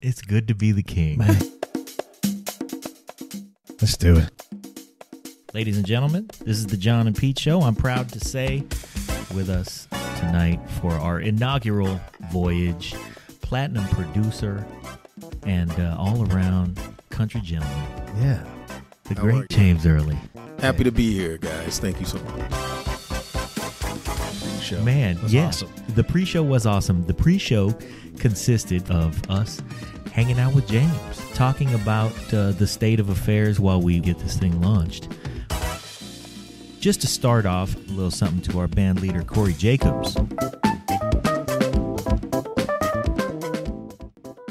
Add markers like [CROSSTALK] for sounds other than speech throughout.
It's good to be the king. Man. Let's do it. Ladies and gentlemen, this is the Jon and Pete Show. I'm proud to say with us tonight for our inaugural voyage, platinum producer and uh, all around country gentleman, Yeah. the How great? James Earley. Happy to be here, guys. Thank you so much. Show. Man, was yeah. awesome. The pre show was awesome. The pre show consisted of us hanging out with James, talking about uh, the state of affairs while we get this thing launched. Just to start off, a little something to our band leader, Corey Jacobs.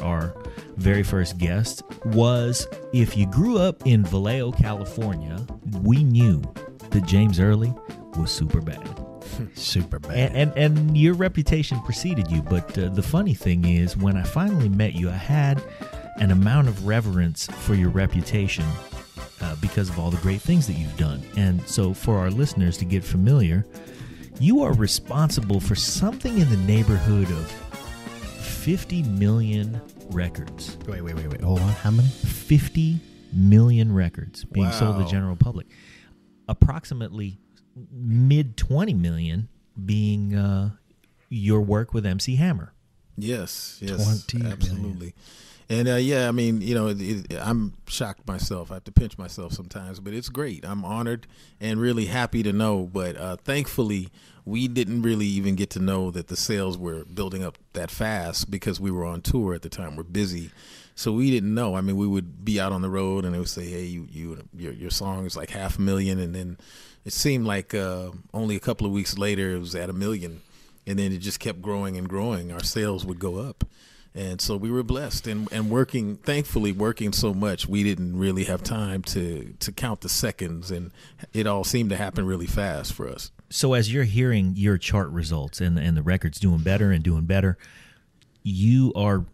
Our very first guest was if you grew up in Vallejo, California, we knew that James Earley was super bad Super bad. and, and and your reputation preceded you. But uh, the funny thing is, when I finally met you, I had an amount of reverence for your reputation uh, because of all the great things that you've done. And so, for our listeners to get familiar, you are responsible for something in the neighborhood of 50 million records. wait, wait, wait, wait. Hold on. How many? 50 million records being sold to the general public. Approximately mid 20 million being uh, your work with MC Hammer. Yes, yes, 20 million. absolutely. And uh, yeah, I mean, you know, it, it, I'm shocked myself. I have to pinch myself sometimes, but it's great. I'm honored and really happy to know. But uh, thankfully, we didn't really even get to know that the sales were building up that fast because we were on tour at the time. We're busy, so we didn't know. I mean, we would be out on the road, and they would say, "Hey, you, you, your, your song is like half a million, and then it seemed like uh, only a couple of weeks later it was at a million and then it just kept growing and growing. Our sales would go up, and so we were blessed and and working. Thankfully, working so much, we didn't really have time to to count the seconds, and it all seemed to happen really fast for us. So, as you're hearing your chart results and, and the record's doing better and doing better, you are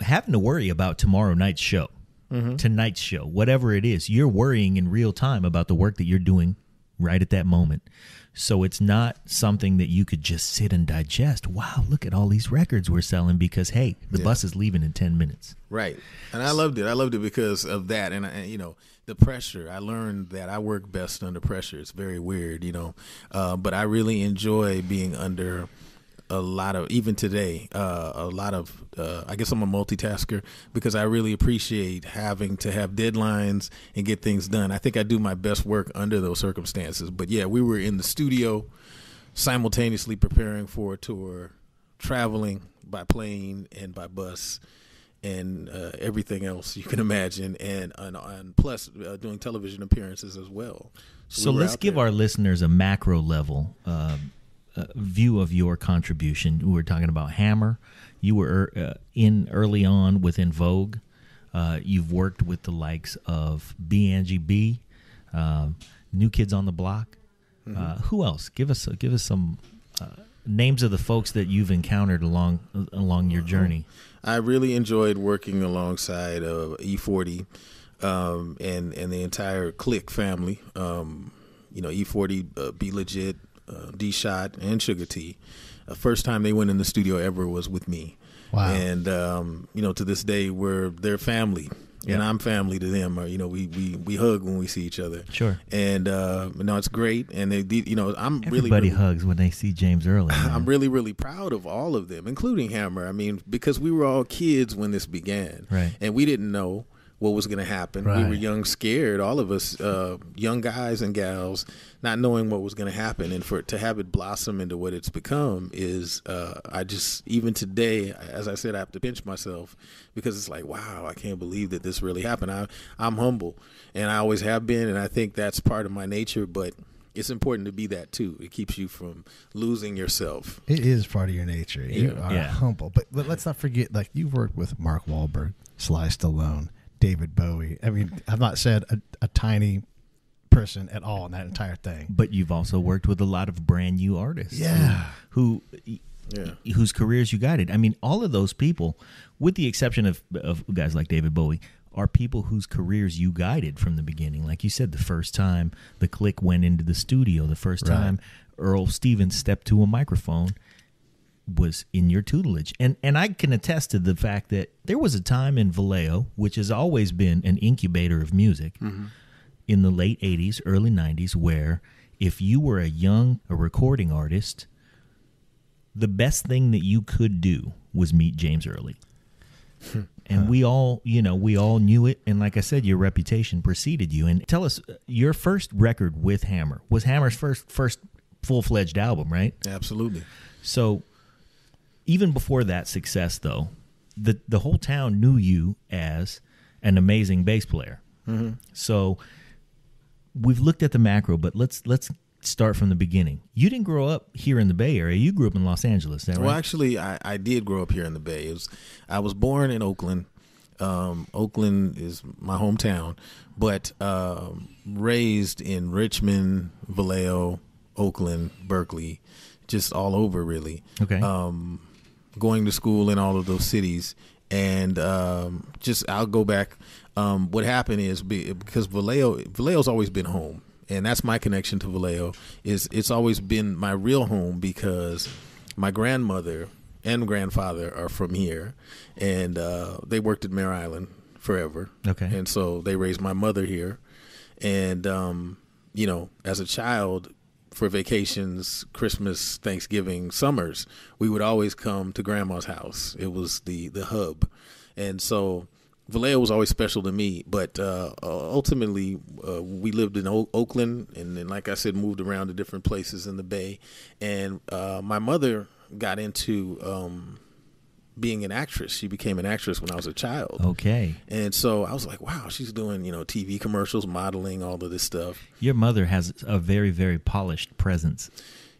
having to worry about tomorrow night's show, tonight's show, whatever it is. You're worrying in real time about the work that you're doing right at that moment. So it's not something that you could just sit and digest. Wow, look at all these records we're selling because hey, the Yeah. bus is leaving in 10 minutes. Right, and I loved it. I loved it because of that, and, and you know the pressure. I learned that I work best under pressure. It's very weird, you know, uh, but I really enjoy being under a lot of even today uh, a lot of uh, i guess i'm a multitasker because i really appreciate having to have deadlines and get things done. I think i do my best work under those circumstances. But yeah we were in the studio simultaneously preparing for a tour traveling by plane and by bus and uh, everything else you can [LAUGHS] imagine and and, and plus uh, doing television appearances as well. So we let's give there. our listeners a macro level uh, view of your contribution. We were talking about Hammer. You were uh, in early on within Vogue. Uh, you've worked with the likes of B. uh, New Kids on the Block. Mm-hmm. Uh, who else? Give us give us some uh, names of the folks that you've encountered along along your journey. I really enjoyed working alongside uh, E-40 um, and and the entire Click family. Um, you know, E-40, uh, B-Legit, uh, D Shot, and Sugar T. Uh, first time they went in the studio ever was with me. Wow. And um, you know, to this day, we're their family, and I'm family to them. Or you know, we we we hug when we see each other. Sure. And uh, no, it's great. And they, did- you know, I'm really Everybody really, hugs when they see James Earley. [LAUGHS] man. I'm really, really proud of all of them, including Hammer. I mean, because we were all kids when this began, Right. And we didn't know what was going to happen. We were young, scared, all of us, uh, young guys and gals, not knowing what was going to happen. And for to have it blossom into what it's become is, uh, I just even today, as I said, I have to pinch myself because it's like, wow, I can't believe that this really happened. I, I'm humble, and I always have been, and I think that's part of my nature, but. It's important to be that too. It keeps you from losing yourself. It is part of your nature. You Yeah. are Yeah. humble. But, but let's not forget, like, you've worked with Mark Wahlberg, Sly Stallone, David Bowie. I mean, I've not said a, a tiny person at all in that entire thing. but you've also worked with a lot of brand new artists. Yeah. Who, Yeah. whose careers you guided. I mean, all of those people, with the exception of of guys like David Bowie, are people whose careers you guided from the beginning. Like you said, the first time the click went into the studio, the first Right. time Earl Stevens stepped to a microphone, was in your tutelage. And and I can attest to the fact that there was a time in Vallejo, which has always been an incubator of music, in the late 80s, early 90s, where if you were a young a recording artist, the best thing that you could do was meet James Earley. [LAUGHS] and we all, you know, we all knew it. And like I said, your reputation preceded you. And tell us, uh, your first record with Hammer was Hammer's first first full fledged album, right? Absolutely. So even before that success, though, the the whole town knew you as an amazing bass player. So we've looked at the macro, but let's let's start from the beginning. You didn't grow up here in the Bay Area. You grew up in Los Angeles. Well, right? actually, I, I did grow up here in the Bay. It was, I was born in Oakland. Um, Oakland is my hometown, but um, raised in Richmond, Vallejo, Oakland, Berkeley, just all over really. Okay. Um, going to school in all of those cities, and um, just I'll go back. Um, what happened is because Vallejo Vallejo's always been home, and that's my connection to Vallejo. Is it's always been my real home because my grandmother and grandfather are from here, and uh, they worked at Mare Island forever. Okay. and so they raised my mother here, and um, you know, as a child. For vacations, Christmas, Thanksgiving, summers, we would always come to Grandma's house. It was the the hub, and so Vallejo was always special to me, but uh, uh, ultimately uh, we lived in o- Oakland, and then, like I said, moved around to different places in the Bay. And uh, my mother got into um, being an actress. She became an actress when I was a child, okay. and so I was like, "Wow, she's doing you know TV commercials, modeling, all of this stuff." Your mother has a very very polished presence.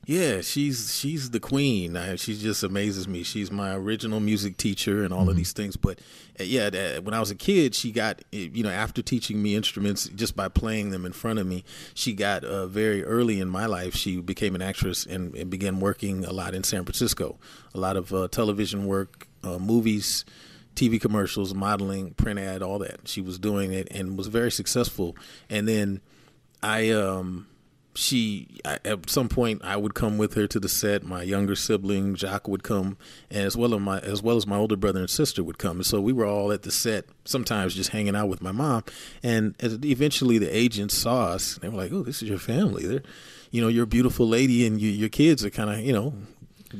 Yeah, she's she's the queen. I, she just amazes me. She's my original music teacher and all Mm-hmm. of these things. But yeah, that, when I was a kid, she got eh, you know after teaching me instruments just by playing them in front of me, she got uh, very early in my life. She became an actress and, and began working a lot in San Francisco, a lot of uh, television work, uh, movies. TV commercials, modeling, print ad, all that. She was doing it and was very successful. And then I um she I, at some point I would come with her to the set. My younger sibling Jacques would come, and as well as my as well as my older brother and sister would come. And so we were all at the set, sometimes just hanging out with my mom. And eventually the agents saw us, And they were like, "Oh, this is your family. They're, you know, you're a beautiful lady, and you, your kids are kind of, you know."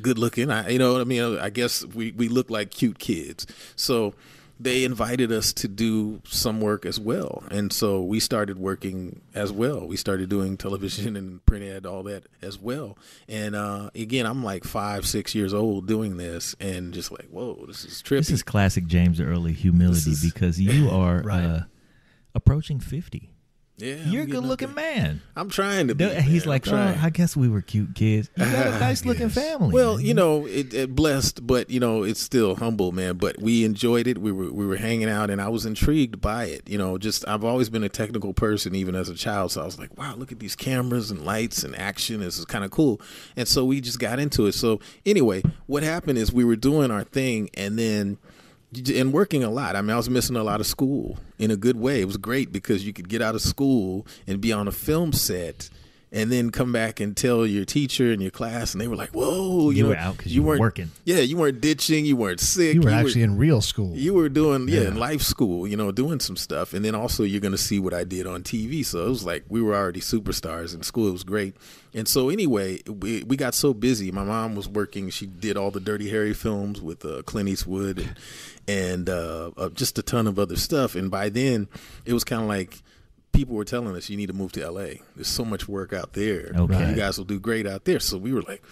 Good looking, I you know what I mean. I guess we we look like cute kids, so they invited us to do some work as well. And so we started working as well. We started doing television and print ad, all that as well. And uh, again, I'm like five, six years old doing this and just like, whoa, this is trippy. This is classic James Earley humility is- because you [LAUGHS] are Right. uh, approaching fifty. Yeah, You're a good looking man. I'm trying to be. He's man. like, oh. I guess we were cute kids. You got a [LAUGHS] nice looking Yes. family. Well, man. you know, it, it blessed, but you know, it's still humble, man. But we enjoyed it. We were we were hanging out, and I was intrigued by it. You know, just I've always been a technical person, even as a child. So I was like, wow, look at these cameras and lights and action. This is kind of cool. And so we just got into it. So anyway, what happened is we were doing our thing, and then and working a lot. I mean, I was missing a lot of school in a good way. It was great because you could get out of school and be on a film set and then come back and tell your teacher and your class and they were like, "Whoa, you, You know, were out 'cause you were weren't working. Yeah, you weren't ditching, you weren't sick. You were actually in real school. you were doing yeah, in life school, you know, doing some stuff, and then also you're going to see what I did on TV. So it was like we were already superstars in school. It was great, and so anyway, we we got so busy. My mom was working; she did all the Dirty Harry films with uh, Clint Eastwood, and, and uh, uh, just a ton of other stuff. And by then, it was kind of like people were telling us you need to move to LA. There's so much work out there. Okay. You guys will do great out there. So we were like,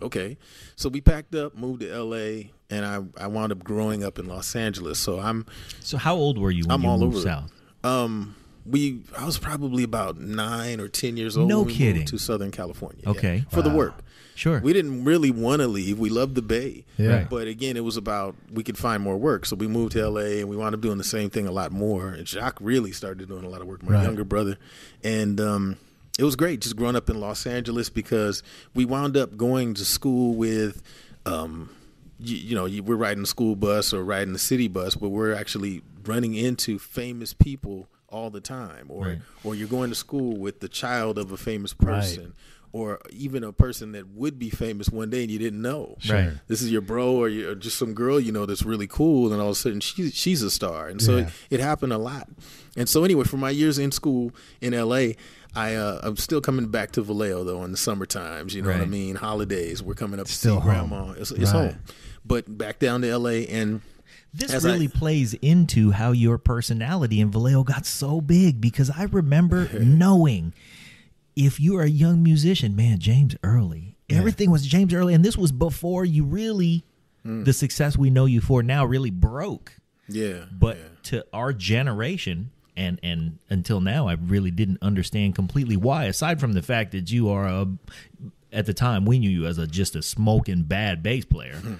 okay. So we packed up, moved to LA, and I I wound up growing up in Los Angeles. So I'm so how old were you when I'm you all moved over. south? um we I was probably about nine or ten years old. No when we moved kidding. to Southern California. yeah, Okay. for the work. Sure. We didn't really want to leave. We loved the Bay. Yeah. Right. But again, it was about we could find more work. So we moved to LA and we wound up doing the same thing a lot more. And Jacques really started doing a lot of work, my Right. younger brother. And um, it was great just growing up in Los Angeles because we wound up going to school with. Um, you, you know, you, we're riding the school bus or riding the city bus, but we're actually running into famous people all the time, or Right. or you're going to school with the child of a famous person, or even a person that would be famous one day and you didn't know. Right. This is your bro or, you or just some girl you know that's really cool, and all of a sudden she's she's a star, and so Yeah. it, it happened a lot. And so anyway, for my years in school in L.A. I uh, I'm still coming back to Vallejo though in the summer times. You know what I mean? Holidays, we're coming up to Still see home. grandma. It's, it's Right. home, but back down to L.A. and This As I- really plays into how your personality in Vallejo got so big because I remember [LAUGHS] knowing if you are a young musician, man, James Earley, everything was James Earley, and this was before you really hmm. the success we know you for now really broke. yeah, But yeah. to our generation, and and until now, I really didn't understand completely why. Aside from the fact that you are a, at the time we knew you as a just a smoking bad bass player. Hmm.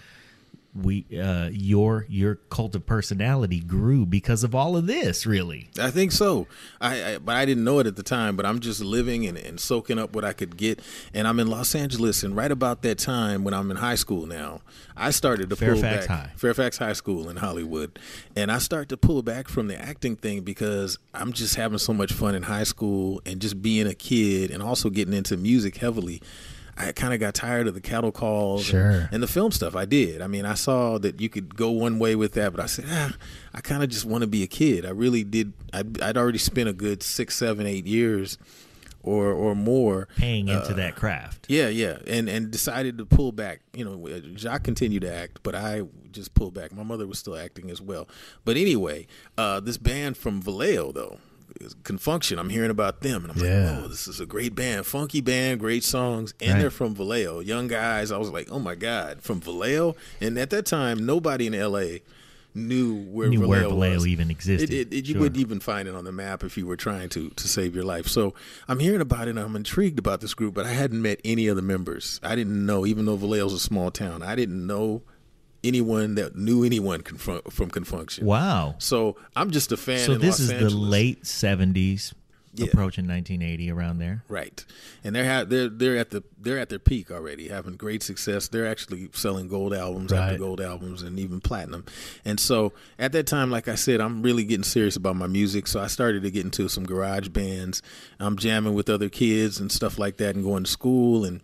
We uh, your your cult of personality grew because of all of this. Really, I think so. I, I but I didn't know it at the time. But I'm just living and, and soaking up what I could get. And I'm in Los Angeles, and right about that time when I'm in high school now, I started to Fairfax pull back. High. Fairfax High School in Hollywood, and I start to pull back from the acting thing because I'm just having so much fun in high school and just being a kid and also getting into music heavily. I kind of got tired of the cattle calls and- Sure. and, the film stuff. I did. I mean, I saw that you could go one way with that, but I said, ah, I kind of just want to be a kid. I really did. I'd, I'd already spent a good six, seven, eight years or or more paying into uh, that craft. yeah, yeah, and and decided to pull back. You know, Jacques continued to act, but I just pulled back. My mother was still acting as well. But anyway, uh, this band from Vallejo, though, Con Funk Shun. I'm hearing about them, and I'm Yeah. like, oh, this is a great band, funky band, great songs, and Right. they're from Vallejo. Young guys. I was like, oh my god, from Vallejo. And at that time, nobody in L.A. knew where Knew where Vallejo, Vallejo was. even existed. It, it, it- you Sure. wouldn't even find it on the map if you were trying to to save your life. So I'm hearing about it. and I'm intrigued about this group, but I hadn't met any of the members. I didn't know, even though Vallejo's a small town, I didn't know anyone that knew anyone confront, from Con Funk Shun. Wow. So I'm just a fan. So this Los is Angeles. the late '70s, Yeah. approaching 1980, around there. Right, and they're ha- they're they're at the they're at their peak already, having great success. They're actually selling gold albums after gold albums, and even platinum. And so at that time, like I said, I'm really getting serious about my music. So I started to get into some garage bands. I'm jamming with other kids and stuff like that, and going to school. And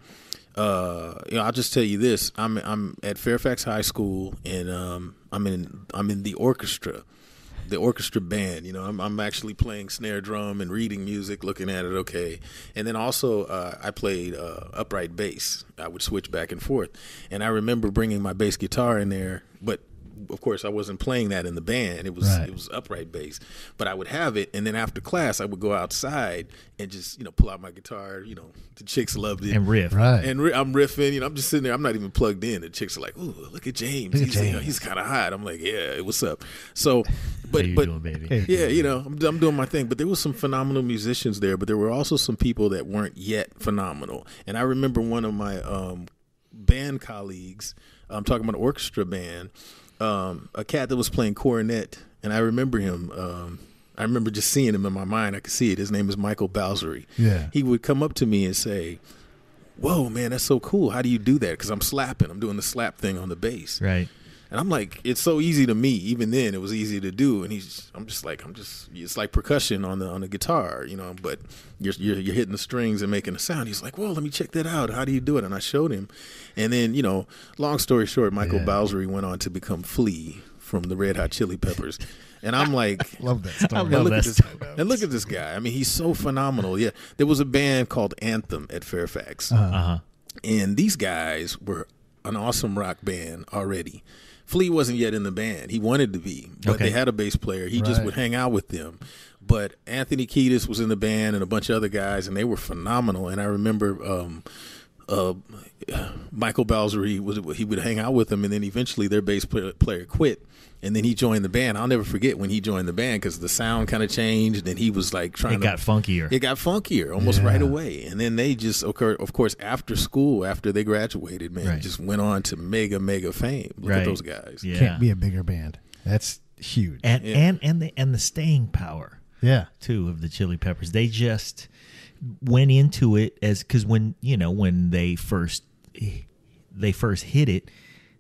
uh, you know, I'll just tell you this: I'm I'm at Fairfax High School, and um, I'm in I'm in the orchestra the orchestra band. You know, I'm, I'm actually playing snare drum and reading music, looking at it. Okay, and then also uh, I played uh, upright bass. I would switch back and forth, and I remember bringing my bass guitar in there, but. Of course, I wasn't playing that in the band. It was Right. it was upright bass, but I would have it, and then after class, I would go outside and just you know pull out my guitar. You know, the chicks loved it, And riff. Right. and ri- I'm riffing, you know, I'm just sitting there. I'm not even plugged in. The chicks are like, "Ooh, look at James. Look at he's, you know, he's kind of hot." I'm like, "Yeah, what's up?" So, [LAUGHS] but you but doing, baby? Yeah, you know, I'm, I'm doing my thing. But there was some phenomenal musicians there, but there were also some people that weren't yet phenomenal. And I remember one of my um, band colleagues. I'm talking about an orchestra band. Um, a cat that was playing cornet, and I remember him. Um, I remember just seeing him in my mind. I could see it. His name is Michael Balzary. Yeah. He would come up to me and say, "Whoa, man, that's so cool. How do you do that?" Because I'm slapping. I'm doing the slap thing on the bass. Right. And I'm like, it's so easy to me. Even then, it was easy to do. And he's, I'm just like, I'm just, it's like percussion on the on the guitar, you know. But you're you're, you're hitting the strings and making a sound. He's like, well, let me check that out. How do you do it? And I showed him. And then, you know, long story short, Michael Yeah. Balzary went on to become Flea from the Red Hot Chili Peppers. And I'm like, [LAUGHS] Love that story. I and love look, that at this, story. and look at this guy. I mean, he's so phenomenal. Yeah, there was a band called Anthym at Fairfax Uh huh. and these guys were an awesome rock band already. Flea wasn't yet in the band. He wanted to be, but Okay. they had a bass player. He just would hang out with them. But Anthony Kiedis was in the band and a bunch of other guys, and they were phenomenal. And I remember um, uh, Michael Balzary was he would hang out with them, and then eventually their bass player, player quit, and then he joined the band. I'll never forget when he joined the band because the sound kind of changed, and he was like trying It to got funkier. it got funkier almost Yeah. right away. And then they just, occur, of course, after school, after they graduated, man, Right. just went on to mega, mega fame. Look Right. at those guys. yeah. Can't be a bigger band. That's huge. and Yeah. and and the and the staying power yeah. too of the Chili Peppers. They just went into it as because when you know when they first they first hit it,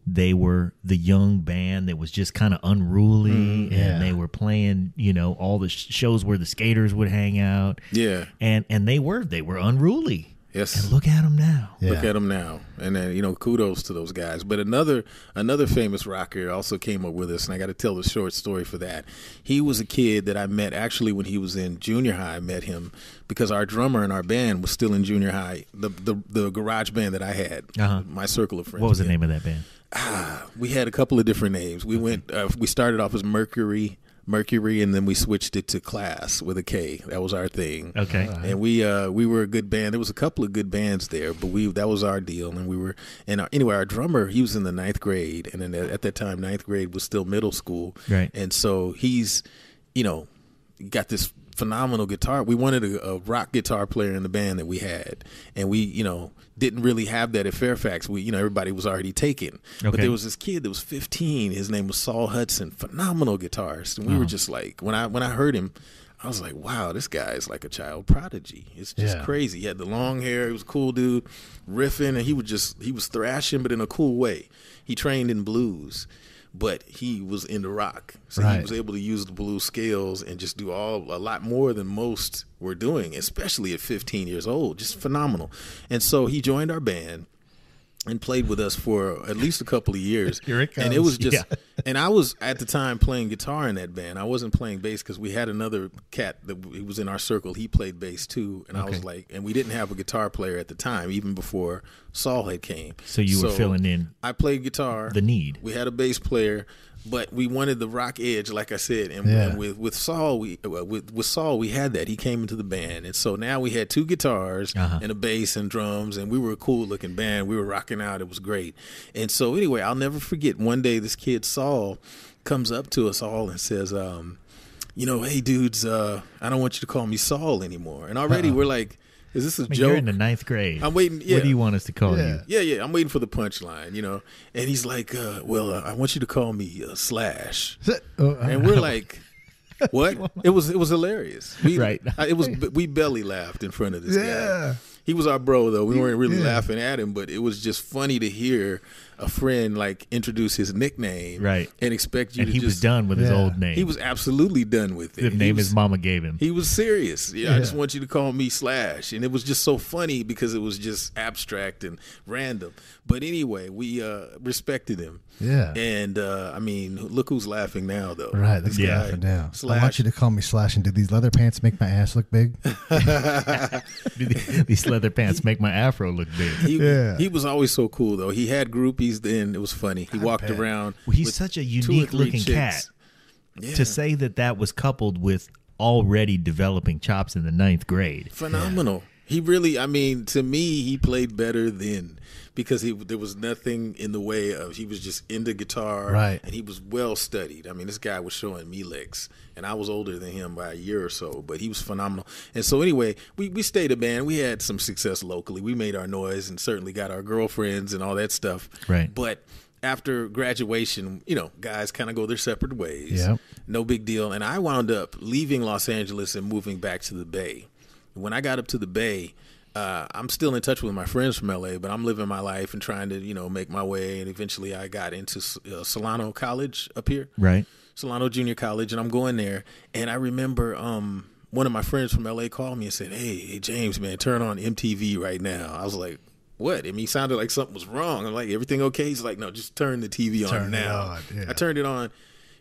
they were the young band that was just kind of unruly, Mm, yeah. and they were playing you know all the sh- shows where the skaters would hang out, Yeah. and and they were they were unruly. Yes. And look at them now. Yeah. Look at them now, and then you know, kudos to those guys. But another another famous rocker also came up with us, and I got to tell the short story for that. He was a kid that I met actually when he was in junior high. I met him because our drummer in our band was still in junior high. The the, the garage band that I had, Uh-huh. my circle of friends. What was the name of that band? Had- [SIGHS] We had a couple of different names. We went. Uh, we started off as Mercury. Mercury, and then we switched it to Class with a K. That was our thing Okay. and we uh we were a good band. There was a couple of good bands there, but we that was our deal, and we were and our, anyway our drummer he was in the ninth grade, and then at that time ninth grade was still middle school, Right. And so he's you know got this phenomenal guitar. We wanted a, a rock guitar player in the band that we had, and we you know didn't really have that at Fairfax. We you know everybody was already taken, but there was this kid that was 15. His name was Saul Hudson, phenomenal guitarist, and we were oh. just like when I when I heard him. I was like, wow, this guy is like a child prodigy. It's just Yeah. crazy. He had the long hair. He was a cool dude, riffing, and he would just he was thrashing, but in a cool way. He trained in blues, but he was into rock, so he was able to use the blue scales and just do all a lot more than most were doing, especially at 15 years old. Just phenomenal. And so he joined our band and played with us for at least a couple of years. [LAUGHS] Here it And it was just, Yeah. [LAUGHS] and I was at the time playing guitar in that band. I wasn't playing bass because we had another cat that he was in our circle. He played bass too, and I was like, and we didn't have a guitar player at the time, even before Saul had came. So you were filling in I played guitar. the need. We had a bass player, but we wanted the rock edge, like I said. And, Yeah. and with with Saul, we uh, with with Saul, we had that. He came into the band, and so now we had two guitars Uh-huh. and a bass and drums, and we were a cool looking band. We were rocking out. It was great. And so anyway, I'll never forget. One day, this kid Saul comes up to us all and says, um, "You know, hey dudes, uh, I don't want you to call me Saul anymore." And already we're like, "Is this a I mean, joke?" you're in the ninth grade. I'm waiting. Yeah. What do you want us to call Yeah. you? Yeah, yeah, I'm waiting for the punchline, you know. And he's like, uh, "Well, uh, I want you to call me uh, Slash," [LAUGHS] Oh, and we're like, "What?" [LAUGHS] It was it was hilarious. We, Right. I- It was we belly laughed in front of this Yeah. guy. He was our bro though. We weren't really Yeah. laughing at him, but it was just funny to hear a friend like introduce his nickname, Right. and expect you And to he just. was done with his old name. He was absolutely done with it. the name was- his mama gave him. he was serious. Yeah, I just want you to call me Slash, and it was just so funny because it was just abstract and random. But anyway, we uh, respected him. Yeah. And uh, I mean, look who's laughing now, though. Right, this Yeah. guy laughing now. I want you to call me Slash and do these leather pants make my ass look big? [LAUGHS] These leather pants make my afro look big. He, Yeah. he was always so cool though. He had groupies then. It was funny. He walked bet. around. Well, he's with such a two or unique looking chicks. cat. Yeah. To say that that was coupled with already developing chops in the ninth grade. phenomenal. He really, I mean, to me, he played better then because he there was nothing in the way of he was just into guitar, Right. And he was well studied. I mean, this guy was showing me licks, and I was older than him by a year or so, but he was phenomenal. And so, anyway, we we stayed a band. We had some success locally. We made our noise and certainly got our girlfriends and all that stuff, Right. But after graduation, you know, guys kind of go their separate ways. Yep. No big deal. And I wound up leaving Los Angeles and moving back to the Bay. When I got up to the Bay, uh, I'm still in touch with my friends from LA, but I'm living my life and trying to, you know, make my way. And eventually I got into uh, Solano College up here. Right. Solano Junior College, and I'm going there. And I remember um, one of my friends from LA called me and said, "Hey, hey, James, man, turn on MTV right now." I was like, "What?" I mean, he sounded like something was wrong. I'm like, "Everything okay?" He's like, "No, just turn the TV on Turn it now." on, yeah. I turned it on.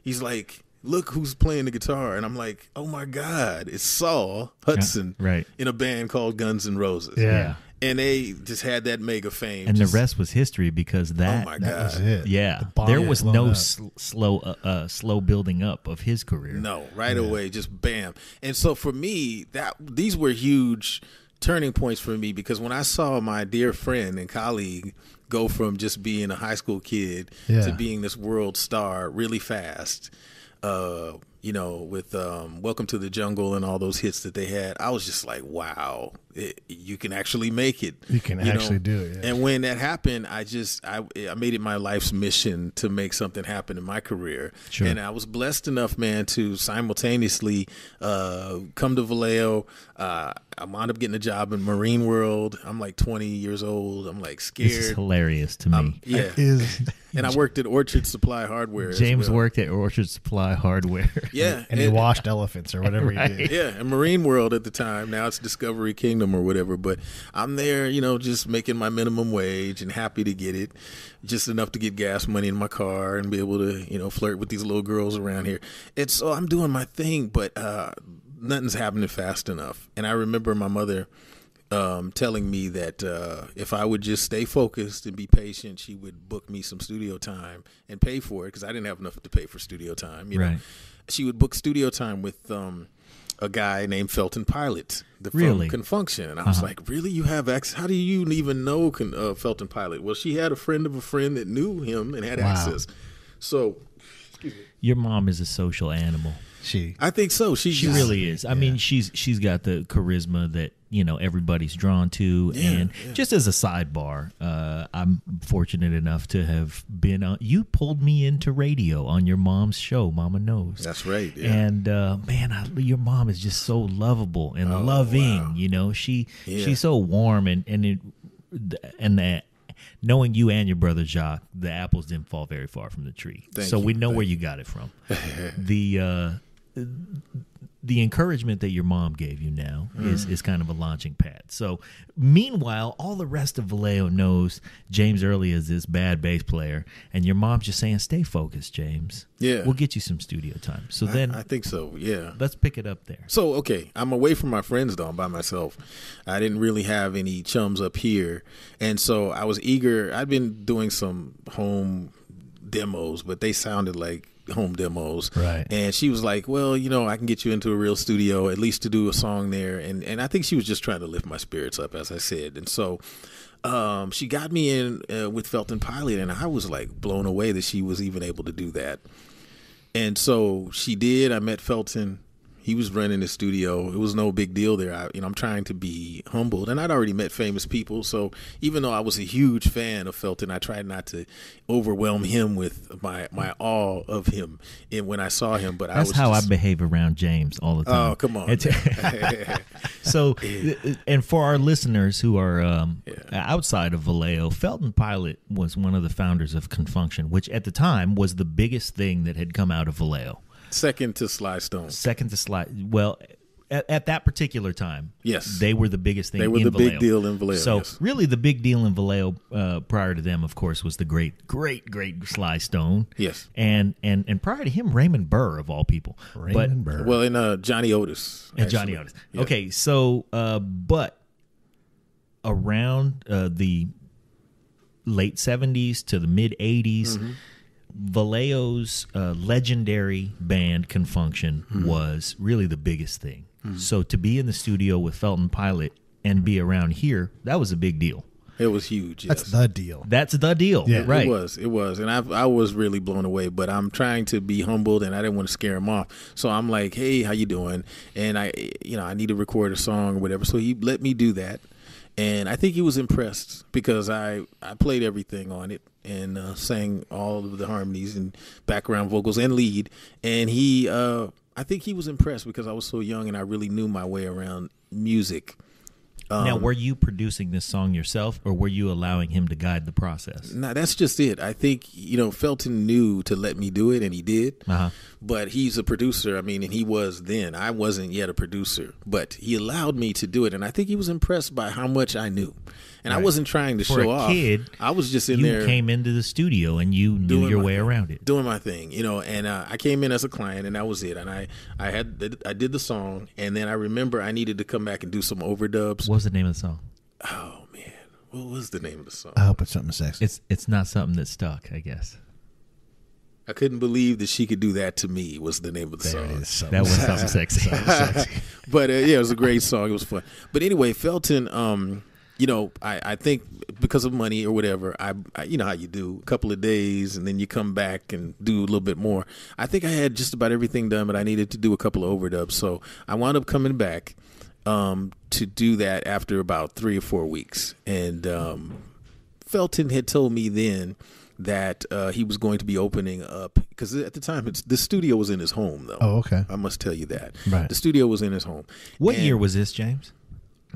He's like, "Look who's playing the guitar," and I'm like, "Oh my God, it's Saul Hudson, Yeah, right. In a band called Guns N' Roses, Yeah. And they just had that mega fame, And just- the rest was history because Oh that my That was it. yeah, The there was no sl- slow uh, uh, slow building up of his career. No, right away, just bam. And so for me, that these were huge turning points for me because when I saw my dear friend and colleague go from just being a high school kid Yeah. to being this world star really fast, uh, you know, with um, "Welcome to the Jungle" and all those hits that they had, I was just like, "Wow, it, you can actually make it. You can actually do it, yeah. And when that happened, I just I, I made it my life's mission to make something happen in my career. Sure. And I was blessed enough, man, to simultaneously uh, come to Vallejo. Uh, I wound up getting a job in Marine World. I'm like 20 years old. I'm like This is hilarious to me. Um, yeah, Is [LAUGHS] and I worked at Orchard Supply Hardware. James well. worked at Orchard Supply Hardware. [LAUGHS] Yeah, and he washed elephants or whatever he did. yeah, and Marine World at the time. Now it's Discovery Kingdom or whatever. But I'm there, you know, just making my minimum wage and happy to get it, just enough to get gas money in my car and be able to, you know, flirt with these little girls around here. It's so I'm doing my thing, but uh, nothing's happening fast enough. And I remember my mother. Um, telling me that uh, if I would just stay focused and be patient, she would book me some studio time and pay for it because I didn't have enough to pay for studio time. You know, she would book studio time with um, a guy named Felton Pilate, the from Really? Con Funk Shun, and I was Uh-huh. like, "Really? You have access? How do you even know Con- uh, Felton Pilate?" Well, she had a friend of a friend that knew him and had Wow. access. So Your mom is a social animal. She I think so. She, She really is. I mean, she's she's got the charisma that you know everybody's drawn to. Yeah, and yeah. just as a sidebar, uh, I'm fortunate enough to have been on. You pulled me into radio on your mom's show, Mama Knows. That's right. Yeah. And uh, man, I, your mom is just so lovable and Oh, loving. wow. You know, she Yeah. she's so warm and and it, and that. Knowing you and your brother Jacques, the apples didn't fall very far from the tree. Thank so you, we know thank where you got it from. [LAUGHS] the uh, the encouragement that your mom gave you now mm-hmm. is, is kind of a launching pad. So, meanwhile, all the rest of Vallejo knows James Earley is this bad bass player, and your mom's just saying, "Stay focused, James. Yeah. we'll get you some studio time." So I- then I think so. Yeah. let's pick it up there. So okay, I'm away from my friends though. I'm by myself. I didn't really have any chums up here, and so I was eager. I'd been doing some home demos, but they sounded like home demos. Right. And she was like, "Well, you know, I can get you into a real studio, at least to do a song there." And and I think she was just trying to lift my spirits up, as I said. And so. Um, she got me in uh, with Felton Pilate, and I was like blown away that she was even able to do that. And so she did. I met Felton. He was running the studio. It was no big deal there. I, you know, I'm trying to be humbled, and I'd already met famous people. So even though I was a huge fan of Felton, I tried not to overwhelm him with my my awe of him. And when I saw him, but I That's was how just, I behave around James all the time. Oh, come on. [LAUGHS] So, [LAUGHS] and for our listeners who are um, outside of Vallejo, Felton Pilate was one of the founders of Con Funk Shun, which at the time was the biggest thing that had come out of Vallejo. Second to Sly Stone. Second to Sly. Well, at, at that particular time, Yes. they were the biggest thing. They were in the big deal in Vallejo, So, yes. really, the big deal in Vallejo uh, prior to them, of course, was the great, great, great Sly Stone. Yes. and and and prior to him, Raymond Burr of all people. Raymond Burr. Well, and uh, Johnny Otis. and Johnny. Otis. Yeah. Okay, so uh, but around uh, the late seventies to the mid 80s Mm-hmm. Vallejo's uh, legendary band Con Funk Shun Mm-hmm. was really the biggest thing. So to be in the studio with Felton Pilate and be around here, that was a big deal. It was huge. That's the deal. That's the deal, Yeah. right? It was, it was, and I I was really blown away. But I'm trying to be humbled, and I didn't want to scare him off. So I'm like, "Hey, how you doing?" And I, you know, I need to record a song or whatever. So he let me do that, and I think he was impressed because I I played everything on it and uh, sang all of the harmonies and background vocals and lead. And he, uh, I think he was impressed because I was so young and I really knew my way around music. Now, Um, were you producing this song yourself, or were you allowing him to guide the process? No, that's just it. I think you know Felton knew to let me do it, and he did. Uh-huh. But he's a producer. I mean, and he was then. I wasn't yet a producer, but he allowed me to do it, and I think he was impressed by how much I knew. And I wasn't trying to For show a off. kid, I was just in you there came into the studio and you knew your my way around it. doing my thing, you know. And uh, I came in as a client, and that was it. And I, I had, I did the song, and then I remember I needed to come back and do some overdubs. What was the name of the song? Oh man, what was the name of the song? I hope it's something sexy. It's it's not something that stuck, I guess. I couldn't believe that she could do that to me. Was the name of the there song? it is. Something That was sexy. something sexy. [LAUGHS] but uh, yeah, it was a great song. It was fun. But anyway, Felton, um, you know, I, I think because of money or whatever, I, I, you know how you do a couple of days and then you come back and do a little bit more. I think I had just about everything done, but I needed to do a couple of overdubs. So I wound up coming back um, to do that after about three or four weeks. And um, Felton had told me then that uh, he was going to be opening up because at the time it's, the studio was in his home though. Oh, okay. I must tell you that. Right. The studio was in his home. What And- year was this, James?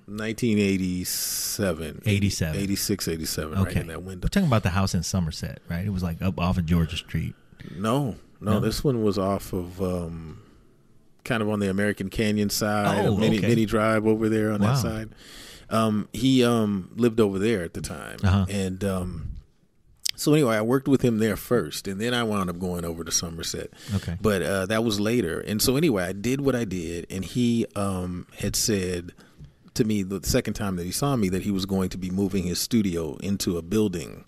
1987. 87. 86, 87, right Okay. in that window. We're talking about the house in Somerset, right? It was like up off of Georgia Street. No, no, No? this one was off of um, kind of on the American Canyon side, Oh, Mini, okay. Mini Drive over there on Wow. that side. Um, he um, lived over there at the time, Uh-huh. and um, so anyway, I worked with him there first, and then I wound up going over to Somerset. Okay. But uh, that was later, and so anyway, I did what I did, and he um, had said to me the second time that he saw me that he was going to be moving his studio into a building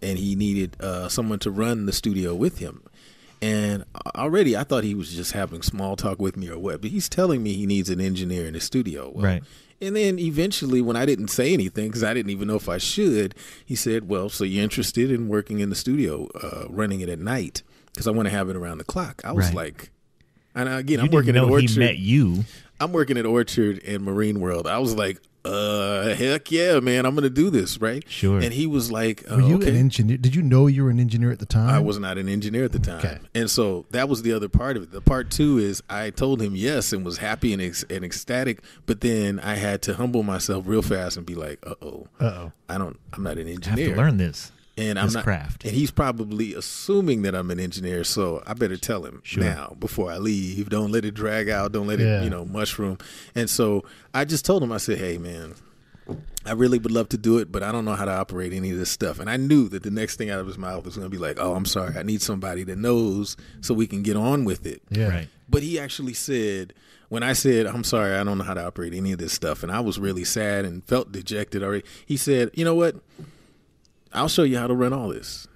and he needed uh, someone to run the studio with him. And already I thought he was just having small talk with me or what, but he's telling me he needs an engineer in the studio. Well, Right. And then eventually, when I didn't say anything because I didn't even know if I should, he said, "Well, so you're interested in working in the studio, uh, running it at night because I want to have it around the clock." I was Right. like, and again, You I'm working know Orchard. he met you. I'm working at Orchard and Marine World. I was like, uh, heck yeah, man, I'm gonna do this, right? Sure. And he was like, uh, Were you okay. an engineer? Did you know you were an engineer at the time? I was not an engineer at the time, Okay. and so that was the other part of it. The part two is I told him yes and was happy and, ex- and ecstatic, but then I had to humble myself real fast and be like, uh oh, Uh oh. I don't, I'm not an engineer. I have to learn this. And I'm not, craft. and he's probably assuming that I'm an engineer, so I better tell him Sure. now before I leave. Don't let it drag out. Don't let Yeah. it, you know, mushroom. And so I just told him, I said, "Hey, man, I really would love to do it, but I don't know how to operate any of this stuff." And I knew that the next thing out of his mouth was going to be like, "Oh, I'm sorry. I need somebody that knows so we can get on with it." Yeah. Right. But he actually said, when I said, I'm sorry, I don't know how to operate any of this stuff, and I was really sad and felt dejected already, he said, You know what? I'll show you how to run all this.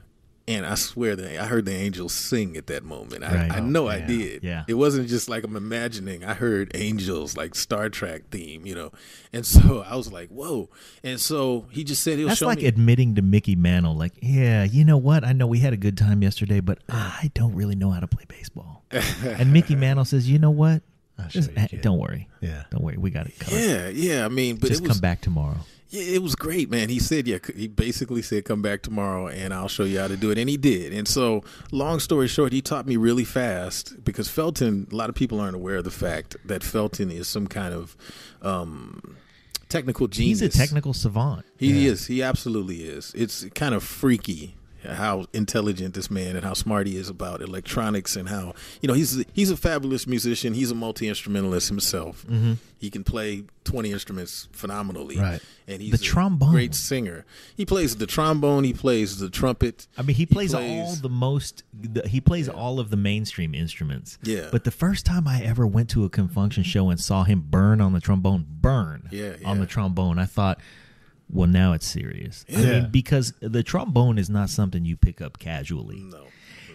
And I swear that I heard the angels sing at that moment. I, Right. I know I Yeah. did. Yeah. It wasn't just like I'm imagining. I heard angels like Star Trek theme, you know. And so I was like, whoa. And so he just said he'll That's show like me. admitting to Mickey Mantle, like, yeah, you know what? I know we had a good time yesterday, but I don't really know how to play baseball. [LAUGHS] and Mickey Mantle says, you know what? Just, you, eh, don't worry. Yeah. Don't worry. We got it covered. yeah, yeah. I mean, but Just it was come back tomorrow. Yeah, it was great, man. He said, yeah, he basically said, come back tomorrow and I'll show you how to do it. And he did. And so, long story short, he taught me really fast because Felton, a lot of people aren't aware of the fact that Felton is some kind of um, technical genius. He's a technical savant. He is. He absolutely is. It's kind of freaky how intelligent this man and how smart he is about electronics and how you know he's he's a fabulous musician. He's a multi instrumentalist himself. Mm-hmm. He can play twenty instruments phenomenally. Right. And he's The a trombone. great singer. He plays the trombone. He plays the trumpet. I mean, he plays, all plays- the most. The, he plays all of the mainstream instruments. Yeah. But the first time I ever went to a Con Funk Shun show and saw him burn on the trombone, burn Yeah, on the trombone, I thought, well, now it's serious. I Yeah. mean, because the trombone is not something you pick up casually. No.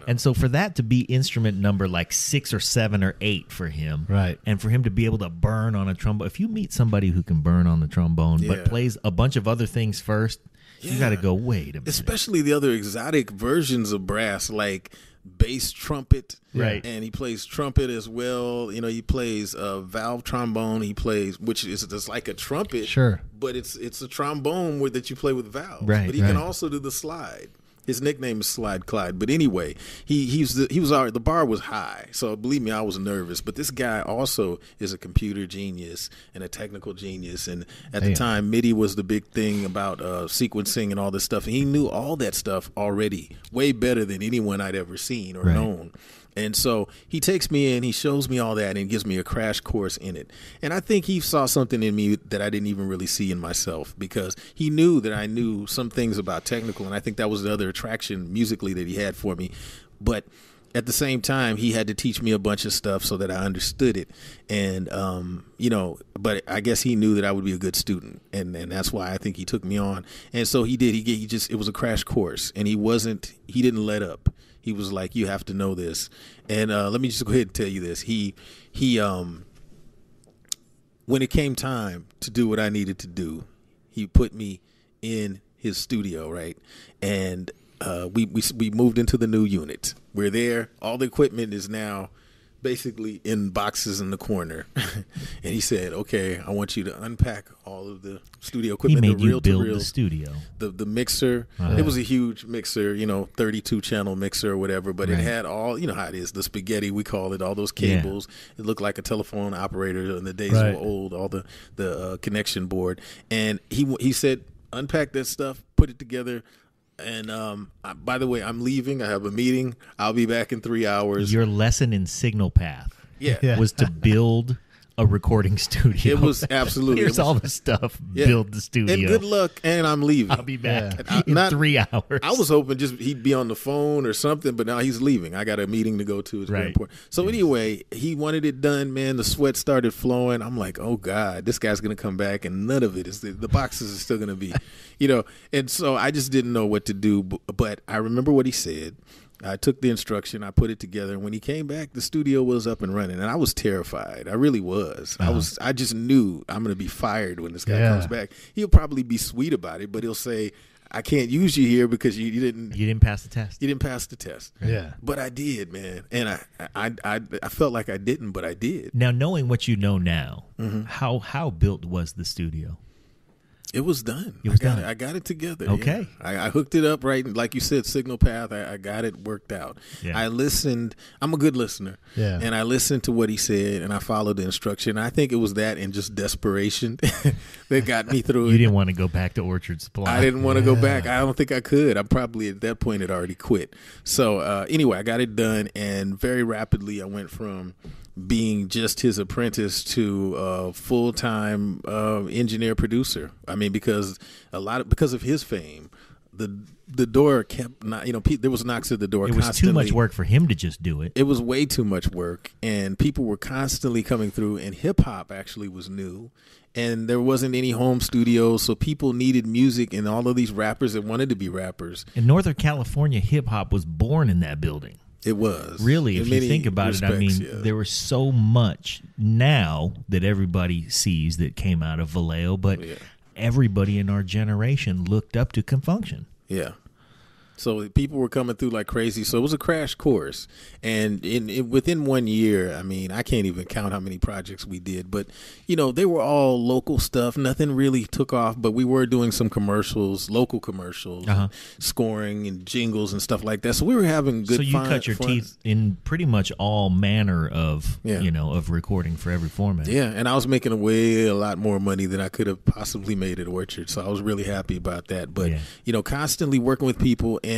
And so for that to be instrument number like six or seven or eight for him, Right. And for him to be able to burn on a trombone, if you meet somebody who can burn on the trombone Yeah. but plays a bunch of other things first, you got to go. Wait a minute. especially the other exotic versions of brass like bass trumpet. Right. and he plays trumpet as well. You know he plays uh, valve trombone. He plays which is just like a trumpet Sure. but it's it's a trombone with, that you play with valves. Right, but he can also do the slide his nickname is Slide Clyde, but anyway, he he's the, he was already, the bar was high, so believe me, I was nervous. But this guy also is a computer genius and a technical genius, and at the time, MIDI was the big thing about uh, sequencing and all this stuff. And he knew all that stuff already, way better than anyone I'd ever seen or Right. known. And so he takes me in, he shows me all that, and gives me a crash course in it. And I think he saw something in me that I didn't even really see in myself because he knew that I knew some things about technical, and I think that was the other attraction musically that he had for me. But at the same time, he had to teach me a bunch of stuff so that I understood it. And um, you know, but I guess he knew that I would be a good student, and and that's why I think he took me on. And so he did. He he just it was a crash course, and he wasn't. He didn't let up. He was like, "You have to know this." And uh, let me just go ahead and tell you this. He he um when it came time to do what I needed to do, he put me in his studio, right? And uh, we, we we moved into the new unit. We're there. All the equipment is now basically in boxes in the corner. [LAUGHS] and he said, "Okay, I want you to unpack all of the studio equipment. He made the you build reel, the studio. the the mixer. Uh-huh. It was a huge mixer, you know, 32 channel mixer or whatever, but Right. it had all, you know how it is, the spaghetti we call it, all those Yeah. cables. It looked like a telephone operator in the days Right. were old, all the the uh, connection board. And he he said, "Unpack that stuff, put it together." And um, I, by the way, I'm leaving. I have a meeting. I'll be back in three hours. Your lesson in signal path yeah. Yeah. was to build a recording [LAUGHS] studio. It was absolutely. Here's it was- all the stuff. Yeah. Build the studio. And good luck. And I'm leaving. I'll be back Yeah. in Not- three hours. I was hoping just he'd be on the phone or something, but now he's leaving. I got a meeting to go to. It's very Right. important. So anyway, he wanted it done, man. The sweat started flowing. I'm like, oh God, this guy's gonna come back, and none of it is the, the boxes are still gonna be, [LAUGHS] you know. And so I just didn't know what to do. b- But I remember what he said. I took the instruction, I put it together, and when he came back, the studio was up and running, and I was terrified. I really was. I was. I just knew I'm going to be fired when this guy Yeah. comes back. He'll probably be sweet about it, but he'll say, "I can't use you here because you, you didn't you didn't pass the test. you didn't pass the test." Yeah. But I did, man, and I I I, I felt like I didn't, but I did. Now, knowing what you know now, Mm-hmm. how how built was the studio? It was done. It was I got done. It, I got it together. Okay. yeah. I, I hooked it up right, like you said, signal path. I, I got it worked out. Yeah. I listened. I'm a good listener. Yeah. And I listened to what he said, and I followed the instruction. I think it was that and just desperation [LAUGHS] that got me through You it. didn't want to go back to Orchard Supply. I didn't want to go back. I don't think I could. I probably at that point had already quit. So uh, anyway, I got it done, and very rapidly I went from being just his apprentice to a full time uh, engineer producer. I mean, because a lot of because of his fame, the the door kept not. You know, pe- there was knocks at the door. It was too much work for him to just do it. it was way too much work and people were constantly coming through and hip hop actually was new and there wasn't any home studios so people needed music and all of these rappers that wanted to be rappers In Northern California, hip hop was born in that building. it was Really, if you think about it, I mean, yeah. there was so much now that everybody sees that came out of Vallejo, but oh, Yeah. Everybody in our generation looked up to Con Funk Shun. Yeah. So people were coming through like crazy. So it was a crash course, and in, in within one year, I mean, I can't even count how many projects we did. But you know, they were all local stuff. Nothing really took off, but we were doing some commercials, local commercials, Uh-huh. scoring and jingles and stuff like that. So we were having good. so you fun- cut your fun- teeth in pretty much all manner of Yeah. you know of recording for every format. Yeah, and I was making a way a lot more money than I could have possibly made at Orchard. So I was really happy about that. But Yeah. you know, constantly working with people and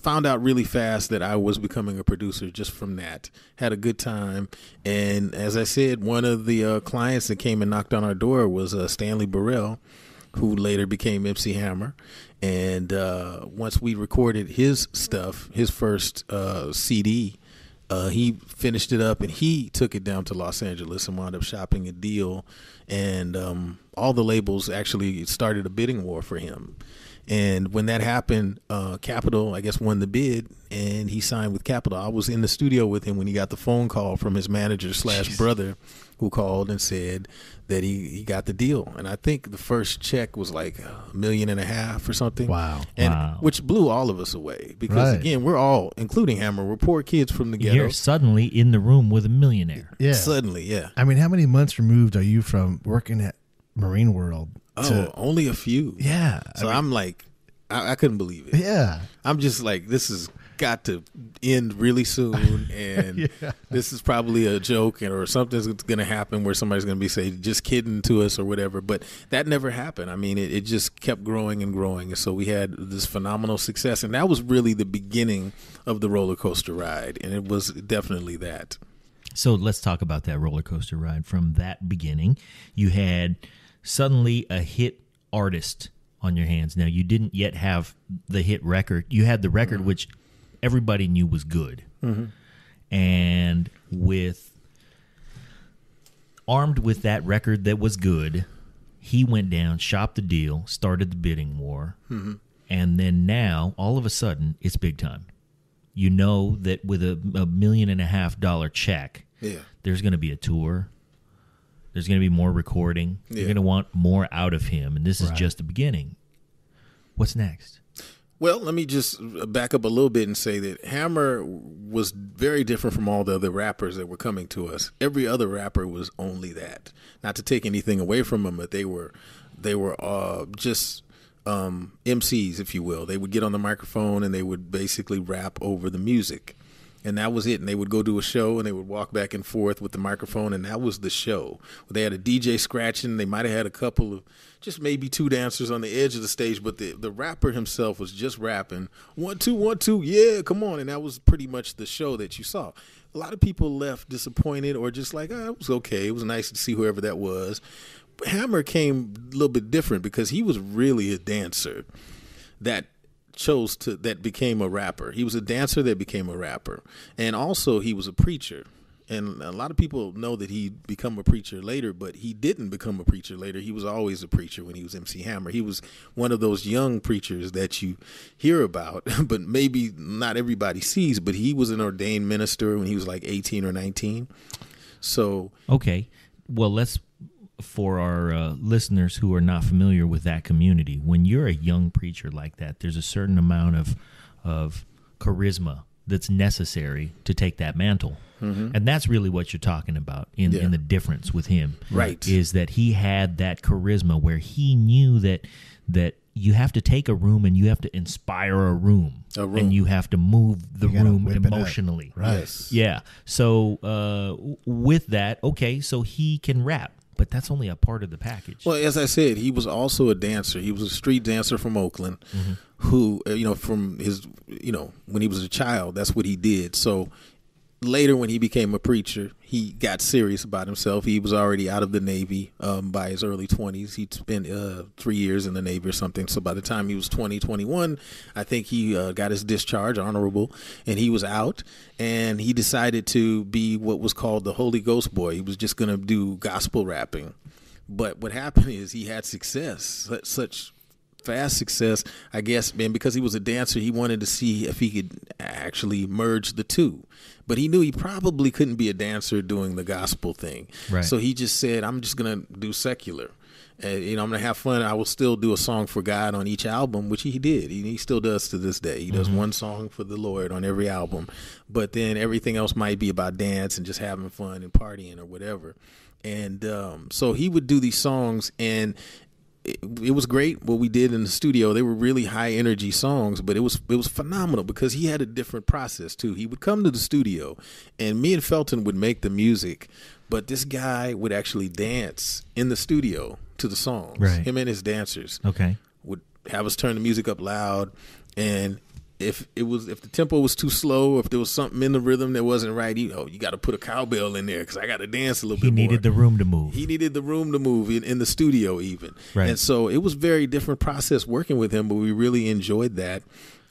found out really fast that I was becoming a producer just from that. Had a good time, and as I said, one of the uh, clients that came and knocked on our door was uh, Stanley Burrell, who later became MC Hammer. And uh, once we recorded his stuff, his first uh, CD, uh, he finished it up and he took it down to Los Angeles and wound up shopping a deal. And um, all the labels actually started a bidding war for him. And when that happened, uh, Capitol, I guess, won the bid, and he signed with Capitol. I was in the studio with him when he got the phone call from his manager slash brother, who called and said that he, he got the deal. And I think the first check was like a million and a half or something. Wow. And Wow. which blew all of us away because Right. again, we're all, including Hammer, we're poor kids from the ghetto. You're suddenly in the room with a millionaire. Yeah. Suddenly, yeah. I mean, how many months removed are you from working at Marine World? Oh, to- only a few. yeah. So I I'm like, I, I couldn't believe it. yeah. I'm just like, this has got to end really soon, [LAUGHS] and this is probably a joke, or something's going to happen where somebody's going to be say, just kidding to us or whatever. But that never happened. I mean, it, it just kept growing and growing, and so we had this phenomenal success, and that was really the beginning of the roller coaster ride, and it was definitely that. So let's talk about that roller coaster ride from that beginning. You had suddenly a hit artist on your hands. Now you didn't yet have the hit record. You had the record mm-hmm. which everybody knew was good. Mm-hmm. And with armed with that record that was good, he went down, shopped the deal, started the bidding war. Mm-hmm. And then now, all of a sudden, it's big time. You know that with a, a million and a half dollar check, Yeah. there's going to be a tour. There's going to be more recording. You're going to want more out of him, and this is Right. just the beginning. What's next? Well, let me just back up a little bit and say that Hammer was very different from all the other rappers that were coming to us. Every other rapper was only that. Not to take anything away from them, but they were they were uh, just um, MCs, if you will. They would get on the microphone and they would basically rap over the music and that was it. And they would go do a show and they would walk back and forth with the microphone, and that was the show. They had a DJ scratching. They might have had a couple of just maybe two dancers on the edge of the stage, but the the rapper himself was just rapping one two one two yeah come on, and that was pretty much the show that you saw. A lot of people left disappointed or just like oh, it was okay. It was nice to see whoever that was. Hammer came a little bit different because he was really a dancer that chose to that became a rapper. He was a dancer that became a rapper, and also he was a preacher. And a lot of people know that he become a preacher later, but he didn't become a preacher later. He was always a preacher when he was MC Hammer. He was one of those young preachers that you hear about, [LAUGHS] but maybe not everybody sees. But he was an ordained minister when he was like eighteen or nineteen. So okay, well let's for our uh, listeners who are not familiar with that community, when you're a young preacher like that, there's a certain amount of of charisma that's necessary to take that mantle. Mm-hmm. And that's really what you're talking about in, yeah. in the difference with him. Right. Is that he had that charisma where he knew that that you have to take a room and you have to inspire a room, a room. and you have to move the room emotionally. Right. Yes. Yeah. So uh, with that, okay, so he can rap but that's only a part of the package. Well, as I said, he was also a dancer. He was a street dancer from Oakland, mm-hmm. who uh, you know from his you know when he was a child, that's what he did. So later when he became a preacher he got serious about himself. He was already out of the navy um, by his early 20s he'd spent uh, three years in the navy or something. So by the time he was 20 21 i think he uh, got his discharge honorable and he was out. And he decided to be what was called the holy ghost boy. He was just going to do gospel rapping. But what happened is he had success such fast success, I guess, man, because he was a dancer, he wanted to see if he could actually merge the two. But he knew he probably couldn't be a dancer doing the gospel thing. Right. So he just said, I'm just going to do secular. And, you know, I'm going to have fun. I will still do a song for God on each album, which he did. He, he still does to this day. He does mm-hmm. one song for the Lord on every album. But then everything else might be about dance and just having fun and partying or whatever and um, so he would do these songs and it, it, was great what we did in the studio. They were really high energy songs, but it was it was phenomenal because he had a different process too. He would come to the studio, and me and Felton would make the music, but this guy would actually dance in the studio to the songs. Right. Him and his dancers. Okay. Would have us turn the music up loud, and if it was if the tempo was too slow, if there was something in the rhythm that wasn't right, you know, you got to put a cowbell in there because I got to dance a little he bit. He needed the room to move. He needed the room to move in, in the studio even, right. and so it was very different process working with him, but we really enjoyed that.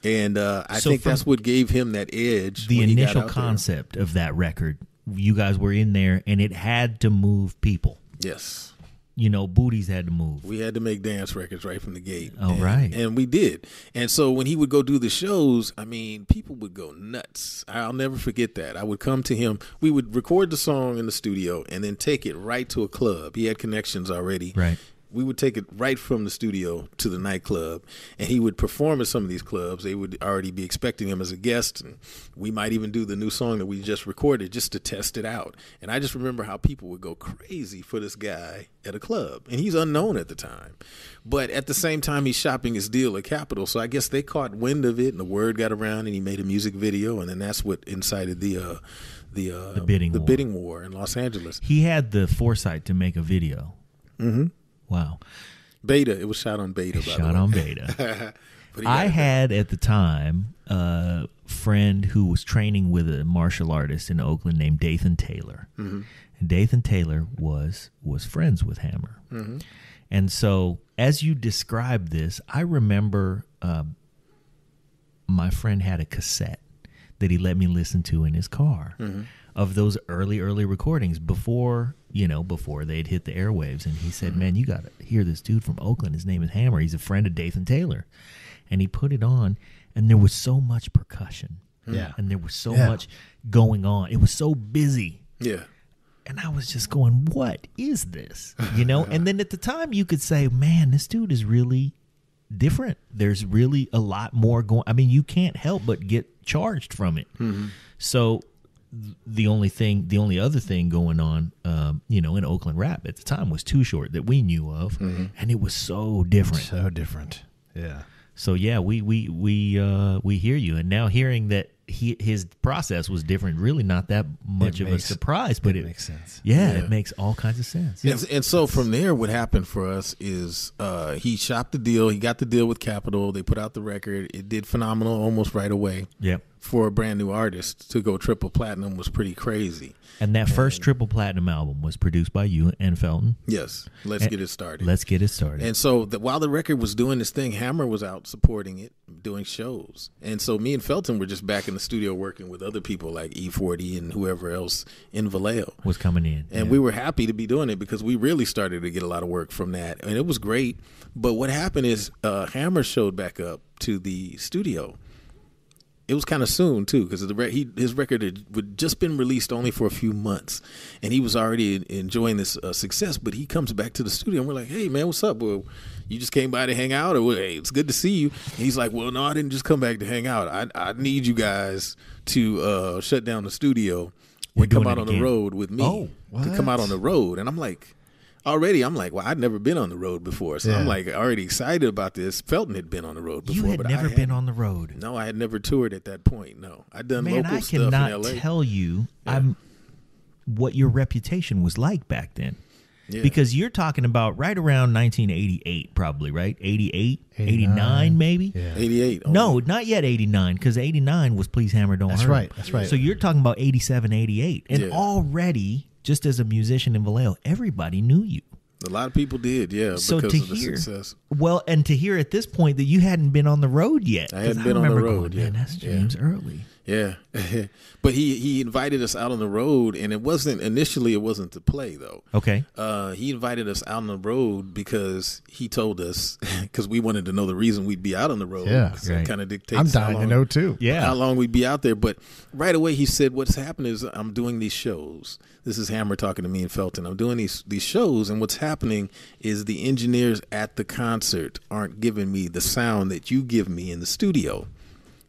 And uh, I so think that's what gave him that edge. The initial concept there. of that record, you guys were in there, and it had to move people. Yes you know, booties had to move. We had to make dance records right from the gate. Oh, and, right. And we did. And so when he would go do the shows, I mean, people would go nuts. I'll never forget that. I would come to him. We would record the song in the studio and then take it right to a club. He had connections already. Right we would take it right from the studio to the nightclub and he would perform at some of these clubs. They would already be expecting him as a guest and we might even do the new song that we just recorded just to test it out. And i just remember how people would go crazy for this guy at a club and he's unknown at the time. But at the same time he's shopping his deal at capitol so i guess they caught wind of it and the word got around and he made a music video and then that's what incited the uh the uh the bidding the war. bidding war in los angeles. He had the foresight to make a video. Mm-hmm Wow. Beta. It was shot on beta. shot on beta. [LAUGHS] I had at the time a friend who was training with a martial artist in Oakland named Dathan Taylor. Mm-hmm. And Dathan Taylor was was friends with Hammer. Mm-hmm. And so, as you describe this, I remember uh, my friend had a cassette that he let me listen to in his car mm-hmm. of those early, early recordings before you know, before they'd hit the airwaves. And he said, mm-hmm. Man, you got to hear this dude from Oakland. His name is Hammer. He's a friend of Dathan Taylor. And he put it on, and there was so much percussion. Mm-hmm. Yeah. And there was so yeah. much going on. It was so busy. Yeah. And I was just going, What is this? You know? and then at the time, you could say, Man, this dude is really different. There's really a lot more going. I mean, you can't help but get charged from it. Mm-hmm. So th- the only thing, the only other thing going on, um, you know, in Oakland rap at the time was Too Short that we knew of, and it was so different. So different. Yeah. So yeah, we we we uh, we hear you, and now hearing that he his process was different, really not that much It of makes- a surprise, but it it, makes sense. Yeah, Yeah. it makes all kinds of sense. And, and so from there, what happened for us is uh, he shopped the deal. He got the deal with Capitol. They put out the record. It did phenomenal almost right away. Yep. For a brand new artist to go triple platinum was pretty crazy. And that first triple platinum album was produced by you and Felton. Yes, let's And- get it started. Let's get it started. And so the, while the record was doing this thing, Hammer was out supporting it, doing shows. And so me and Felton were just back in the studio working with other people like E-40 and whoever else in Vallejo. was coming in, And yeah. we were happy to be doing it because we really started to get a lot of work from that. And it was great. But what happened is uh, Hammer showed back up to the studio. It was kind of soon too, because the re- he, his record had would just been released only for a few months, and he was already enjoying this uh, success. But he comes back to the studio, and we're like, "Hey, man, what's up? Well, you just came by to hang out, or hey, it's good to see you." And he's like, "Well, no, I didn't just come back to hang out. I, I need you guys to uh, shut down the studio and come out on the road with me Oh, to come out on the road." And I'm like, already, I'm like, "Well, I'd never been on the road before, so I'm like already excited about this." Felton had been on the road before, you had but never I been hadn't. on the road. No, I had never toured at that point. No, I'd done Man, local I stuff in cannot L.A. tell you I'm what your reputation was like back then. Yeah. Because you're talking about right around 1988, probably, right? 88, 89, 89, maybe? Yeah. 88. No, not yet 89, because 89 was Please Hammer Don't That's Hurt. right, that's right. So you're talking about 87, 88. And Yeah. already, just as a musician in Vallejo, everybody knew you. a lot of people did, yeah, So because to of the hear, success. well, and to hear at this point that you hadn't been on the road yet. I hadn't been on the road going, Man, yet. that's Yeah. James Earley. Yeah, [LAUGHS] but he he invited us out on the road, and it wasn't initially it wasn't to play though. Okay. Uh, he invited us out on the road because he told us [LAUGHS] because we wanted to know the reason we'd be out on the road. Yeah, right. kind of dictates. I'm how dying to know too. Yeah. how long we'd be out there. But right away, he said, "What's happened is I'm doing these shows. This is Hammer talking to me and Felton. I'm doing these these shows, and what's happening is the engineers at the concert aren't giving me the sound that you give me in the studio."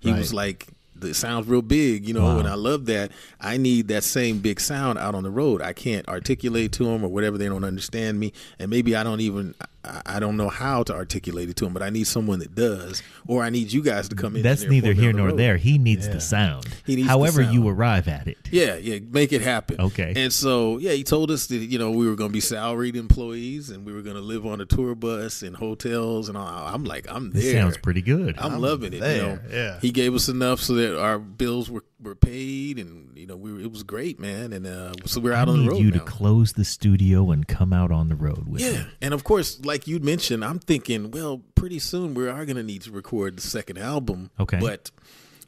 He Right. was like. It sounds real big, you know, Wow. and I love that. I need that same big sound out on the road. I can't articulate to them or whatever. They don't understand me, and maybe I don't even I, I don't know how to articulate it to him, But I need someone that does, or I need you guys to come in. That's neither here nor there. He needs Yeah. the sound. He needs the However, sound. you arrive at it. Yeah, yeah, make it happen. Okay. And so, yeah, he told us that you know we were going to be salaried employees and we were going to live on a tour bus and hotels and all. I'm like, I'm there. This sounds pretty good. I'm, loving it. You know, yeah. He gave us enough so that our bills were, were paid, and you know, we were, it was great, man. And uh, so we're out I on the need road you now. to close the studio and come out on the road with Yeah, me. and of course, like you mentioned, I'm thinking, well, pretty soon we are going to need to record the second album. Okay. but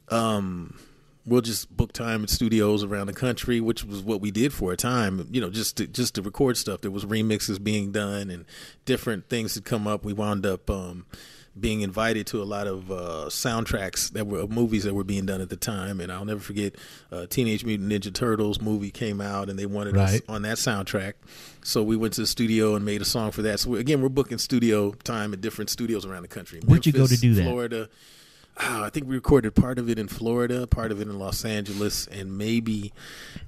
um, we'll just book time at studios around the country, which was what we did for a time. You know, just to, just to record stuff. There was remixes being done and different things had come up. We wound up. Um, being invited to a lot of uh, soundtracks that were movies that were being done at the time, and I'll never forget uh, Teenage Mutant Ninja Turtles movie came out, and they wanted us on that soundtrack. So we went to the studio and made a song for that. So we, again, we're booking studio time at different studios around the country. Where'd you go to do that? Florida. Ah, I think we recorded part of it in Florida, part of it in Los Angeles, and maybe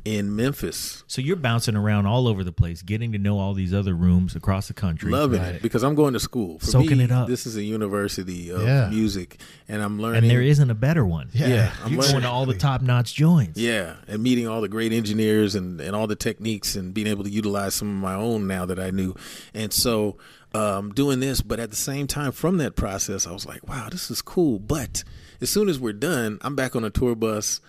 in Memphis. So you're bouncing around all over the place, getting to know all these other rooms across the country. Loving Right. it because I'm going to school. For Soaking me, it up. This is a university of Yeah. music, and I'm learning. and there isn't a better one. Yeah. Yeah, I'm You're learning. going to all the top notch joints. Yeah, and meeting all the great engineers and, and all the techniques and being able to utilize some of my own now that I knew. And so um, doing this, but at the same time, from that process, I was like, wow, this is cool. But as soon as we're done, I'm back on a tour bus.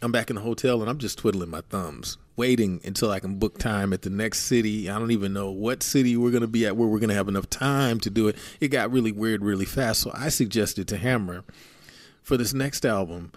I'm back in the hotel and I'm just twiddling my thumbs, waiting until I can book time at the next city. I don't even know what city we're going to be at, where we're going to have enough time to do it. It got really weird really fast. So I suggested to Hammer for this next album,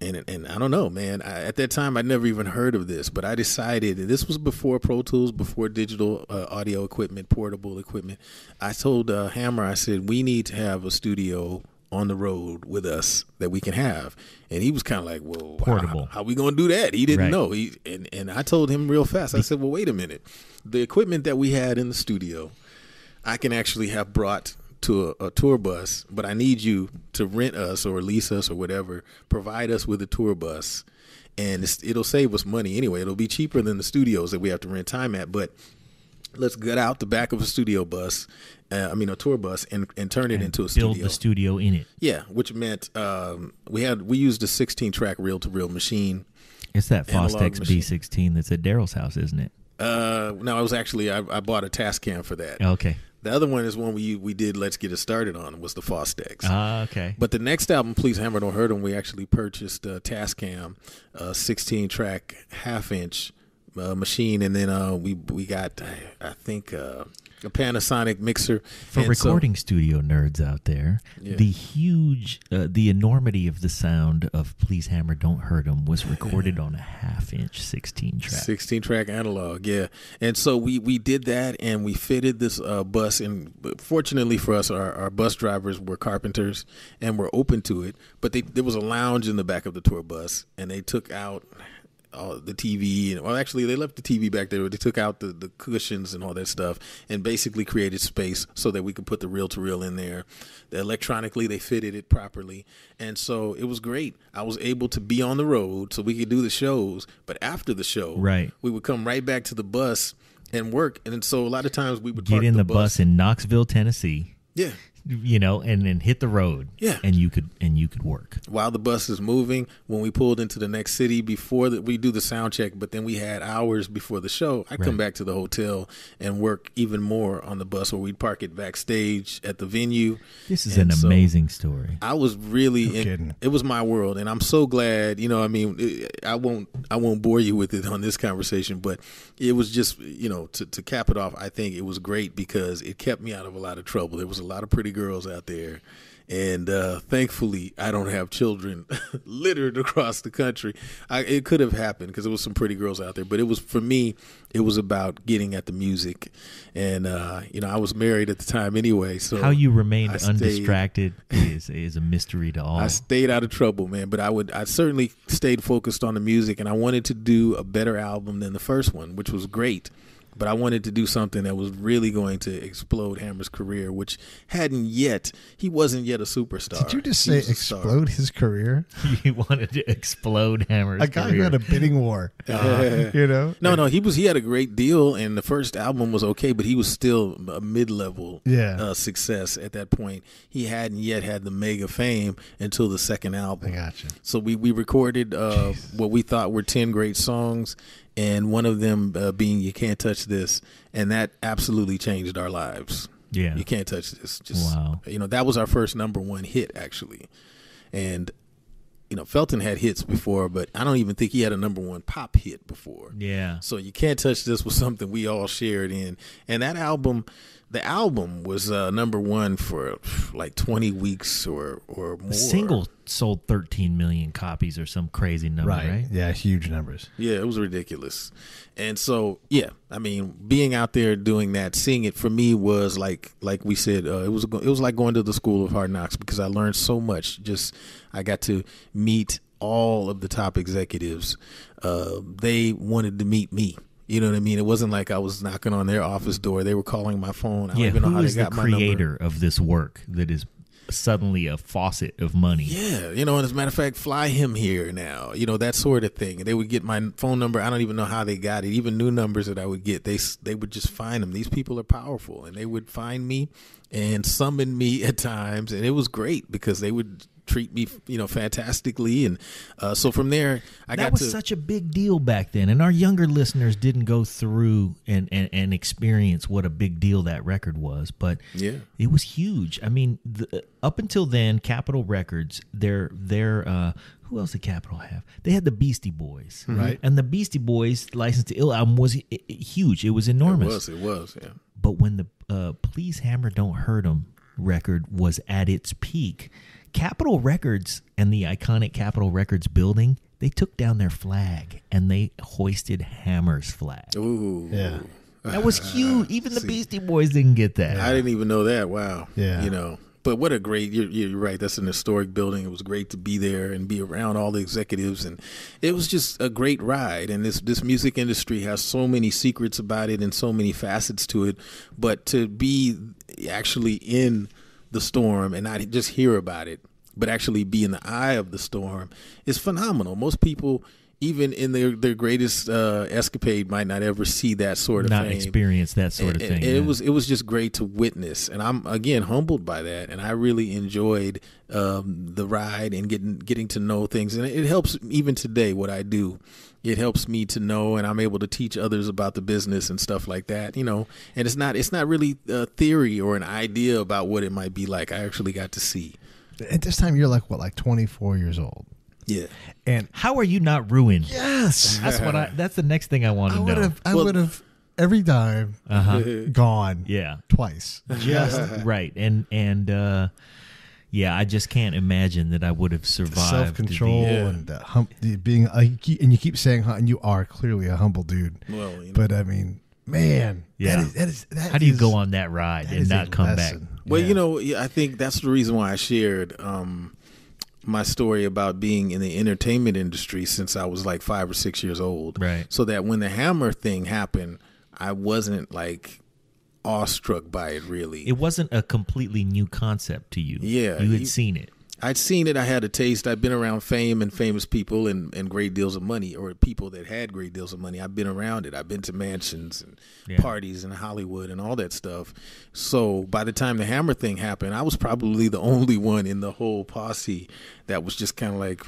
and and I don't know, man. I, at that time, I'd never even heard of this, but I decided and this was before Pro Tools, before digital uh, audio equipment, portable equipment. I told uh, Hammer, I said, we need to have a studio on the road with us that we can have, and he was kind of like, "Well, Portable. How, how we gonna do that?" He didn't Right. know. He and and I told him real fast. I said, "Well, wait a minute. The equipment that we had in the studio, I can actually have brought." To a, a tour bus, but I need you to rent us or lease us or whatever. Provide us with a tour bus, and it's, it'll save us money anyway. It'll be cheaper than the studios that we have to rent time at, but let's get out the back of a studio bus, uh, I mean a tour bus, and, and turn it into a Build studio. the studio in it. yeah, which meant um, we had we used a 16 track reel to reel machine. It's that Fostex. B16 that's at Daryl's house, isn't it? Uh, no, I was actually I, I bought a Tascam for that. Okay. The other one is one we we did. Let's get it started on was the Fostex. Ah, okay. But the next album, Please Hammer Don't Hurt 'Em, we actually purchased a Tascam, a 16 track half inch uh, machine, and then uh, we we got I think uh, a Panasonic mixer For And so- recording studio nerds out there, Yeah. the huge, uh, the enormity of the sound of "Please Hammer, Don't Hurt 'Em" was recorded on a half-inch 16 track. 16 track analog, yeah. And so we we did that and we fitted this uh, bus and fortunately for us our, our bus drivers were carpenters and were open to it, but they, there was a lounge in the back of the tour bus and they took out all the TV and well actually they left the TV back there but they took out the, the cushions and all that stuff and basically created space so that we could put the reel to reel in there. The electronically they fitted it properly and so it was great. I was able to be on the road so we could do the shows, but after the show Right. we would come right back to the bus and work. And so a lot of times we would Get in the, bus in Knoxville, Tennessee, Yeah. You know, and then hit the road. Yeah. and you could and you could work. While the bus is moving, when we pulled into the next city before that we do the sound check, but then we had hours before the show. I come back to the hotel and work even more on the bus, or we'd park it backstage at the venue. This is And an so amazing story. I was really No in, kidding. it was my world and I'm so glad, you know, I mean, it- I won't I won't bore you with it on this conversation, but it was just, you know, to to cap it off, I think it was great because it kept me out of a lot of trouble. There was a lot of pretty girls out there and uh, thankfully, I don't have children [LAUGHS] littered across the country. I, it could have happened because there was some pretty girls out there, but it was for me. It was about getting at the music, and uh, you know, I was married at the time anyway. So How you remained I stayed- undistracted [LAUGHS] is is a mystery to all. I stayed out of trouble, man. But I would, I certainly stayed focused on the music, and I wanted to do a better album than the first one, which was great. But I wanted to do something that was really going to explode Hammer's career, which hadn't yet. He wasn't yet a superstar. Did you just He say was a star. explode his career? [LAUGHS] you wanted to explode Hammer's A guy career. who had a bidding war. [LAUGHS] [LAUGHS] you know? No, no, he was. He had a great deal, and the first album was okay, but he was still a mid-level Yeah. uh, success at that point. He hadn't yet had the mega fame until the second album. I gotcha. So we we recorded uh, what we thought were ten great songs, and one of them uh, being "You Can't Touch This," and that absolutely changed our lives. Yeah. You can't touch this. Just Wow. you know that was our first number one hit actually, and you know Felton had hits before, but I don't even think he had a number one pop hit before. yeah. So you can't touch this was something we all shared in, and that album, the album was uh, number one for like twenty weeks or or more. A single sold 13 million copies or some crazy number, right? Yeah, huge numbers. Yeah, it was ridiculous. And so, yeah, I mean, being out there doing that, seeing it for me was like, like we said, uh, it was it was like going to the school of hard knocks because I learned so much. Just I got to meet all of the top executives. Uh, they wanted to meet me. You know what I mean? It wasn't like I was knocking on their office door. They were calling my phone. I don't Yeah, even know how they is the my number. creator of this work that is suddenly a faucet of money? Yeah, you know, and as a matter of fact, fly him here now. You know that sort of thing. They would get my phone number. I don't even know how they got it. Even new numbers that I would get, they they would just find them. These people are powerful, and they would find me and summon me [LAUGHS] at times, and it was great because they would treat me, you know, fantastically. And uh, so from there, I that got was to. such a big deal back then, and our younger listeners didn't go through and, and, and experience what a big deal that record was. But Yeah. it was huge. I mean, the, up until then, Capitol Records, their their uh, who else did Capitol have? They had the Beastie Boys, Right. And the Beastie Boys' "License to Ill" album was i- i- huge. It was enormous. it was. It was. Yeah. But when the uh, "Please Hammer Don't Hurt Hurt 'Em" record was at its peak, Capitol Records and the iconic Capitol Records building they took down their flag and they hoisted Hammer's flag. Ooh. Yeah. That was huge. Even the See. Beastie Boys didn't get that. I didn't even know that. Wow. Yeah. You know, but what a great, you're, you're right. That's an historic building. It was great to be there and be around all the executives. And it was just a great ride. And this, this music industry has so many secrets about it and so many facets to it. But to be actually in the storm and not just hear about it, but actually be in the eye of the storm is phenomenal. Most people, even in their their greatest uh, escapade, might not ever see that sort of Not fame. experience that sort And- of and thing. It was it was just great to witness, and I'm again humbled by that, and I really enjoyed um, the ride and getting getting to know things, and it helps even today what I do. It helps me to know, and I'm able to teach others about the business and stuff like that. You know, and it's not it's not really a theory or an idea about what it might be like. I actually got to see. At this time, you're like what, like 24 years old, Yeah, and How are you not ruined? yes, [LAUGHS] That's what I. That's the next thing I want to would know. I Well- would have every dime Uh-huh. gone Yeah. twice. Just right. And and uh yeah, I just can't imagine that I would have survived. Self control Yeah. and uh, hum- being, uh, you keep, and you keep saying, huh, and you are clearly a humble dude. well, you know. But I mean, man, Yeah. that is, that is that How do you is- go on that ride that and not come back? Well, Yeah. you know, I think that's the reason why I shared um, my story about being in the entertainment industry since I was like five or six years old. Right. So that when the Hammer thing happened, I wasn't like awestruck by it really. It wasn't a completely new concept to you. Yeah, You had you- seen it. I'd seen it. I had a taste. I'd been around fame and famous people and, and great deals of money, or people that had great deals of money. I've been around it. I've been to mansions and Yeah. parties in Hollywood and all that stuff. So by the time the Hammer thing happened, I was probably the [LAUGHS] only one in the whole posse that was just kind of like,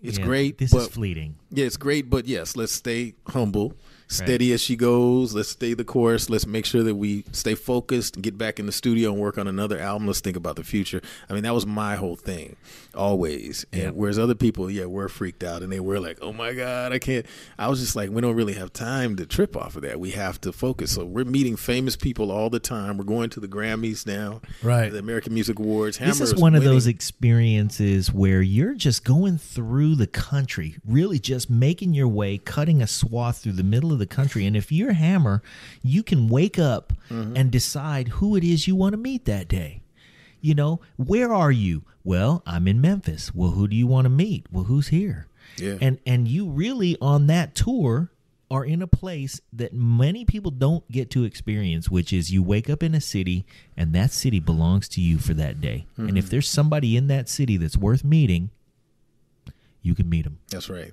it's Yeah, great, This but is fleeting. yeah, it's great, but yes, let's stay humble, steady as she goes. Let's stay the course. Let's make sure that we stay focused get back in the studio and work on another album. Let's think about the future. I mean, that was my whole thing, always. And Yeah. whereas other people, yeah, were freaked out and they were like, "Oh my god, I can't." I was just like, we don't really have time to trip off of that. We have to focus. So we're meeting famous people all the time. We're going to the Grammys now, Right. The American Music Awards. This Hammer is one of those experiences where you're just going through the country, really just making your way, cutting a swath through the middle of the country. And if you're Hammer, you can wake up Mm-hmm. and decide who it is you want to meet that day. You know, where are you? Well, I'm in Memphis. Well, who do you want to meet? Well, who's here? Yeah. And and you really on that tour are in a place that many people don't get to experience, which is you wake up in a city and that city belongs to you for that day. And Mm-hmm. if there's somebody in that city that's worth meeting, you can meet them. That's right.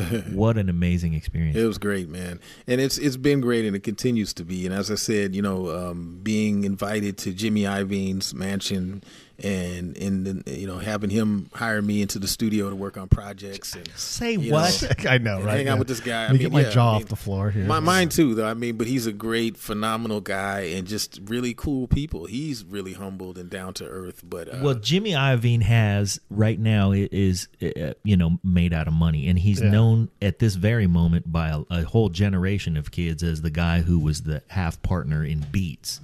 [LAUGHS] what an amazing experience. It was great, man, and it's it's been great, and it continues to be. And as I said, you know, um, being invited to Jimmy Iovine's mansion, and and you know having him hire me into the studio to work on projects, and Say what? know, [LAUGHS] I know, right? hang out yeah. with this guy. I Let me mean, get my yeah, jaw I mean, off the floor here. My mind too, though. I mean, but he's a great, phenomenal guy, and just really cool people. He's really humbled and down to earth. But uh, Well, Jimmy Iovine has right now is uh, you know made out of money, and he's Yeah. known at this very moment by a, a whole generation of kids as the guy who was the half partner in Beats,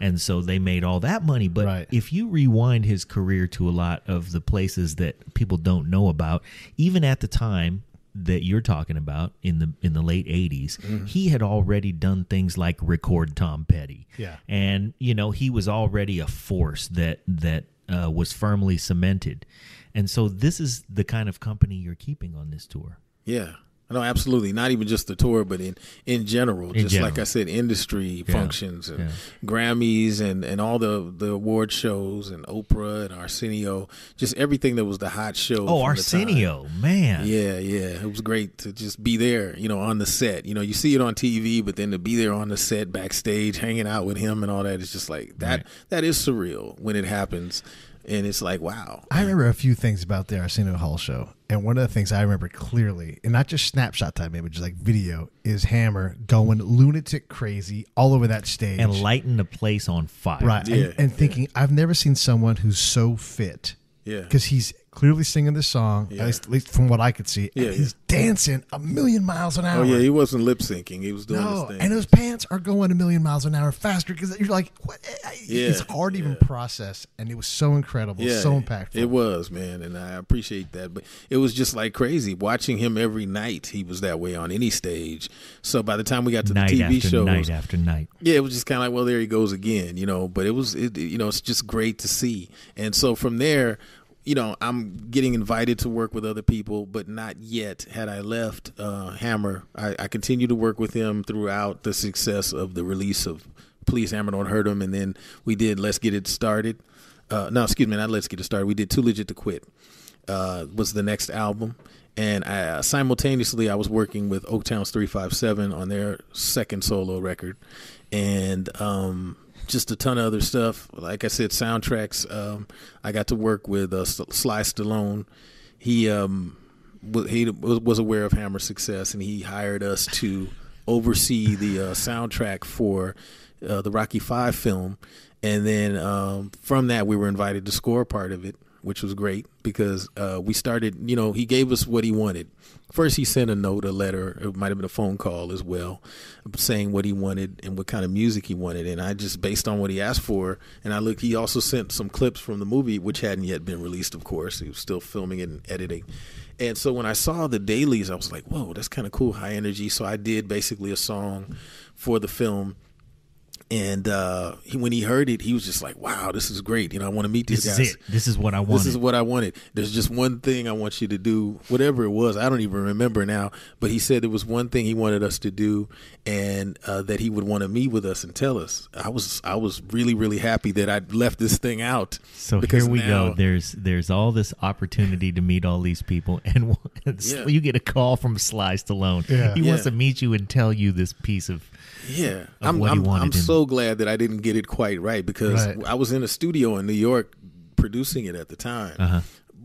and so they made all that money. But Right. if you rewind his career to a lot of the places that people don't know about, even at the time that you're talking about in the in the late 80s he had already done things like record Tom Petty Yeah. and you know he was already a force that that uh, was firmly cemented and so this is the kind of company you're keeping on this tour Yeah. No, absolutely. Not even just the tour, but in in general, In just like. I said, industry Yeah. functions and Yeah. Grammys and and all the the award shows and Oprah and Arsenio, just everything that was the hot show. oh from the time. arsenio man Yeah, yeah, it was great to just be there, you know, on the set. You know, you see it on TV, but then to be there on the set, backstage, hanging out with him and all that is just like that. Right. That is surreal when it happens, and it's like, wow. I remember a few things about the Arsenio Hall show, and one of the things I remember clearly, and not just snapshot time images, like video, is Hammer going lunatic crazy all over that stage, and lighting the place on fire. Right, Yeah, and, and thinking, I've never seen someone who's so fit, Yeah. because he's clearly singing this song, Yeah. at, least, at least from what I could see, Yeah, and he's dancing a million miles an oh, hour. Oh yeah, he wasn't lip syncing; he was doing No, his thing. and those pants are going a million miles an hour faster because you're like, what? Yeah, it's hard to even process, and it was so incredible, so impactful. It was, man, and I appreciate that. But it was just like crazy watching him every night. He was that way on any stage. So by the time we got to night the TV after shows, night after night yeah, it was just kind of like, well, there he goes again, you know. But it was, it, you know, it's just great to see. And so from there, you know, I'm getting invited to work with other people, but not yet. Had I left uh, Hammer, I, I continue to work with him throughout the success of the release of Please Hammer Don't Hurt 'Em, and then we did Let's Get It Started. Uh, no, excuse me, not Let's Get It Started. We did Too Legit to Quit. Uh, was the next album, and I, simultaneously I was working with Oaktowns Three Five Seven on their second solo record, and um, just a ton of other stuff. Like I said, soundtracks. Um, I got to work with uh, Sly Stallone. He um, he was aware of Hammer's success, and he hired us to oversee the uh, soundtrack for uh, the Rocky Five film. And then um, from that, we were invited to score part of it which was great because uh, we started. You know, he gave us what he wanted. First, he sent a note, a letter. It might have been a phone call as well, saying what he wanted and what kind of music he wanted. And I just based on what he asked for, and I look. He also sent some clips from the movie, which hadn't yet been released. Of course, he was still filming it and editing. And so when I saw the dailies, I was like, "Whoa, that's kind of cool, high energy." So I did basically a song for the film and uh, he, when he heard it, he was just like, "Wow, this is great! You know, I want to meet these this guys. Is it. This is what I wanted. This is what I wanted. There's just one thing I want you to do, whatever it was. I don't even remember now, but he said there was one thing he wanted us to do, and uh, that he would want to meet with us and tell us. I was I was really really happy that I left this thing out. So here we now, go. There's there's all this opportunity to meet all these people, [LAUGHS] and yeah. you get a call from Sly Stallone. Yeah. He yeah. wants to meet you and tell you this piece of yeah, I'm I'm, I'm so glad that I didn't get it quite right because right. I was in a studio in New York producing it at the time. Uh-huh.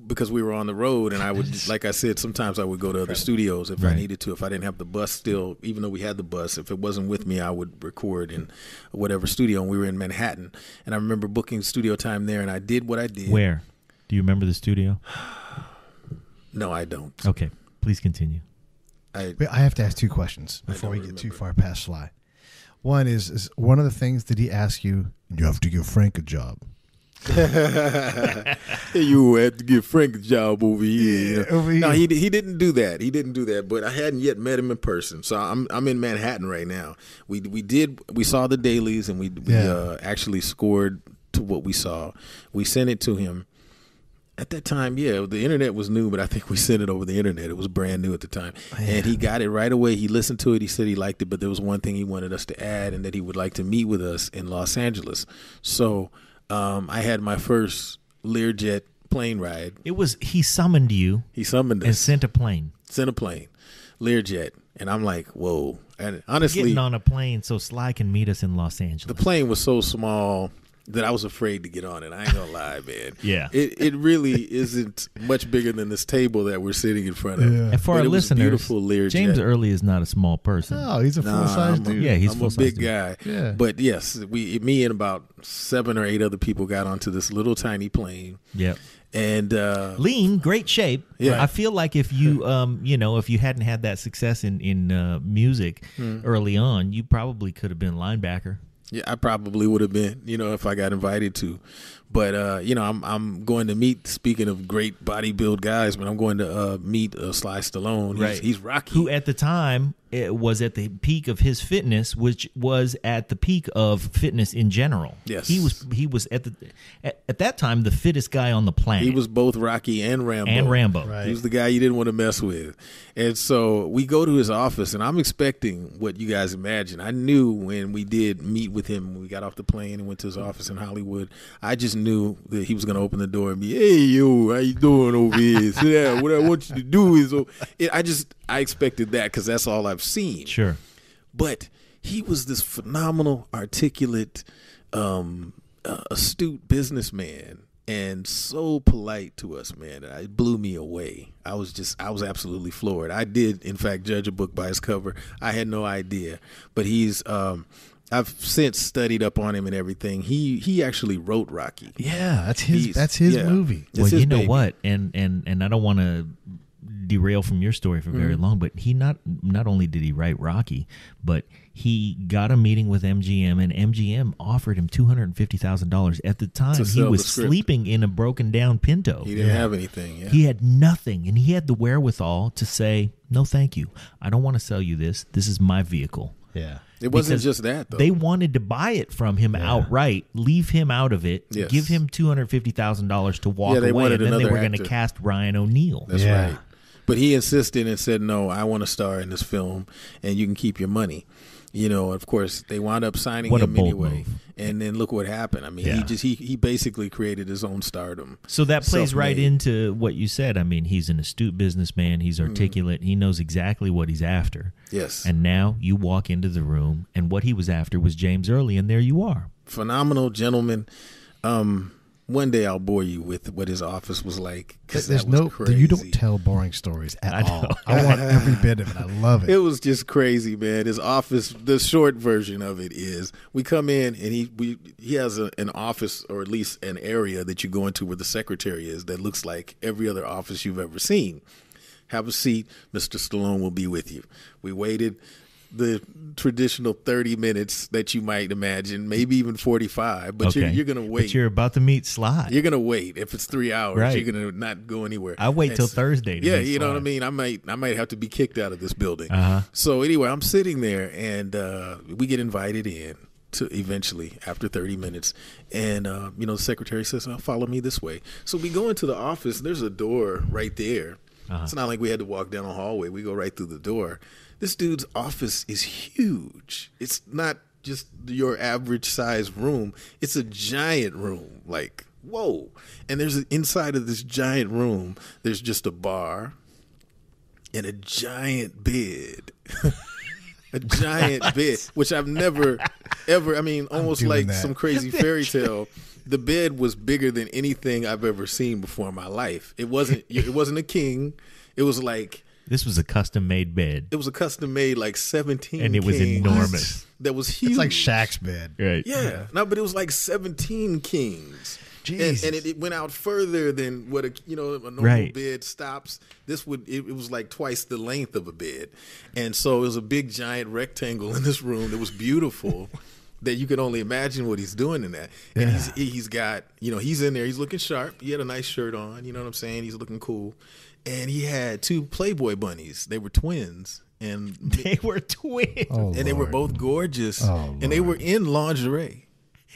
Because we were on the road, and I would, like I said, sometimes I would go to other studios if right. I needed to. If I didn't have the bus still, even though we had the bus, if it wasn't with me, I would record in whatever studio. And we were in Manhattan, and I remember booking studio time there, and I did what I did. Where? Do you remember the studio? no, I don't. Okay, please continue. I, I have to ask two questions before we get remember. too far past Sly. One is, is one of the things did he ask you? You have to give Frank a job. [LAUGHS] you have to give Frank a job over here. Yeah, over here. No, he he didn't do that. He didn't do that. But I hadn't yet met him in person, so I'm I'm in Manhattan right now. We we did we saw the dailies and we we yeah. uh, actually scored to what we saw. We sent it to him at that time, yeah, the internet was new, but I think we sent it over the internet. It was brand new at the time. And he got it right away. He listened to it. He said he liked it, but there was one thing he wanted us to add and that he would like to meet with us in Los Angeles. So um, I had my first Learjet plane ride. It was, he summoned you. He summoned us. And sent a plane. Sent a plane, Learjet. And I'm like, whoa. And honestly, getting on a plane so Sly can meet us in Los Angeles. The plane was so small that I was afraid to get on it. I ain't gonna lie, man. [LAUGHS] Yeah, it it really isn't much bigger than this table that we're sitting in front of. Yeah. And for but our listeners, beautiful Learjet. James Earley is not a small person. No, he's a full nah, size dude. Yeah, he's I'm a big dude. guy. Yeah, but yes, we me and about seven or eight other people got onto this little tiny plane. Yep. And uh, lean, great shape. Yeah, I feel like if you, [LAUGHS] um, you know, if you hadn't had that success in in uh, music hmm. early on, you probably could have been linebacker. Yeah, I probably would have been, you know, if I got invited to. But uh, you know, I'm I'm going to meet. Speaking of great bodybuild guys, but I'm going to uh, meet uh, Sly Stallone. He's, right, he's Rocky, who at the time was at the peak of his fitness, which was at the peak of fitness in general. Yes, he was. He was at the at, at that time the fittest guy on the planet. He was both Rocky and Rambo. And Rambo. Right. He was the guy you didn't want to mess with. And so we go to his office, and I'm expecting what you guys imagine. I knew when we did meet with him when we got off the plane and went to his office in Hollywood. I just knew that he was going to open the door and be, "Hey, yo, how you doing over here? Sit down. What I want you to do is," oh, it, I just I expected that because that's all I've seen. Sure, but he was this phenomenal, articulate, um, uh, astute businessman and so polite to us, man. It blew me away. I was just, I was absolutely floored. I did, in fact, judge a book by its cover. I had no idea, but he's, um, I've since studied up on him and everything. He he actually wrote Rocky. Yeah, that's his. He's, that's his yeah, movie. Well, his you know baby. what, and and and I don't want to derail from your story for very mm-hmm. long, but he not not only did he write Rocky, but he got a meeting with MGM, and MGM offered him two hundred and fifty thousand dollars. At the time, he was sleeping in a broken down Pinto. He didn't yeah. have anything. Yeah. He had nothing, and he had the wherewithal to say, "No, thank you. I don't want to sell you this. This is my vehicle." Yeah. It wasn't because just that though. They wanted to buy it from him yeah. outright, leave him out of it, yes. give him two hundred fifty thousand dollars to walk yeah, away, and then they were going to cast Ryan O'Neal. That's yeah. right. But he insisted and said, "No, I want to star in this film, and you can keep your money." You know, of course, they wound up signing What him anyway. move. And then look what happened. I mean, he just he he basically created his own stardom. So that plays right Self-made. into what you said. I mean, he's an astute businessman. He's Mm-hmm. articulate. He knows exactly what he's after. Yes. And now you walk into the room, and what he was after was James Earley, and there you are. phenomenal gentleman. Um, one day I'll bore you with what his office was like. Cause There's no. crazy. You don't tell boring stories at I all. [LAUGHS] I want [LAUGHS] every bit of it. I love it. It was just crazy, man. His office. The short version of it is we come in and he we he has a, an office or at least an area that you go into where the secretary is that looks like every other office you've ever seen. Have a seat. Mr. Stallone will be with you. We waited the traditional 30 minutes that you might imagine, maybe even 45, but okay, you're, you're going to wait. But you're about to meet Sly. You're gonna wait. If it's three hours, Right. you're gonna not go anywhere. I wait till Thursday. To Yeah, you know what I mean. I might, I might have to be kicked out of this building. Uh-huh. So anyway, I'm sitting there, and uh, we get invited in to eventually after 30 minutes, and uh, you know the secretary says, oh, "Follow me this way." So we go into the office. There's a door right there. Uh-huh. It's not like we had to walk down a hallway. We go right through the door. This dude's office is huge. It's not just your average size room. It's a giant room. Like, whoa. And there's inside of this giant room, there's just a bar and a giant bed. [LAUGHS] a giant [LAUGHS] bed, which I've never ever I mean, almost like that. some crazy [LAUGHS] fairy tale. The bed was bigger than anything I've ever seen before in my life. It wasn't it wasn't a king. It was like This was a custom made bed. it was a custom made like 17 And it was kings enormous. That was huge. It's like Shaq's bed. Right. Yeah. No, but it was like 17 kings. And, and it, it went out further than what a you know a normal Right. bed stops. This would it, it was like twice the length of a bed, and so it was a big giant rectangle in this room that was beautiful. [LAUGHS] that you can only imagine what he's doing in that. And he's he's got you know he's in there. He's looking sharp. He had a nice shirt on. You know what I'm saying? He's looking cool, and he had two Playboy bunnies. They were twins, and [LAUGHS] They were twins. Oh, and they were both gorgeous, Oh, and they were in lingerie.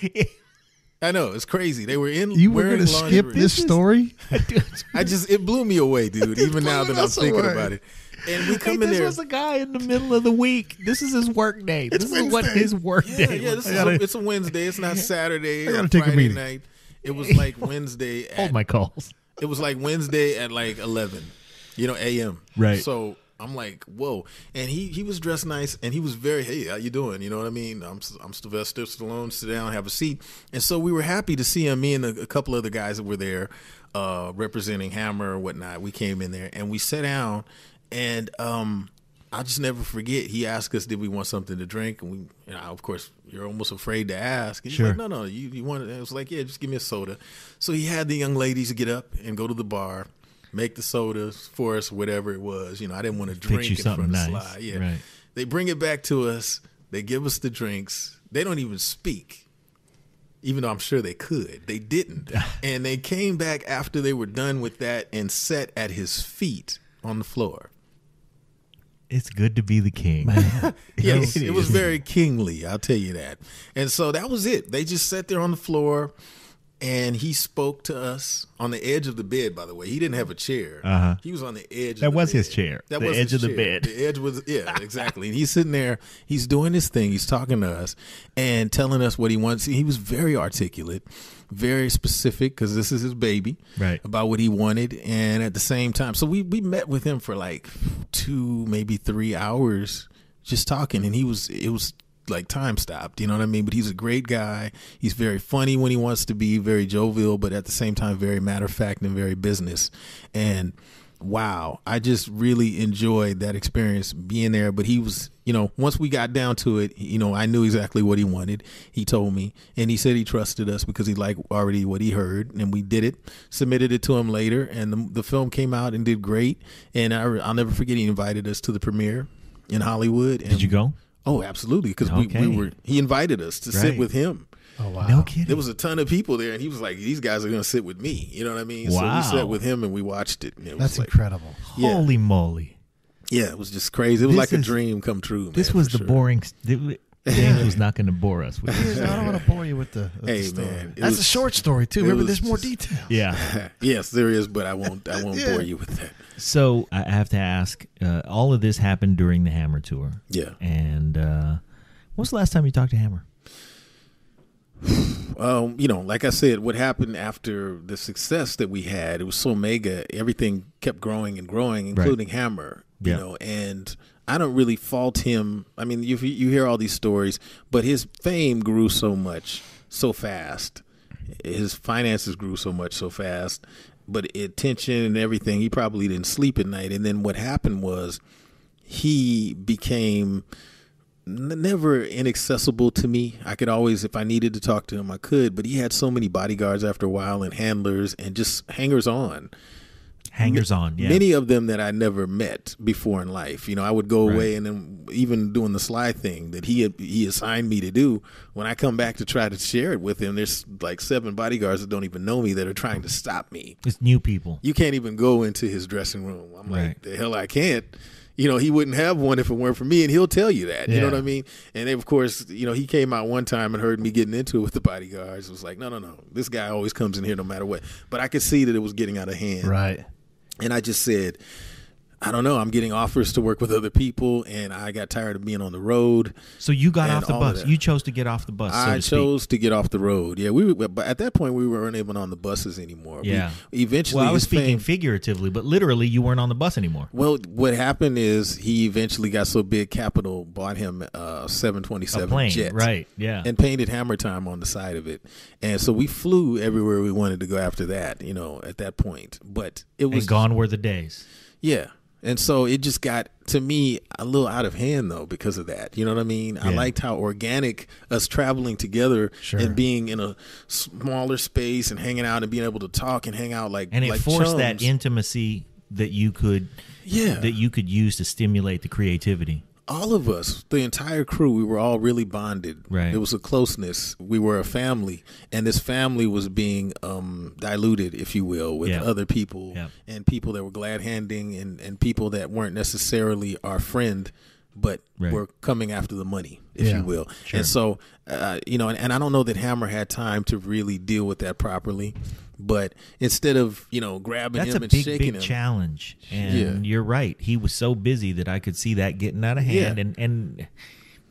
[LAUGHS] I know it's crazy. They were in. Lingerie. You were wearing going to skip this story? [LAUGHS] I just it blew me away, dude. Even now that I'm thinking away. about it, and we Hey, come in this there. was a guy in the middle of the week. This is his work day. This is what his work yeah, day. yeah. was. This is a, it's a Wednesday. It's not [LAUGHS] Saturday I or gotta take a meeting. night. It was like Wednesday. [LAUGHS] At, Hold my calls. It was like Wednesday at like eleven, you know, a.m. Right. So I'm like, whoa. And he he was dressed nice, and he was very, hey, how you doing? You know what I mean? I'm I'm Sylvester Stallone. Sit down, have a seat. And so we were happy to see him. Me and a, a couple other guys that were there, uh, representing Hammer or whatnot. We came in there and we sat down, and um. I'll just never forget. He asked us, "Did we want something to drink?" And we, you know, of course, you're almost afraid to ask. He's Sure. like, "No, no, you, you want it?" I was like, "Yeah, just give me a soda." So he had the young ladies get up and go to the bar, make the sodas for us, whatever it was. You know, I didn't want to drink you in something front of nice. Sly. Yeah, Right. they bring it back to us. They give us the drinks. They don't even speak, even though I'm sure they could. They didn't, [LAUGHS] and they came back after they were done with that and sat at his feet on the floor. It's good to be the king. [LAUGHS] Yes, It it was very kingly. I'll tell you that. And so that was it. They just sat there on the floor, and he spoke to us on the edge of the bed. By the way, he didn't have a chair. Uh-huh. He was on the edge. That of the was bed. his chair. That The was edge his of the bed. The edge was yeah, [LAUGHS] exactly. and he's sitting there. He's doing his thing. He's talking to us and telling us what he wants. He was very articulate, very specific because this is his baby. Right. About what he wanted, and at the same time, so we we met with him for like two, maybe three hours, just talking, and he was it was like time stopped. You know what I mean? But he's a great guy. He's very funny when he wants to be, very jovial, but at the same time, very matter of fact and very business. And wow, I just really enjoyed that experience being there. But he was, you know, once we got down to it, you know, I knew exactly what he wanted. He told me, and he said he trusted us because he liked already what he heard, and we did it. Submitted it to him later, and the, the film came out and did great. And I, I'll never forget he invited us to the premiere in Hollywood. And Did you go? Oh, absolutely, because Okay. we, we were. He invited us to sit with him. Oh, wow. No kidding. There was a ton of people there, and he was like, "These guys are going to sit with me." You know what I mean? Wow. So we sat with him and we watched it. And it That's was like, incredible. yeah. Holy moly! Yeah, it was just crazy. It was This like a is- dream come true. Man, This was for the sure. boring. James was not going to bore us with this. I don't want to bore you with the, with the Hey, story. man, it That's a was- short story too. it Remember, was there's more just- detail. Yeah. yes, there is, but I won't. I won't [LAUGHS] Yeah. bore you with that. So I have to ask. Uh, all of this happened during the Hammer tour. Yeah. And uh, When's the last time you talked to Hammer? [SIGHS] um, you know, like I said, what happened after the success that we had, it was so mega. Everything kept growing and growing, including right. Hammer. You yeah. know, and I don't really fault him. I mean, you you hear all these stories, but his fame grew so much, so fast. His finances grew so much, so fast. But attention and everything, he probably didn't sleep at night. And then what happened was, he became never inaccessible to me. I could always, if I needed to talk to him, I could. But he had so many bodyguards after a while and handlers and just hangers on. Hangers on, yeah. Many of them that I never met before in life. You know, I would go right. away and then even doing the sly thing that he had, he assigned me to do. When I come back to try to share it with him, there's like seven bodyguards that don't even know me that are trying to stop me. It's new people. You can't even go into his dressing room. I'm right. like, the hell I can't you know, he wouldn't have one if it weren't for me, and he'll tell you that. You know what I mean? And of course, you know, he came out one time and heard me getting into it with the bodyguards. It was like, no, no, no, this guy always comes in here no matter what. But I could see that it was getting out of hand. Right. And I just said, I don't know. I'm getting offers to work with other people, and I got tired of being on the road. So you got off the bus. You chose to get off the bus. So I to chose to get off the road. Yeah, we were, but at that point we weren't even on the buses anymore. Yeah. We, eventually, well, I was speaking fame, figuratively, but literally, you weren't on the bus anymore. Well, what happened is he eventually got so big, Capitol bought him a uh, 727 jet, right? Yeah, and painted Hammer Time on the side of it, and so we flew everywhere we wanted to go after that. You know, at that point, but it was and gone were the days. Yeah, and so it just got to me a little out of hand though because of that. You know what I mean? Yeah. I liked how organic us traveling together sure. and being in a smaller space and hanging out and being able to talk and hang out like and it like forced chums. that intimacy that you could yeah that you could use to stimulate the creativity all of us, the entire crew, we were all really bonded. Right. It was a closeness. We were a family, and this family was being um, diluted, if you will, with yeah. other people yeah. and people that were glad handing and, and people that weren't necessarily our friend, but right. were coming after the money, if yeah. you will. Sure. And so, uh, you know, and, and I don't know that Hammer had time to really deal with that properly. But instead of you know grabbing That's him a and big, shaking big him, challenge. And Yeah. you're right. He was so busy that I could see that getting out of hand, Yeah. and and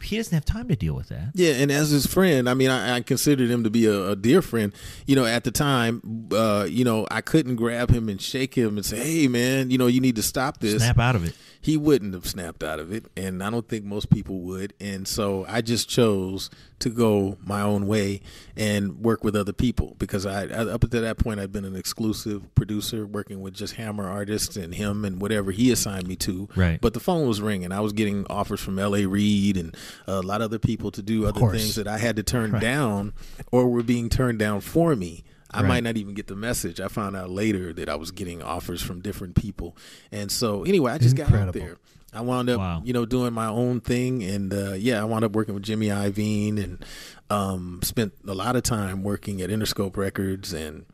he doesn't have time to deal with that. Yeah, and as his friend, I mean, I, I considered him to be a, a dear friend. You know, at the time, uh, you know, I couldn't grab him and shake him and say, "Hey, man, you know, you need to stop this." Snap out of it. He wouldn't have snapped out of it, and I don't think most people would. And so I just chose to go my own way and work with other people because I, up until that point I'd been an exclusive producer working with just Hammer artists and him and whatever he assigned me to. Right. But the phone was ringing. I was getting offers from L.A. Reid and a lot of other people to do other things that I had to turn Right. down or were being turned down for me. I Right. might not even get the message. I found out later that I was getting offers from different people. And so anyway, I just got out there. I wound up, Wow. you know, doing my own thing, and uh, yeah, I wound up working with Jimmy Iovine, and um, spent a lot of time working at Interscope Records, and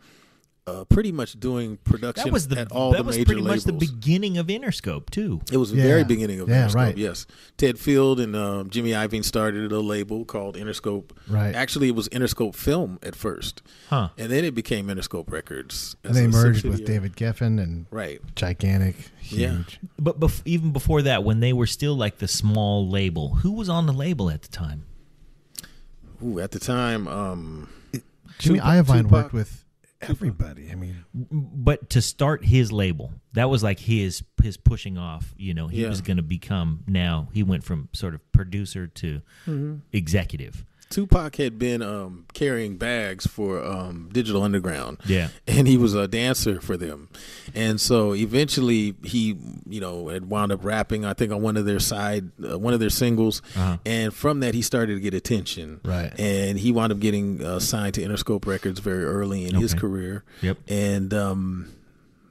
uh, pretty much doing production That was the at all that the was major pretty labels. much the beginning of Interscope too. It was the Yeah. very beginning of Yeah, Interscope. right. Yes, Ted Field and um, Jimmy Iovine started a label called Interscope. Right. Actually, it was Interscope Film at first, Huh. and then it became Interscope Records. And they merged with. David Geffen and Right. gigantic, huge. Yeah. But bef- even before that, when they were still like the small label, who was on the label at the time? Ooh, at the time, um, Jimmy Tupac- Iovine Tupac- worked with everybody. I mean, But to start his label, that was like his his pushing off. You know, he Yeah. was going to become now. He went from sort of producer to Mm-hmm. executive. Tupac had been um, carrying bags for um, Digital Underground. Yeah. and he was a dancer for them, and so eventually he, you know, had wound up rapping. I think on one of their side, uh, one of their singles, Uh-huh. and from that he started to get attention. Right. and he wound up getting uh, signed to Interscope Records very early in his career. Yep. and um,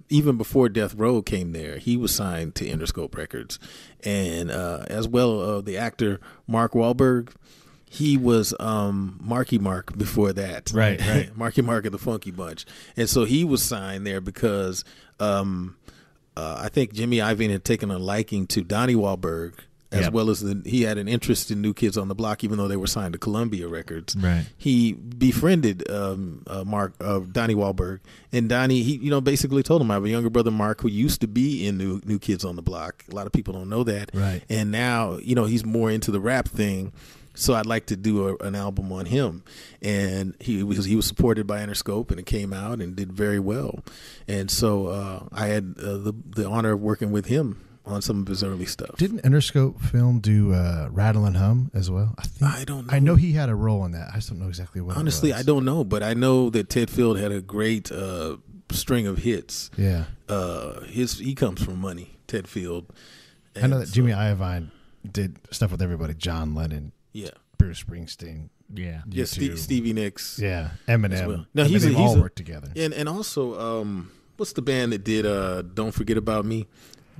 even before Death Row came there, he was signed to Interscope Records, and uh, as well uh, the actor Mark Wahlberg. He was um, Marky Mark before that, Right, right. [LAUGHS] Marky Mark of the Funky Bunch, and so he was signed there because um, uh, I think Jimmy Iovine had taken a liking to Donnie Wahlberg, as Yep. well as the, he had an interest in New Kids on the Block, even though they were signed to Columbia Records Right. he befriended um, uh, Mark uh, Donnie Wahlberg, and Donnie he you know basically told him I have a younger brother Mark who used to be in New New Kids on the Block. A lot of people don't know that, Right. And now you know he's more into the rap thing. So I'd like to do a, an album on him, and he was he was supported by Interscope, and it came out and did very well. And so uh, I had uh, the the honor of working with him on some of his early stuff. Didn't Interscope Film do uh, Rattle and Hum as well? I think I don't I know. know he had a role in that. I just don't know exactly what. Honestly. I don't know, but I know that Ted Field had a great uh, string of hits. Yeah, Uh, his he comes from money, Ted Field. I know that so- Jimmy Iovine did stuff with everybody. John Lennon, Yeah, Bruce Springsteen. Yeah. yeah, U2. Steve, Stevie Nicks. Yeah, Eminem. Well. No, I mean, he's a- he's all a- worked together. And and also, um, what's the band that did uh, "Don't Forget About Me"?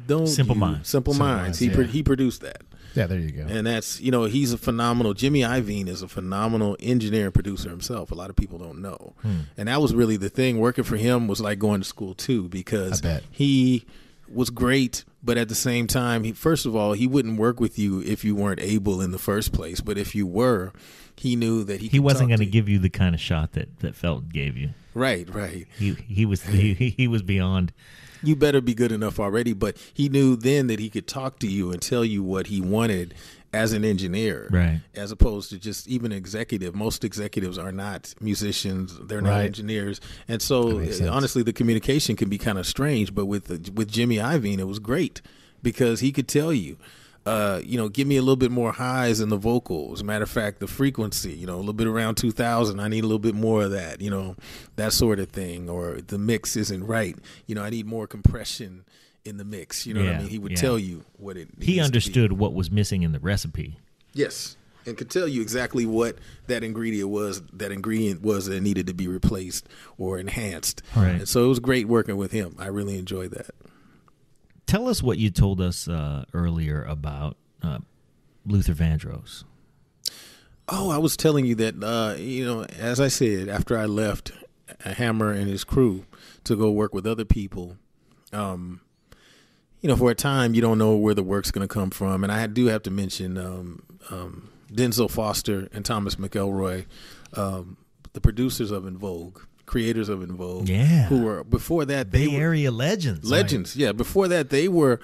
Don't Simple you- Minds. Simple, Simple Minds. Minds, He pro- yeah. he produced that, Yeah, there you go. and that's you know he's a phenomenal. Jimmy Iovine is a phenomenal engineer and producer himself. A lot of people don't know, Hmm. and that was really the thing. Working for him was like going to school too because he was great. But at the same time, he first of all he wouldn't work with you if you weren't able in the first place. But if you were, he knew that he He wasn't going to give you the kind of shot that that Felton gave you. right, right. He he was [LAUGHS] he, he was beyond. you better be good enough already. But he knew then that he could talk to you and tell you what he wanted as an engineer, Right. As opposed to just even executive. Most executives are not musicians; they're not Right. engineers, and so That makes sense. honestly, the communication can be kind of strange. But with the, with Jimmy Iovine, it was great because he could tell you. Uh, you know, give me a little bit more highs in the vocals. Matter of fact, the frequency, you know, a little bit around 2000. I need a little bit more of that, you know, that sort of thing. Or the mix isn't right. You know, I need more compression in the mix. You know what I mean? He would yeah. tell you what it. He understood what was missing in the recipe. Yes, and could tell you exactly what that ingredient was. That ingredient was that needed to be replaced or enhanced. Right. And so it was great working with him. I really enjoyed that. Tell us what you told us uh, earlier about uh, Luther Vandross. Oh, I was telling you that, uh, you know, as I said, after I left Hammer and his crew to go work with other people, um, you know, for a time, you don't know where the work's going to come from. And I do have to mention um, um, Denzel Foster and Thomas McElroy, um, the producers of En Vogue, creators of En Vogue. Yeah. Who were, before that, they Bay were, Area legends. legends yeah before that they were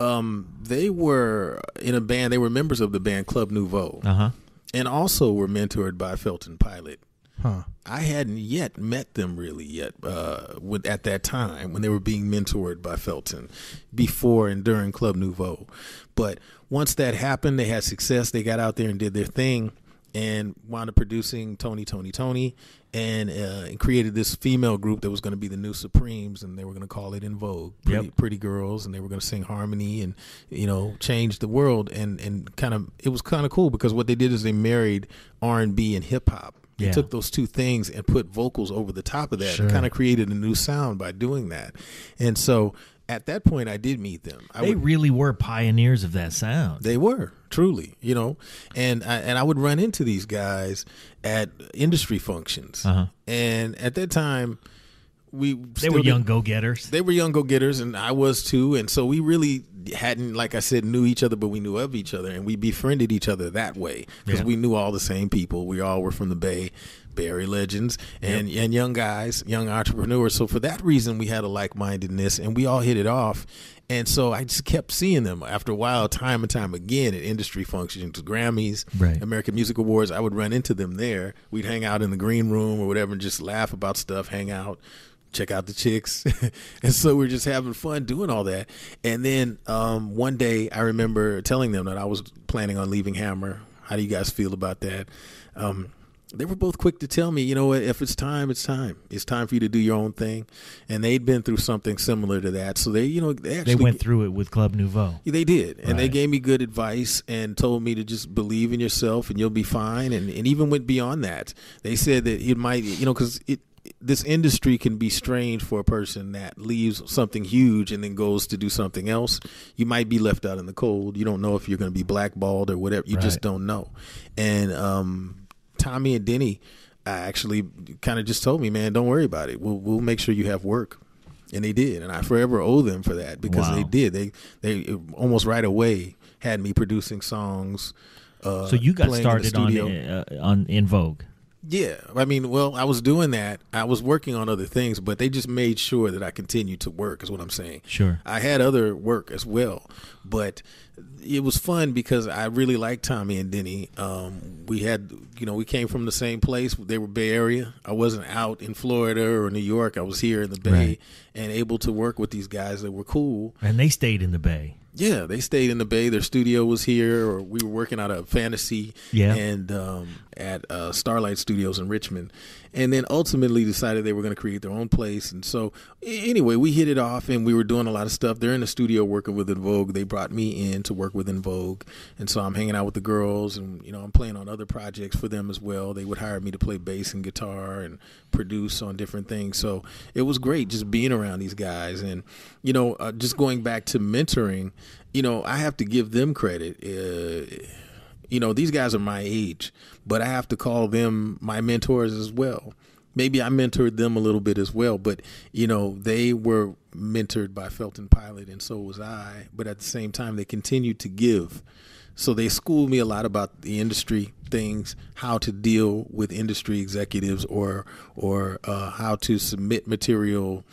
um they were in a band they were members of the band club nouveau Uh huh. and also were mentored by Felton Pilate Huh. i hadn't yet met them really yet uh with, at that time when they were being mentored by felton before and during club nouveau but once that happened they had success they got out there and did their thing and wound up producing Tony, Tony, Tony, and, uh, and created this female group that was going to be the new Supremes, and they were going to call it En Vogue, pretty, Yep. pretty girls, and they were going to sing harmony and you know change the world, and and kind of it was kind of cool because what they did is they married R and B and hip hop. They Yeah. took those two things and put vocals over the top of that, Sure. and kind of created a new sound by doing that. And so at that point, I did meet them. I They would- really were pioneers of that sound. they were truly, you know, and I, and I would run into these guys at industry functions, Uh-huh. and at that time, we They were young go getters. They were young go getters, and I was too, and so we really hadn't, like I said, knew each other, but we knew of each other, and we befriended each other that way because Yeah. we knew all the same people. We all were from the Bay. Bay Area legends and, and young guys, young entrepreneurs. So for that reason, we had a like mindedness and we all hit it off. And so I just kept seeing them after a while, time and time again at industry functions, Grammys, Right. American Music Awards. I would run into them there. We'd hang out in the green room or whatever and just laugh about stuff, hang out, check out the chicks. [LAUGHS] and so we are just having fun doing all that. And then um, one day I remember telling them that I was planning on leaving Hammer. How do you guys feel about that? Um, they were both quick to tell me, you know what, if it's time, it's time. It's time for you to do your own thing. And they'd been through something similar to that. So they, you know, they actually They went through it with Club Nouveau. they did, and they gave me good advice and told me to just believe in yourself and you'll be fine. And, and even went beyond that. They said that it might, you know, because it this industry can be strange for a person that leaves something huge and then goes to do something else. You might be left out in the cold. You don't know if you're going to be blackballed or whatever. You just don't know. And um, Tommy and Denny actually kind of just told me, man, don't worry about it. We'll we'll make sure you have work. And they did, and I forever owe them for that because Wow. they did. They they almost right away had me producing songs. Uh, So you got started on uh, on En Vogue. Yeah, I mean, well, I was doing that. I was working on other things, but they just made sure that I continued to work. Is what I'm saying. Sure. I had other work as well, but it was fun because I really liked Tommy and Denny. Um, we had, you know, we came from the same place. They were Bay Area. I wasn't out in Florida or New York. I was here in the Bay Right. and able to work with these guys that were cool. And they stayed in the Bay. Yeah, they stayed in the Bay. Their studio was here, or we were working out of Fantasy Yeah. and um, at uh, Starlight Studios in Richmond, and then ultimately decided they were going to create their own place. And so, anyway, we hit it off, and we were doing a lot of stuff. They're in the studio working with En Vogue. They brought me in to work with En Vogue, and so I'm hanging out with the girls, and you know, I'm playing on other projects for them as well. They would hire me to play bass and guitar and produce on different things. So it was great just being around these guys, and you know, uh, just going back to mentoring. You know, I have to give them credit. Uh, you know, these guys are my age, but I have to call them my mentors as well. Maybe I mentored them a little bit as well, but you know, they were mentored by Felton Pilate and so was I, but at the same time they continued to give. So they schooled me a lot about the industry things, how to deal with industry executives or or uh, how to submit material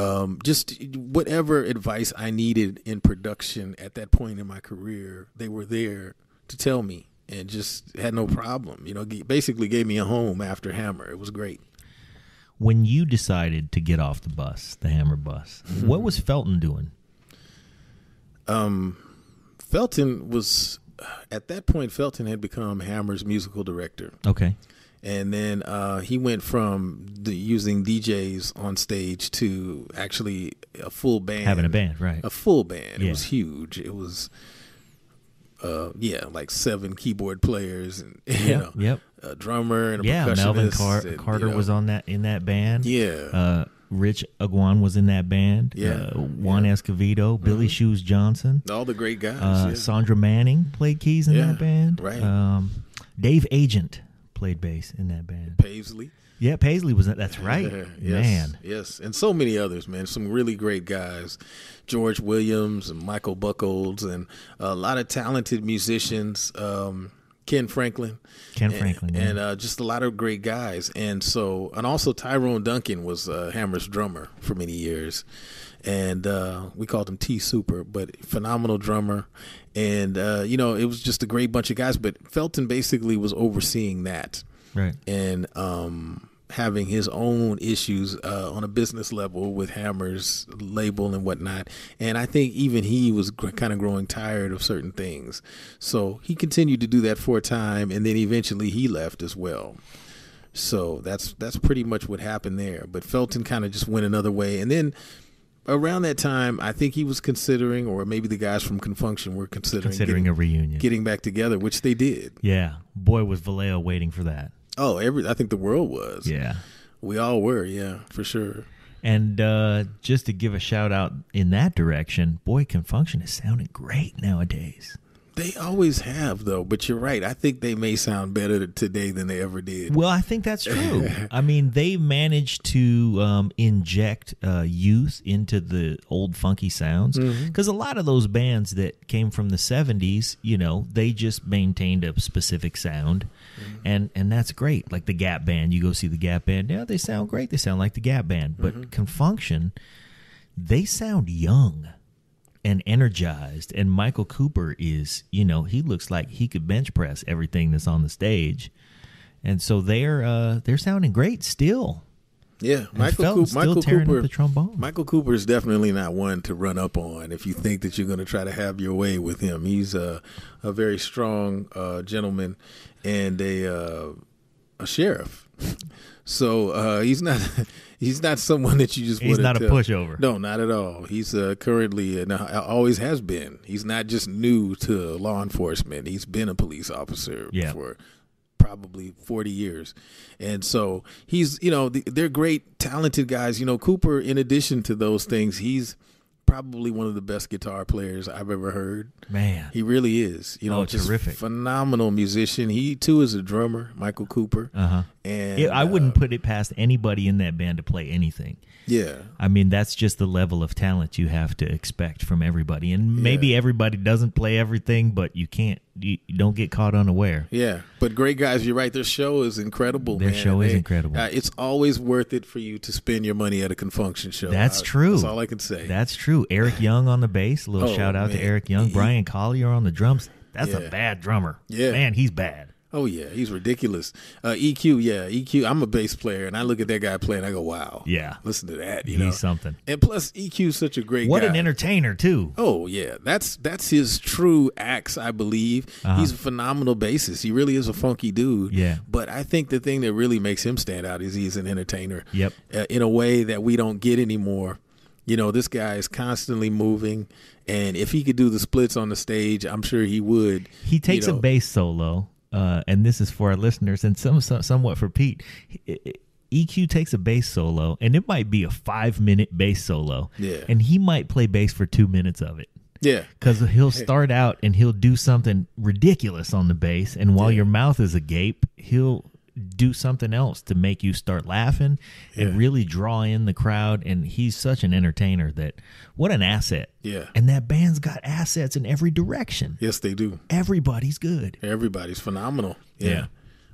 um, just whatever advice I needed in production at that point in my career, they were there to tell me and just had no problem. You know, basically gave me a home after Hammer. It was great. When you decided to get off the bus, the Hammer bus, Mm-hmm. what was Felton doing? Um, Felton was at that point. Felton had become Hammer's musical director, Okay. and then uh, he went from the, using DJs on stage to actually a full band, Having a band, right. a full band. It was huge. It was, uh, yeah, like seven keyboard players and [LAUGHS] you Yep, know, yep. a drummer and a Yeah, Melvin Car- and, Carter you know, was on that in that band. Yeah, Uh, Rich Aguan was in that band. Yeah, Uh, Juan yeah. Escovedo, Billy Shoes Johnson. all the great guys. Uh, yeah. Sandra Manning played keys in Yeah, that band. right. Um, Dave Agent played bass in that band. Paisley. Yeah, Paisley was. That's [LAUGHS] right, yes, man. Yes, and so many others, man. Some really great guys, George Williams and Michael Buckles, and a lot of talented musicians. Um, Ken Franklin, Ken and- Franklin, yeah. and uh, just a lot of great guys. And so, and also Tyrone Duncan was uh, Hammer's drummer for many years, and uh, we called him T Super, but phenomenal drummer. And uh, you know, it was just a great bunch of guys. But Felton basically was overseeing that Right. and um, having his own issues uh, on a business level with Hammer's label and whatnot. And I think even he was gr- kind of growing tired of certain things. So he continued to do that for a time, and then eventually he left as well. So that's that's pretty much what happened there. But Felton kind of just went another way, and then. Around that time, I think he was considering, or maybe the guys from Con Funk Shun were considering, Considering getting, a reunion. getting back together, which they did. yeah, boy was Vallejo waiting for that. Oh, every I think the world was. Yeah. We all were, yeah, for sure. And uh, just to give a shout out in that direction, boy, Con Funk Shun is sounding great nowadays. They always have, though. But you're right. I think they may sound better today than they ever did. Well, I think that's true. [LAUGHS] I mean, they managed to um, inject uh, youth into the old funky sounds because a lot of those bands that came from the '70s, you know, they just maintained a specific sound, and and that's great. Like the Gap Band, you go see the Gap Band, yeah, they sound great. They sound like the Gap Band, but Con Funk Shun, they sound young and energized. And Michael Cooper is, you know, he looks like he could bench press everything that's on the stage. And so they're uh, they're sounding great still. Yeah, And Michael, Coop, still Michael Cooper. up the trombone. Michael Cooper is definitely not one to run up on if you think that you're going to try to have your way with him. He's a a very strong uh, gentleman and a uh, a sheriff. So uh, he's not [LAUGHS] he's not someone that you just He's not a pushover. No, not at all. He's uh, currently and uh, always has been. He's not just new to law enforcement. He's been a police officer Yeah. for probably 40 years. And so he's, you know, th- they're great, talented guys. You know, Cooper, in addition to those things, he's probably one of the best guitar players I've ever heard. Man. He really is. You know, Oh, just terrific. phenomenal musician. He too is a drummer, Michael Cooper. Uh huh. And I wouldn't uh, put it past anybody in that band to play anything. Yeah. I mean, that's just the level of talent you have to expect from everybody. And maybe Yeah. everybody doesn't play everything, but you can't, you, you don't get caught unaware. Yeah, but great guys. You're right. Their show is incredible. Their man. show is They- incredible. Uh, it's always worth it for you to spend your money at a Con Funk Shun show. That's Uh, true. That's all I can say. That's true. Eric [LAUGHS] Young on the bass. A little Oh, shout out to. Eric Young. Brian Collier on the drums. That's a bad drummer. Yeah. Man, he's bad. Oh yeah, he's ridiculous. Uh, EQ, yeah, EQ. I'm a bass player, and I look at that guy playing. I go, "Wow, Yeah. listen to that." You He's know, something. and plus EQ's such a great. What guy. an entertainer, too. Oh yeah, that's that's his true acts, I believe. Uh-huh. He's a phenomenal bassist. He really is a funky dude. Yeah. But I think the thing that really makes him stand out is he's an entertainer. Yep. Uh, in a way that we don't get anymore. You know, this guy is constantly moving, and if he could do the splits on the stage, I'm sure he would. He takes you know. a bass solo, uh, and this is for our listeners and some, some somewhat for Pete. EQ takes a bass solo, and it might be a five minute bass solo. Yeah. And he might play bass for two minutes of it. Yeah. Because he'll start out and he'll do something ridiculous on the bass, and while Yeah. your mouth is agape, he'll do something else to make you start laughing and really draw in the crowd. And he's such an entertainer that what an asset. Yeah. And that band's got assets in every direction. Yes, they do. Everybody's good. Everybody's phenomenal. Yeah. Yeah.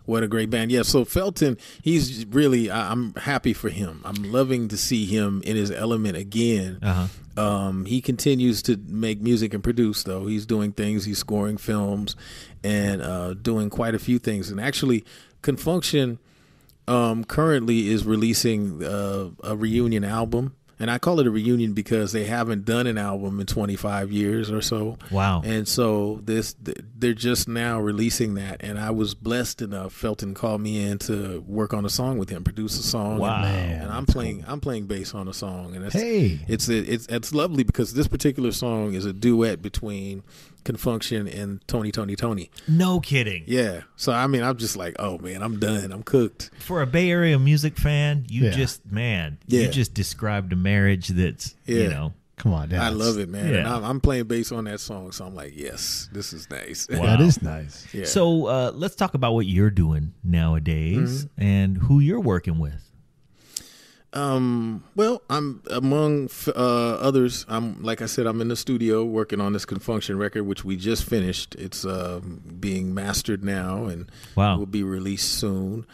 What a great band. Yeah. So Felton, he's really, I'm happy for him. I'm loving to see him in his element again. Uh-huh. Um, he continues to make music and produce, though. He's doing things, he's scoring films and uh, doing quite a few things. And actually, Con Funk Shun um, currently is releasing uh, a reunion album. And I call it a reunion because they haven't done an album in 25 years or so. Wow. And so this they're just now releasing that and I was blessed enough Felton called me in to work on a song with him, produce a song. Wow. And, and I'm playing I'm playing bass on a song and it's Hey. it's it's it's lovely because this particular song is a duet between Con Funk Shun and Tony Tony Tony. No kidding. Yeah. So I mean I'm just like, "Oh man, I'm done. I'm cooked." For a Bay Area music fan, you Yeah. just man, you just described a marriage that's you Yeah. know Come on, I love it, man. And Yeah. I'm, I'm playing bass on that song, so I'm like, "Yes, this is nice." Wow. That is nice. yeah. So uh, let's talk about what you're doing nowadays Mm-hmm. and who you're working with. Um. Well, I'm among uh, others. I'm like I said, I'm in the studio working on this Con Funk Shun record, which we just finished. It's um, being mastered now and Wow. will be released soon.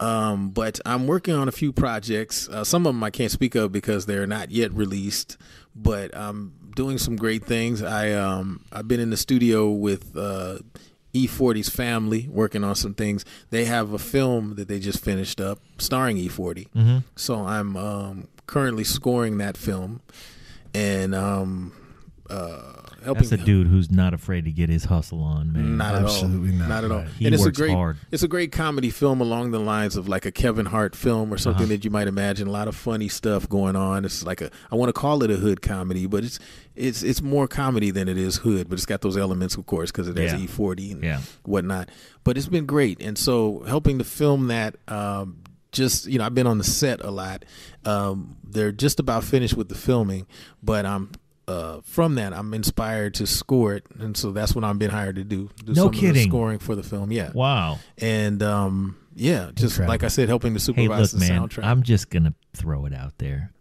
Um, but I'm working on a few projects. Uh, some of them I can't speak of because they're not yet released. But I'm doing some great things. I um I've been in the studio with uh, E-40's family working on some things. They have a film that they just finished up starring E-40. Mm-hmm. So I'm um, currently scoring that film and um, uh, helping. That's a dude who's not afraid to get his hustle on, man. Not Absolutely at all. not. at all. Right. He and it's works a great, hard. It's a great comedy film along the lines of like a Kevin Hart film or something Uh-huh. that you might imagine. A lot of funny stuff going on. It's like a. I want to call it a hood comedy, but it's it's it's more comedy than it is hood. But it's got those elements, of course, because it has Yeah. E-40 and Yeah. whatnot. But it's been great, and so helping to film that. Um, just you know, I've been on the set a lot. Um, they're just about finished with the filming, but I'm uh, from that I'm inspired to score it, and so that's what I've been hired to do. do No some of the kidding. scoring for the film. Yeah, Wow. and um, yeah, just Incredible. like I said, helping to Hey, supervise look, the man, soundtrack. I'm just gonna throw it out there.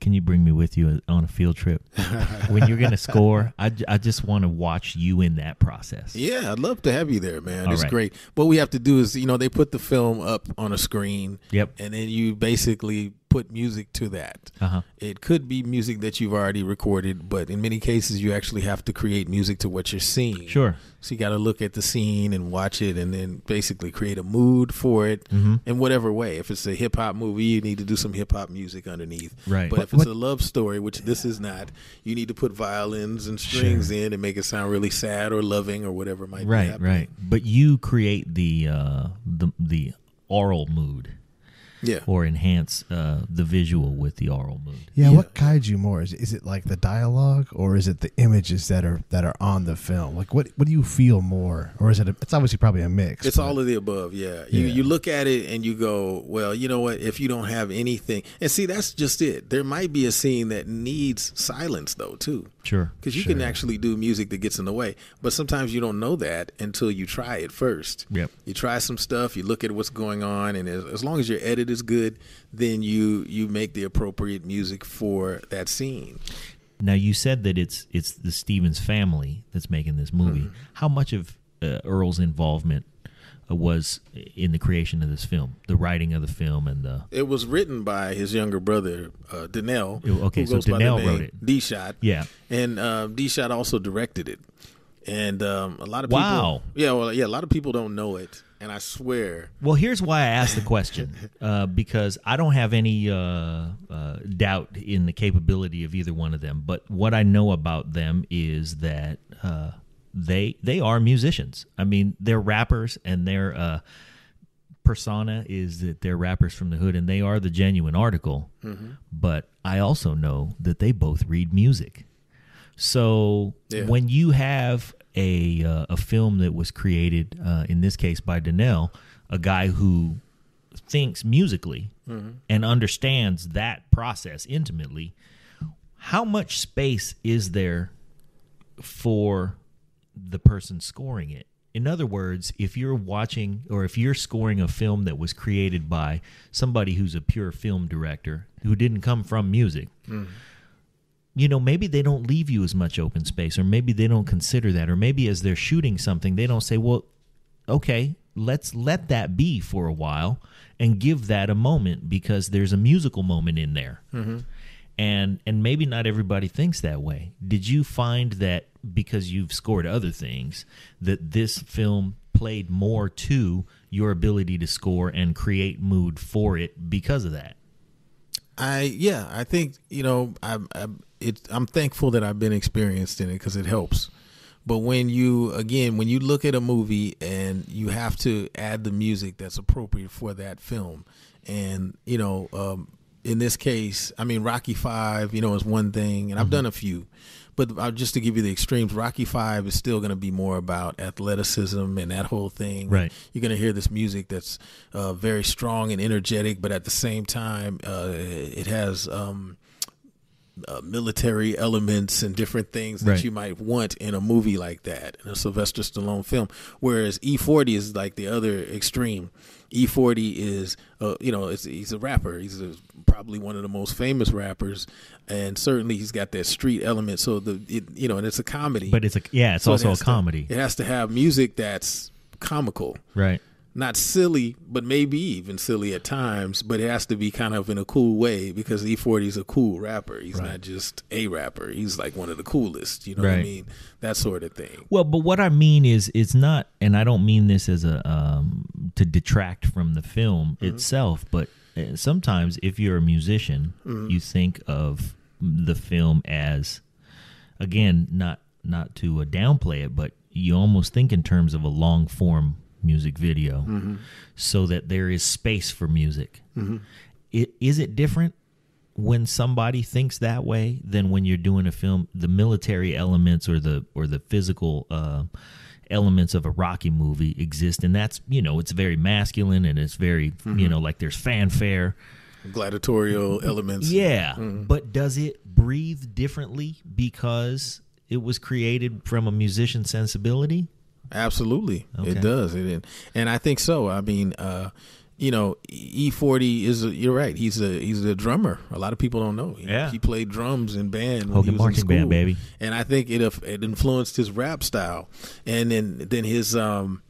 Can you bring me with you on a field trip? [LAUGHS] when you're gonna score, I, I just want to watch you in that process. yeah, I'd love to have you there, man. All it's right. great. What we have to do is, you know, they put the film up on a screen, Yep. and then you basically put music to that. Uh huh. It could be music that you've already recorded, but in many cases, you actually have to create music to what you're seeing. Sure. So you got to look at the scene and watch it, and then basically create a mood for it Mm-hmm. in whatever way. If it's a hip hop movie, you need to do some hip hop music underneath. Right. But if it's what- a love story, which this is not, you need to put violins and strings in and make it sound really sad or loving or whatever might be Right. Right. But you create the uh, the the aural mood. Yeah. or enhance uh, the visual with the aural mood. Yeah, Yeah. what guides you more? Is it, is it like the dialogue, or is it the images that are that are on the film? Like, what what do you feel more, or is it? A, it's obviously probably a mix. It's but- all of the above, yeah. You Yeah. you look at it and you go, well, you know what? If you don't have anything, and see, that's just it. There might be a scene that needs silence though, too, Sure. because you can actually do music that gets in the way. But sometimes you don't know that until you try it first. Yep. You try some stuff, you look at what's going on, and as, as long as your edit is good, then you you make the appropriate music for that scene. Now you said that it's it's the Stevens family that's making this movie. Mm-hmm. How much of uh, Earl's involvement was in the creation of this film, the writing of the film, and the It was written by his younger brother, uh, Danell. Oh, okay, so goes by the Danell name wrote it. D Shot. yeah, and um, D Shot also directed it. And um, a lot of people, Wow. yeah, well, yeah, a lot of people don't know it, and I swear, Well, here's why I asked the question [LAUGHS] uh, because I don't have any uh, uh, doubt in the capability of either one of them. But what I know about them is that uh, they they are musicians. I mean, they're rappers, and their uh, persona is that they're rappers from the hood, and they are the genuine article. But I also know that they both read music. So Yeah. when you have a uh, a film that was created, uh, in this case by Danell, a guy who thinks musically and understands that process intimately, how much space is there for the person scoring it? In other words, if you're watching or if you're scoring a film that was created by somebody who's a pure film director who didn't come from music, you know, maybe they don't leave you as much open space, or maybe they don't consider that, or maybe as they're shooting something, they don't say, well, okay, let's let that be for a while and give that a moment because there's a musical moment in there. Mm-hmm. And and maybe not everybody thinks that way. Did you find that because you've scored other things that this film played more to your ability to score and create mood for it because of that? I yeah, I think you know, I'm I'm, it, I'm thankful that I've been experienced in it because it helps. But when you again, when you look at a movie and you have to add the music that's appropriate for that film, and you know, um, in this case, I mean, Rocky Five, you know, is one thing, and I've done a few, but uh, just to give you the extremes, Rocky Five is still going to be more about athleticism and that whole thing. Right. You're going to hear this music that's uh, very strong and energetic, but at the same time, uh, it has. Um, uh, military elements and different things that Right. you might want in a movie like that, in a Sylvester Stallone film. Whereas E-40 is like the other extreme. E-40 is, uh, you know, it's, he's a rapper. He's a, probably one of the most famous rappers, and certainly he's got that street element. So the, it, you know, and it's a comedy. But it's a yeah, it's So it also a has to- comedy, it has to have music that's comical right? not silly, but maybe even silly at times, but it has to be kind of in a cool way because E-40 is a cool rapper. He's not just a rapper. He's like one of the coolest, you know what I mean? That sort of thing. Well, but what I mean is, it's not, and I don't mean this as a um, to detract from the film itself, but uh, sometimes if you're a musician, you think of the film as, again, not not to uh, downplay it, but you almost think in terms of a long form music video, so that there is space for music. It, is it different when somebody thinks that way than when you're doing a film? The military elements or the or the physical uh, elements of a rocky movie exist and that's you know it's very masculine and it's very you know like there's fanfare Gladiatorial elements. yeah but does it breathe differently because it was created from a musician sensibility Absolutely, Okay. it does. It and I think so. I mean, uh, you know, E forty is. A, you're right. He's a he's a drummer. A lot of people don't know. He, Yeah. he played drums in band. when Hogan he was in marching band, baby. And I think it it influenced his rap style. And then then his um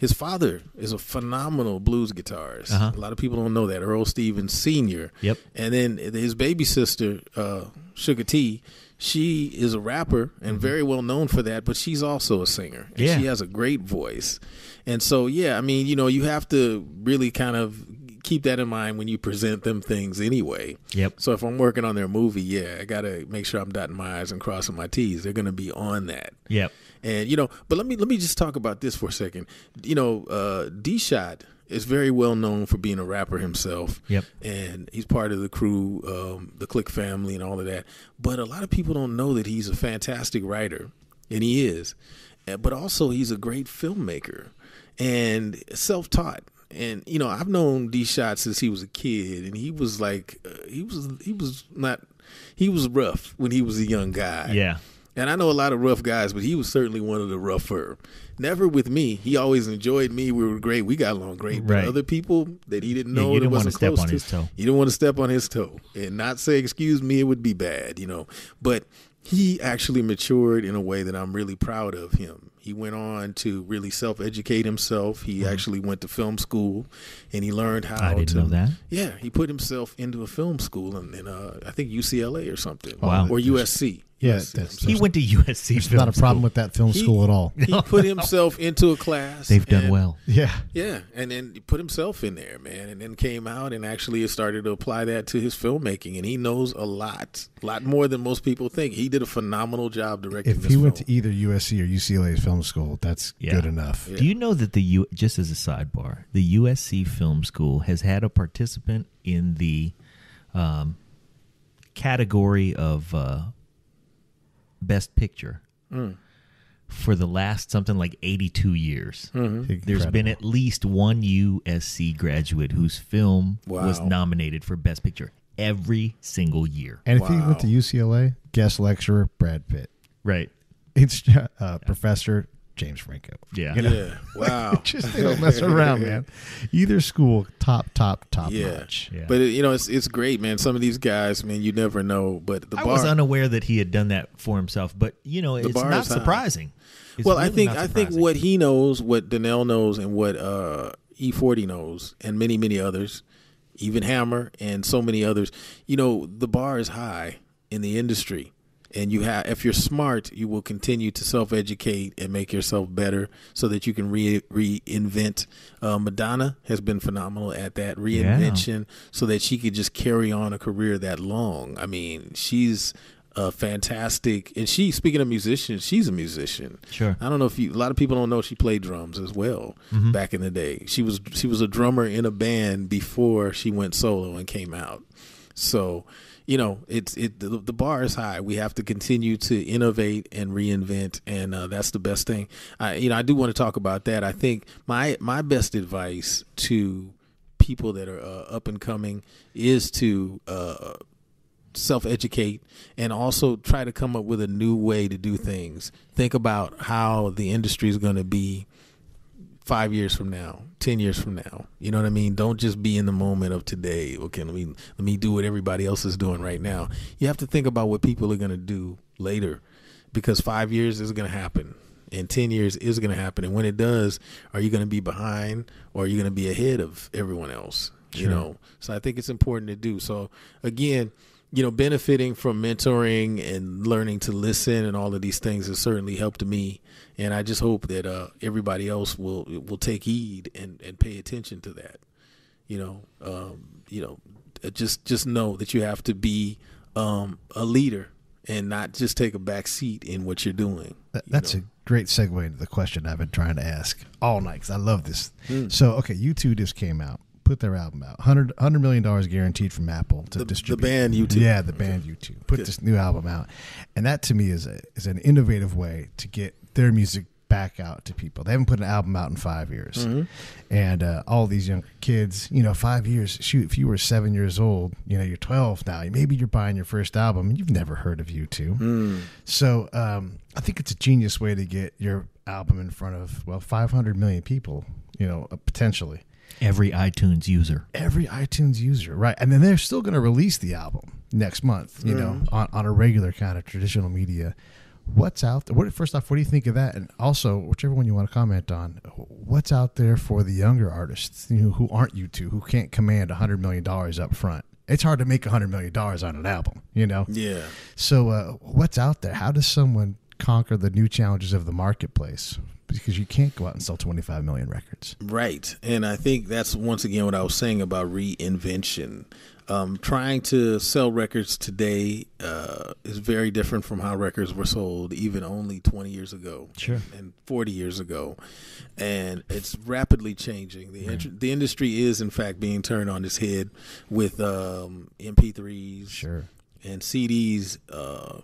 his father is a phenomenal blues guitarist. Uh-huh. A lot of people don't know that. Earl Stevens Senior. Yep. And then his baby sister, uh, Sugar T, she is a rapper and very well known for that, but she's also a singer. And Yeah. She has a great voice. And so, yeah, I mean, you know, you have to really kind of keep that in mind when you present them things anyway. Yep. So if I'm working on their movie, yeah, I got to make sure I'm dotting my I's and crossing my T's. They're going to be on that. yep And you know, but let me let me just talk about this for a second. You know, uh, D Shot is very well known for being a rapper himself. Yep. And he's part of the crew, um, the Click family, and all of that. But a lot of people don't know that he's a fantastic writer, and he is. But also, he's a great filmmaker and self taught. And you know, I've known D Shot since he was a kid, and he was like, uh, he was he was not, he was rough when he was a young guy. Yeah. And I know a lot of rough guys, but he was certainly one of the rougher. Never with me. He always enjoyed me. We were great. We got along great. But Right. other people that he didn't know, you that didn't wanna wasn't step close to, his toe. You didn't want to step on his toe and not say, "Excuse me," it would be bad, you know. But he actually matured in a way that I'm really proud of him. He went on to really self-educate himself. He actually went to film school, and he learned how. Mm-hmm. I didn't to, know that. Yeah, he put himself into a film school in, in uh, I think UCLA or something. Wow. Or USC. Yeah, USC, that's- I'm He went to USC. There's film not a problem school. with that film He- school at all. He put [LAUGHS] himself into a class. They've done and- well. Yeah. Yeah, and then he put himself in there, man, and then came out and actually started to apply that to his filmmaking, and he knows a lot, a lot more than most people think. He did a phenomenal job directing. If this he went film. to either USC or UCLA's film school, that's Yeah. good enough. Yeah. Do you know that the U just as a sidebar, the USC Film School has had a participant in the um, category of uh, best picture Mm. for the last something like 82 years. Mm-hmm. There's been at least one USC graduate whose film was nominated for best picture every single year. And if he went to UCLA, guest lecturer Brad Pitt. Right. It's uh, Professor James Franco. Yeah. You know? yeah, [LAUGHS] wow, Just they don't mess around, man. [LAUGHS] Either school, top, top, top Yeah. notch. Yeah. But you know, it's it's great, man. Some of these guys, man, you never know. But the I bar, was unaware that he had done that for himself, but you know, it's not surprising. It's well, I think I think what he knows, what Danell knows, and what uh, E-40 knows, and many many others, even Hammer and so many others. You know, the bar is high in the industry, and you have if you're smart, you will continue to self educate and make yourself better, so that you can re- reinvent. Uh, Madonna has been phenomenal at that reinvention, so that she could just carry on a career that long. I mean, she's. a fantastic, and she. Speaking of musicians, she's a musician. Sure. I don't know if you. A lot of people don't know she played drums as well Mm-hmm. back in the day. She was she was a drummer in a band before she went solo and came out. So, you know, it's it the, the bar is high. We have to continue to innovate and reinvent, and uh, that's the best thing. I you know I do want to talk about that. I think my my best advice to people that are uh, up and coming is to uh, self educate and also try to come up with a new way to do things. Think about how the industry is going to be five years from now, ten years from now. You know what I mean? Don't just be in the moment of today. Okay, let me let me do what everybody else is doing right now. You have to think about what people are going to do later, because five years is going to happen. And ten years is going to happen, and when it does, are you going to be behind, or are you going to be ahead of everyone else? You know, so I think it's important to do. So again, you know, benefiting from mentoring and learning to listen and all of these things has certainly helped me. And I just hope that uh, everybody else will will take heed and, and pay attention to that. You know, um, you know, uh, just just know that you have to be um, a leader and not just take a back seat in what you're doing. That, you that's know. a great segue into the question I've been trying to ask all night because I love this. Hmm. So, okay, U2 just came out, put their album out, $100, $100 million guaranteed from Apple to The- the distribute. band U2. Yeah, the band U2. Put Good. this new album out. And that to me is, a, is an innovative way to get their music back out to people. They haven't put an album out in five years. Mm-hmm. And uh, all these young kids, you know, five years, shoot, if you were seven years old, you know, you're 12 now, maybe you're buying your first album and you've never heard of U2. Mm. So um, I think it's a genius way to get your album in front of well 500 million people. You know, uh, potentially Every iTunes user. every iTunes user, right? And then they're still going to release the album next month. You know, on, on a regular kind of traditional media. What's out there? What, first off, what do you think of that? And also, whichever one you want to comment on, what's out there for the younger artists you know, who aren't U2, who can't command $100 million up front? It's hard to make $100 million on an album, you know? Yeah. So, uh, what's out there? How does someone conquer the new challenges of the marketplace because you can't go out and sell 25 million records. Right. And I think that's once again what I was saying about reinvention. Um, trying to sell records today uh, is very different from how records were sold even only 20 years ago Sure. and 40 years ago. And it's rapidly changing. The, int- the industry is, in fact, being turned on its head with um, MP3s Sure. and CDs. Uh,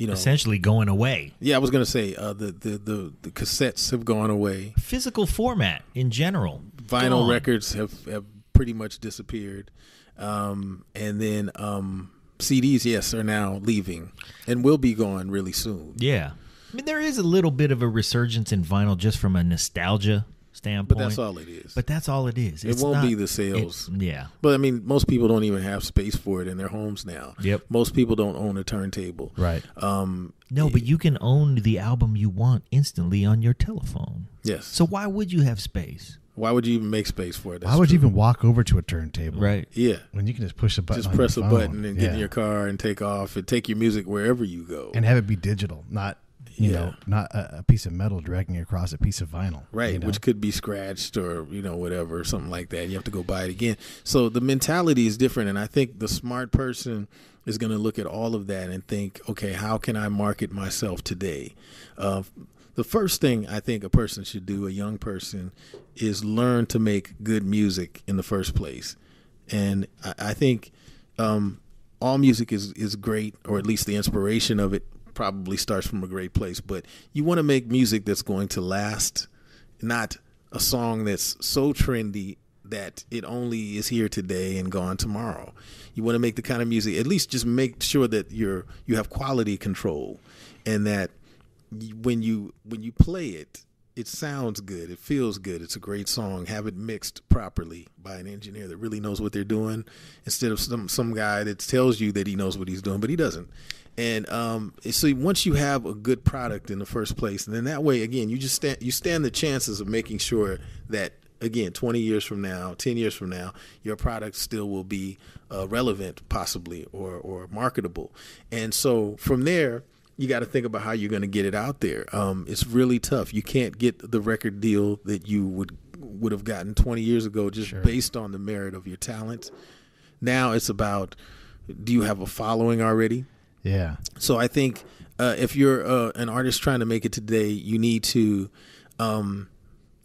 you know, Essentially going away. yeah, I was going to say uh, the, the, the, the cassettes have gone away. Physical format in general. vinyl records have, have pretty much disappeared. Um, and then um, CDs, yes, are now leaving and will be gone really soon. Yeah. I mean, there is a little bit of a resurgence in vinyl just from a nostalgia standpoint. But that's all it is. But that's all it is. it won't not- be the sales. it- yeah. but I mean, most people don't even have space for it in their homes now. Yep. Most people don't own a turntable. Right. Um, No, but you can own the album you want instantly on your telephone. yes. So why would you have space? why would you even make space for it? Why That's would you even walk over to a turntable? Right. Yeah. When you can just push a button. Just on press a phone. button and get in your car and take off and take your music wherever you go. and have it be digital, not you Yeah. know, not a, a piece of metal dragging across a piece of vinyl. Right, you know? which could be scratched or you know whatever, something like that. You have to go buy it again. So the mentality is different, and I think the smart person is going to look at all of that and think, okay, how can I market myself today? Uh, the first thing I think a person should do, a young person, is learn to make good music in the first place, and I, I think um, all music is is great, or at least the inspiration of it probably starts from a great place. But you want to make music that's going to last, not a song that's so trendy that it only is here today and gone tomorrow. You want to make the kind of music, at least just make sure that you're you have quality control, and that when you when you play it, it sounds good, it feels good, it's a great song. Have it mixed properly by an engineer that really knows what they're doing, instead of some some guy that tells you that he knows what he's doing, but he doesn't. And um, so once you have a good product in the first place, and then that way again, you just stand you stand the chances of making sure that again 20 years from now 10 years from now your product still will be uh, relevant possibly or or marketable. And so from there you got to think about how you're going to get it out there. Um, it's really tough. You can't get the record deal that you would would have gotten 20 years ago just based on the merit of your talent. Now it's about do you have a following already yeah. so I think uh, if you're uh, an artist trying to make it today, you need to um,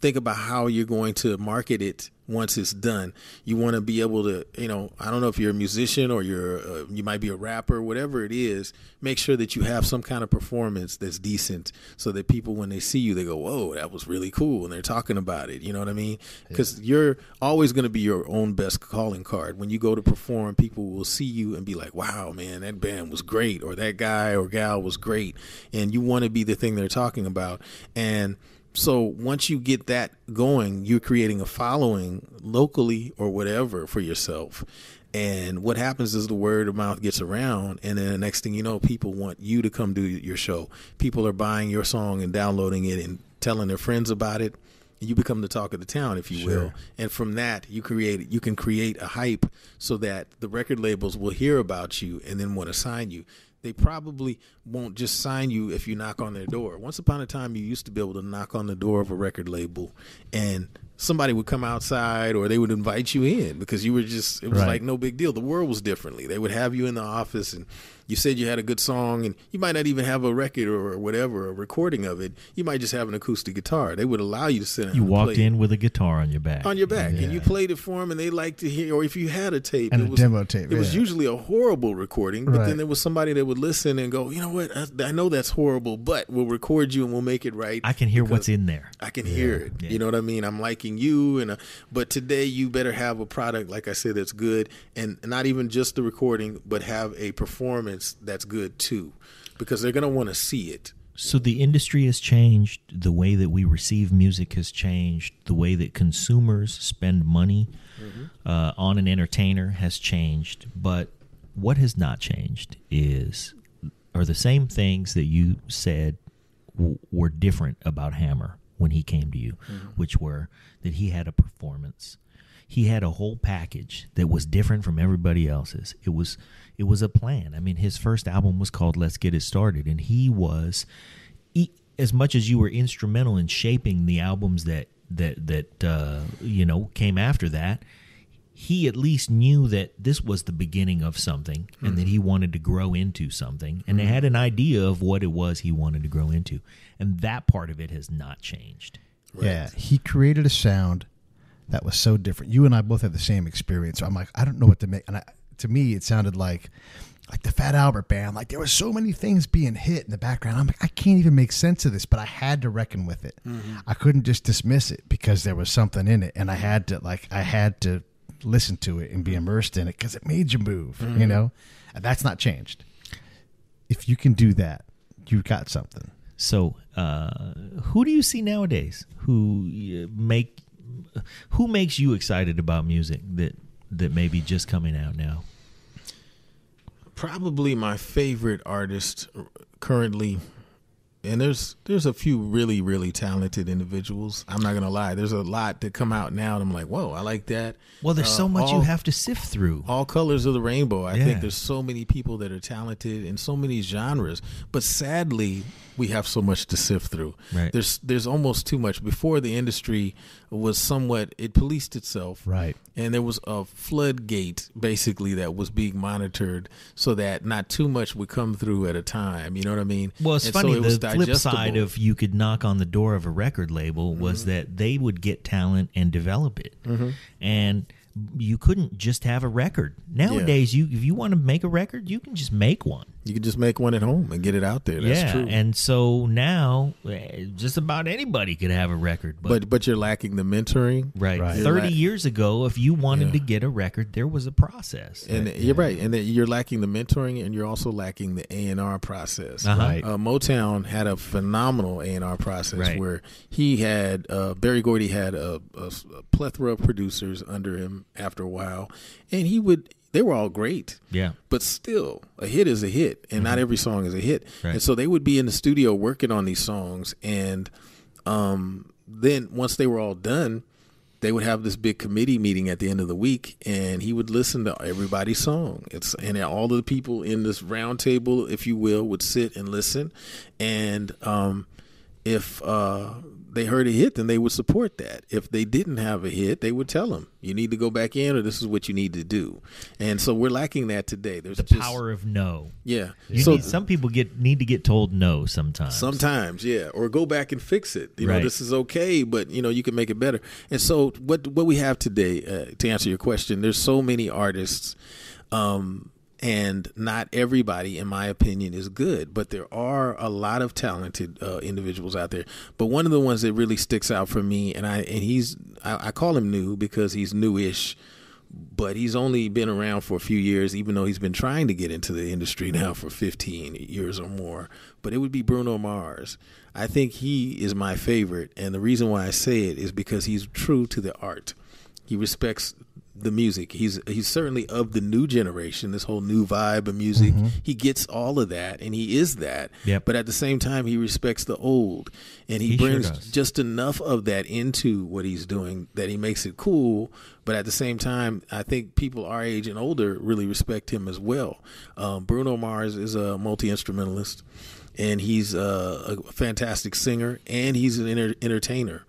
think about how you're going to market it once it's done. You want to be able to, you know, I don't know if you're a musician or you're, uh, you might be a rapper, whatever it is. Make sure that you have some kind of performance that's decent, so that people, when they see you, they go, "Whoa, that was really cool," and they're talking about it. You know what I mean? Because you're always going to be your own best calling card. When you go to perform, people will see you and be like, "Wow, man, that band was great," or "That guy or gal was great," and you want to be the thing they're talking about. And so once you get that going, you're creating a following locally or whatever for yourself. And what happens is the word of mouth gets around, and then the next thing you know, people want you to come do your show. People are buying your song and downloading it and telling their friends about it. You become the talk of the town, if you will. And from that, you create you can create a hype so that the record labels will hear about you and then want to sign you. They probably won't just sign you if you knock on their door. Once upon a time, you used to be able to knock on the door of a record label and somebody would come outside or they would invite you in because you were just it was Right. like no big deal the world was differently they would have you in the office and you said you had a good song and you might not even have a record or whatever a recording of it you might just have an acoustic guitar they would allow you to sit You walked in with a guitar on your back. on your back and you played it for them and they liked to hear or if you had a tape And it a was demo tape, it was usually a horrible recording but Right. then there was somebody that would listen and go you know what I, I know that's horrible but we'll record you and we'll make it right I can hear what's in there. I can hear it. Yeah. You know what I mean? I'm liking you, and uh, but today you better have a product, like I said, that's good, and not even just the recording, but have a performance that's good too, because they're gonna want to see it. So the industry has changed. The way that we receive music has changed. The way that consumers spend money uh, on an entertainer has changed. But what has not changed is are the same things that you said w- were different about Hammer when he came to you, which were that he had a performance. he had a whole package that was different from everybody else's. It was it was a plan. I mean, his first album was called Let's Get It Started, and he was he, as much as you were instrumental in shaping the albums that that that uh, you know came after that. He at least knew that this was the beginning of something, and that he wanted to grow into something, and they had an idea of what it was he wanted to grow into, and that part of it has not changed. Yeah, he created a sound that was so different. You and I both had the same experience. So I'm like, I don't know what to make. And I, to me, it sounded like like the Fat Albert band. Like there were so many things being hit in the background. I'm like, I can't even make sense of this, but I had to reckon with it. I couldn't just dismiss it because there was something in it, and I had to like I had to listen to it and be immersed in it because it made you move. You know, and that's not changed. If you can do that, you've got something. So, uh, who do you see nowadays who uh, make who makes you excited about music that that may be just coming out now? probably my favorite artist currently and there's there's a few really really talented individuals i'm not gonna lie there's a lot that come out now and i'm like whoa i like that Well, there's Uh, so much you have to sift through. all colors of the rainbow. I Yeah. think there's so many people that are talented in so many genres, but sadly, we have so much to sift through. Right. There's there's almost too much. Before the industry was somewhat it policed itself. Right. And there was a floodgate basically that was being monitored so that not too much would come through at a time. You know what I mean? Well, it's And so funny. it was the flip side of you could knock on the door of a record label was Mm-hmm. that they would get talent and develop it, and you couldn't just have a record. Nowadays, you if you want to make a record, you can just make one. You could just make one at home and get it out there. That's yeah, true. and so now eh, just about anybody could have a record, but, but but you're lacking the mentoring. right, Right. Thirty la- years ago, if you wanted Yeah. to get a record, there was a process. And you're right, and that you're lacking the mentoring, and you're also lacking the A and R process. Uh-huh. Right. Uh, Motown had a phenomenal A and R process Right. where he had uh, Berry Gordy had a, a, a plethora of producers under him after a while, and he would they were all great, yeah, but still a hit is a hit, and not every song is a hit. Mm-hmm. Right. And so they would be in the studio working on these songs, and um, then once they were all done, they would have this big committee meeting at the end of the week, and he would listen to everybody's song. It's and all the people in this round table, if you will, would sit and listen, and um, if uh, they heard a hit, then they would support that. If they didn't have a hit, they would tell them, "You need to go back in, or this is what you need to do." And so we're lacking that today. There's the just, power of no. yeah. You so need, some people get need to get told no sometimes. Sometimes, yeah, or go back and fix it. You know, this is okay, but you know you can make it better. And so, what what we have today, uh, to answer your question, there's so many artists, um, and not everybody, in my opinion, is good. But there are a lot of talented uh, individuals out there. But one of the ones that really sticks out for me, and I and he's I, I call him new because he's newish but he's only been around for a few years, even though he's been trying to get into the industry now for 15 years or more. But it would be Bruno Mars. I think he is my favorite, and the reason why I say it is because he's true to the art. He respects the music. He's he's certainly of the new generation, this whole new vibe of music. He gets all of that, and he is that. Yep. But at the same time, he respects the old, and he, He brings does. just enough of that into what he's doing that he makes it cool. But at the same time, I think people our age and older really respect him as well. Um, Bruno Mars is a multi instrumentalist, and he's a, a fantastic singer, and he's an enter- entertainer.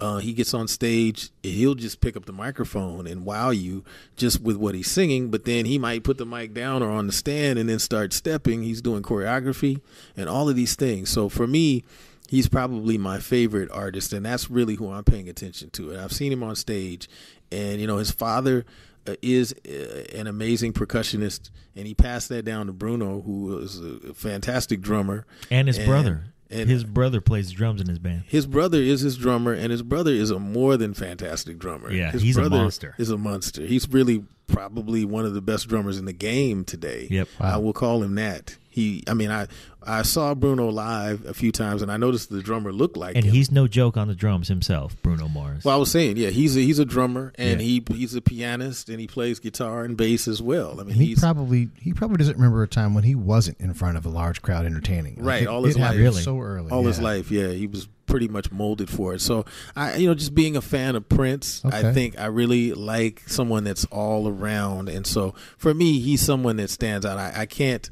Uh, he gets on stage, he'll just pick up the microphone and wow you just with what he's singing. But then he might put the mic down or on the stand and then start stepping. He's doing choreography and all of these things. So for me, he's probably my favorite artist, and that's really who I'm paying attention to. And I've seen him on stage, and you know his father uh, is uh, an amazing percussionist, and he passed that down to Bruno, who is a fantastic drummer, and his brother. And- his brother plays drums in his band. his brother is his drummer, and his brother is a more than fantastic drummer. Yeah, his he's a brother monster. Is a monster. He's really probably one of the best drummers in the game today. Yep. I will call him that. He, I mean, I I saw Bruno live a few times, and I noticed the drummer looked like And him. he's no joke on the drums himself, Bruno Mars. Well, I was saying, yeah, he's a, he's a drummer and Yeah. he he's a pianist and he plays guitar and bass as well. I mean, he he's probably he probably doesn't remember a time when he wasn't in front of a large crowd entertaining. Like, Right, it- all his it life. Really? so early. all his life. Yeah, he was pretty much molded for it. So I, you know, just being a fan of Prince, I think I really like someone that's all around. And so for me, he's someone that stands out. I, I can't.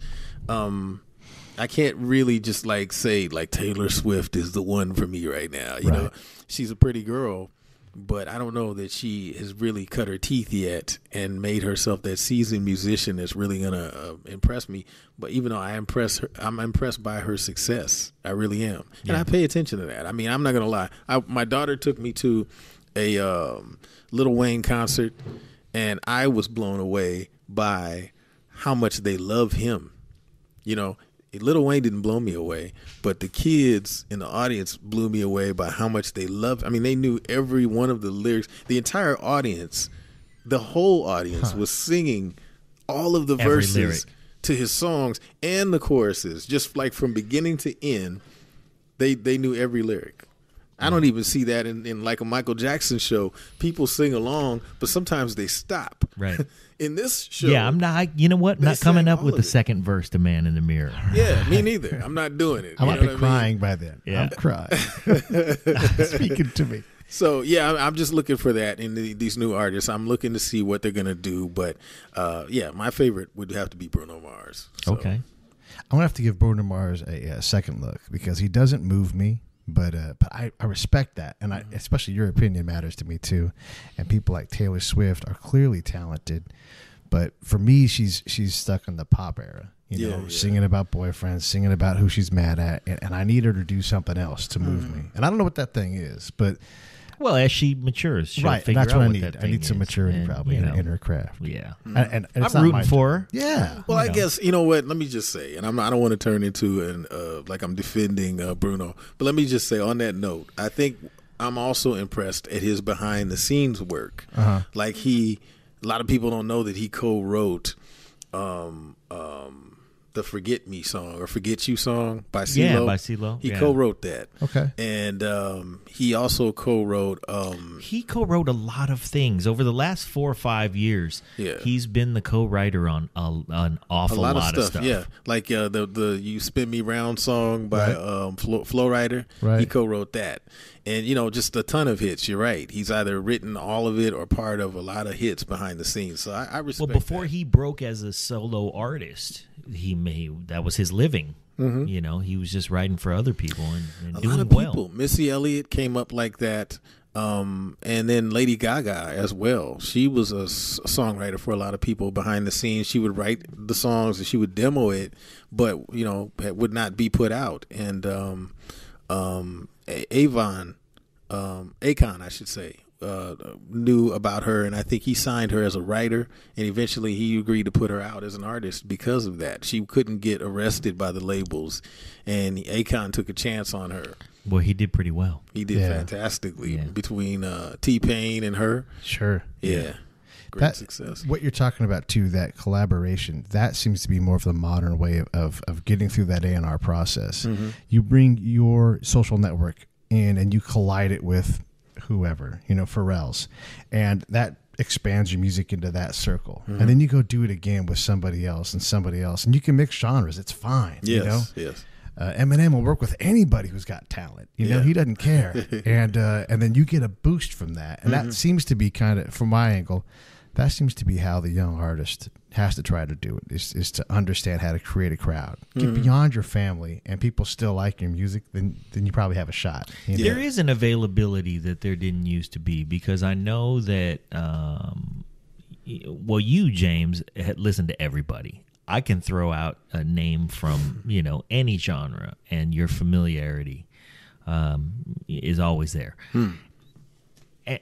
Um I can't really just like say like Taylor Swift is the one for me right now. You know, she's a pretty girl, but I don't know that she has really cut her teeth yet and made herself that seasoned musician that's really gonna uh, impress me. But even though I impress her, I'm impressed by her success. I really am, and I pay attention to that. I mean, I'm not gonna lie. I, my daughter took me to a um, Little Wayne concert, and I was blown away by how much they love him. You know, Little Wayne didn't blow me away, but the kids in the audience blew me away by how much they loved. I mean, they knew every one of the lyrics. The entire audience, the whole audience, was singing all of the Every verses lyric. to his songs and the choruses, just like from beginning to end. They they knew every lyric. I don't mm. even see that in, in like a Michael Jackson show. People sing along, but sometimes they stop. Right. [LAUGHS] in this show, yeah, I'm not. I- You know what? They Not coming up with the it. second verse to "Man in the Mirror." [LAUGHS] Yeah, me neither. I'm not doing it. I might be what I mean? crying by then. Yeah. I'm crying. [LAUGHS] [LAUGHS] Speaking to me. So yeah, I'm- I'm just looking for that in the, these new artists. I'm looking to see what they're gonna do. But uh, yeah, my favorite would have to be Bruno Mars. So, Okay. I'm gonna have to give Bruno Mars a, a second look because he doesn't move me, but uh, but I, I respect that, and I, especially your opinion matters to me too. And people like Taylor Swift are clearly talented, but for me, she's she's stuck in the pop era. You Yeah, know, yeah. singing about boyfriends, singing about who she's mad at, and, and I need her to do something else to move me. And I don't know what that thing is, but Well, as she matures, she'll right, figure that's out what I need. that I need some is. maturity And, probably you in, know, in her craft. Yeah. And, and, and it's I'm not rooting my for her. Yeah. Well, I know. guess you know what. Let me just say, and I'm not, I don't want to turn into an uh, like I'm defending uh, Bruno, but let me just say on that note, I think I'm also impressed at his behind the scenes work. Uh-huh. Like he, a lot of people don't know that he co-wrote um, um, the "Forget Me" song or "Forget You" song by CeeLo. Yeah, by CeeLo, He yeah. co-wrote that. Okay. and um, he also co-wrote. Um, He co-wrote a lot of things over the last four or five years. Yeah. he's been the co-writer on a, an a awful lot, lot, of, stuff, yeah. Like uh, the the "You Spin Me Round" song by Right. um, Flo, Flo Rida. He co-wrote that, and you know, just a ton of hits. You're right. He's either written all of it or part of a lot of hits behind the scenes. So I, I Well, before that. he broke as a solo artist, he may that was his living. You know, he was just writing for other people and, and a doing lot of well. people. Missy Elliott came up like that. Um, and then Lady Gaga as well. She was a, s- songwriter for a lot of people behind the scenes. She would write the songs and she would demo it, but you know, it would not be put out. And um, um, A- Avon, um, Akon, I should say, uh, knew about her, and I think he signed her as a writer, and eventually he agreed to put her out as an artist because of that. She couldn't get arrested by the labels, and Akon took a chance on her. Well, he did pretty well. He did Yeah. fantastically Yeah. between uh, T Pain and her. Sure. Yeah, great That- success. What you're talking about too, that collaboration, that seems to be more of the modern way of of getting through that A and R process. Mm-hmm. You bring your social network in and you collide it with whoever, you know, Pharrell's, and that expands your music into that circle. Mm-hmm. And then you go do it again with somebody else and somebody else, and you can mix genres. It's fine. Yes, You know, yes. uh, Eminem will work with anybody who's got talent. You know, Yeah. he doesn't care, [LAUGHS] and uh, and then you get a boost from that, and Mm-hmm. that seems to be kind of, from my angle, that seems to be how the young artist has to try to do it. Is is to understand how to create a crowd, get Mm-hmm. beyond your family, and people still like your music. Then then you probably have a shot. you know? There is an availability that there didn't used to be because I know that. Um, well, you James had listened to everybody. I can throw out a name from you know any genre, and your familiarity um, is always there. A-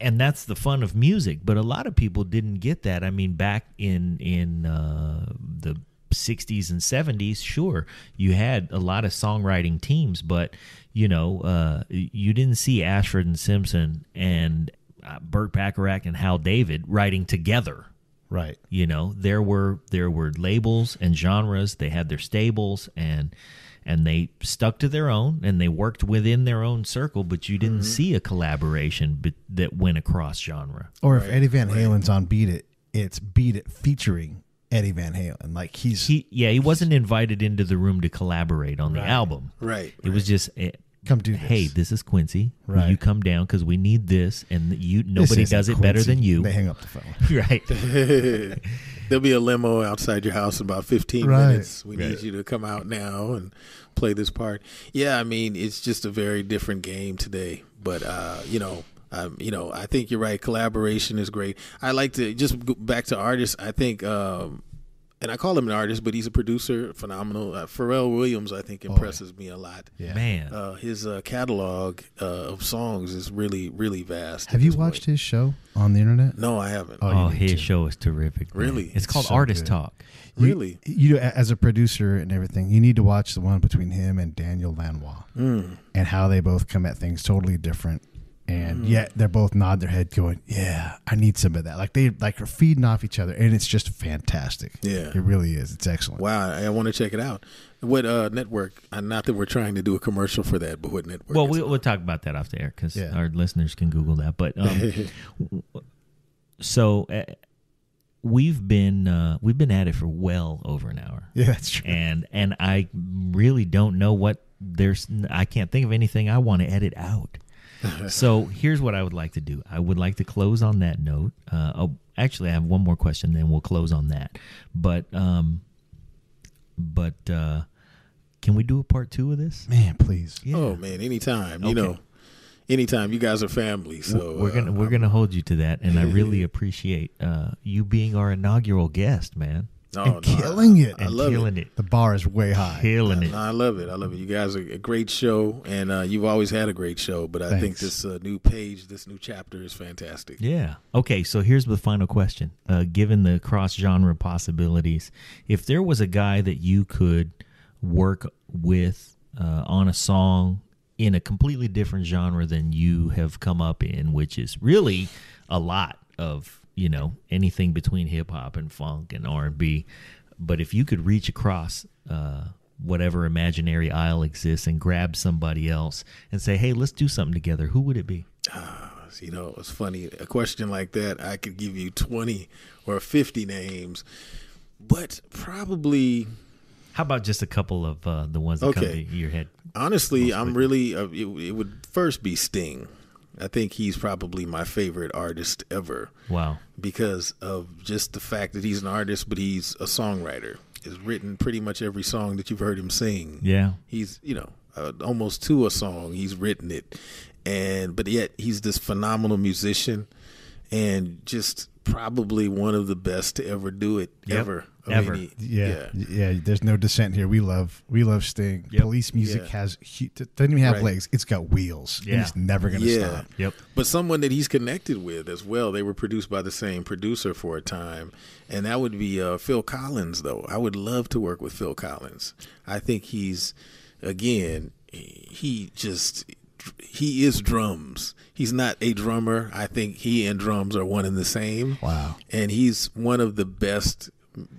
And that's the fun of music, but a lot of people didn't get that. I mean, back in in uh, the '60s and '70s, sure, you had a lot of songwriting teams, but you know, uh, you didn't see Ashford and Simpson and uh, Burt Bacharach and Hal David writing together. Right. You know, there were there were labels and genres. They had their stables and and they stuck to their own and they worked within their own circle. But you didn't mm-hmm. see a collaboration but, that went across genre. Or if Eddie Van Halen's on Beat It, it's Beat It featuring Eddie Van Halen. Like he's He yeah, he wasn't invited into the room to collaborate on the album. Right. It was just. Eh, come do this. Hey, this is Quincy. Will you come down because we need this, and you nobody does it better than you. They hang up the phone. [LAUGHS] right. [LAUGHS] [LAUGHS] There'll be a limo outside your house in about 15 Right. minutes. We Right. need you to come out now and play this part. Yeah, I mean, it's just a very different game today. But, uh, you know, um, you know, I think you're right. Collaboration is great. I like to just go back to artists. I think, um, and I call him an artist, but he's a producer, phenomenal. Uh, Pharrell Williams, I think, impresses me a lot. Yeah. Man. Uh, his uh, catalog uh, of songs is really, really vast. Have you watched point. his show on the internet? No, I haven't. Oh, Oh, his to. show is terrific. man. Really? It's called So Artist good. Talk. You- Really? You, know, as a producer and everything, you need to watch the one between him and Daniel Lanois Mm. and how they both come at things totally different. And Mm. yet they're both nod their head going, Yeah, I need some of that. Like they like are feeding off each other and it's just fantastic. Yeah. It really is. It's excellent. Wow, I, I want to check it out. What uh, network? Uh, not that we're trying to do a commercial for that, but what network? Well, we, we'll talk about that off the air because Yeah. our listeners can Google that. But um, [LAUGHS] so uh, we've been uh, we've been at it for well over an hour, Yeah, that's true. and and I really don't know what there's. I can't think of anything I want to edit out. [LAUGHS] so here's what I would like to do. I would like to close on that note. Uh, oh, actually, I have one more question, then we'll close on that. But um, but uh, can we do a part two of this? Man, please. Oh man, anytime. You know, anytime. You guys are family, so we're gonna uh, we're gonna hold you to that, and I really [LAUGHS] appreciate uh, you being our inaugural guest, man. No, and no, killing it. I And love killing it. it, The bar is way high. killing it. No, I love it. I love it. You guys are a great show, and uh, you've always had a great show. But I think this uh, new page, this new chapter, is fantastic. Yeah. Okay. So here's the final question. Uh, given the cross genre possibilities, if there was a guy that you could work with uh, on a song in a completely different genre than you have come up in, which is really a lot of you know anything between hip hop and funk and R and B, but if you could reach across. Uh, Whatever imaginary aisle exists, and grab somebody else and say, "Hey, let's do something together." Who would it be? You know, it's funny. A question like that, I could give you twenty or fifty names, but probably How about just a couple of uh, the ones that come to your head? Honestly, I'm really. Uh, it, it would first be Sting. I think he's probably my favorite artist ever Wow. because of just the fact that he's an artist, but he's a songwriter. He's written pretty much every song that you've heard him sing. Yeah. He's you know uh, almost to a song. He's written it, and but yet he's this phenomenal musician, and just probably one of the best to ever do it Yep. ever. Ever. any- Yeah, yeah, There's no dissent here. We love, we love Sting. Yep. Police music Yeah. has hu- doesn't even have Right. legs. It's got wheels. and Yeah. it's never gonna Yeah. stop. Yep. but someone that he's connected with as well. They were produced by the same producer for a time, and that would be uh, Phil Collins. Though I would love to work with Phil Collins. I think he's again, he just he is drums. He's not a drummer. I think he and drums are one and the same. Wow. and he's one of the best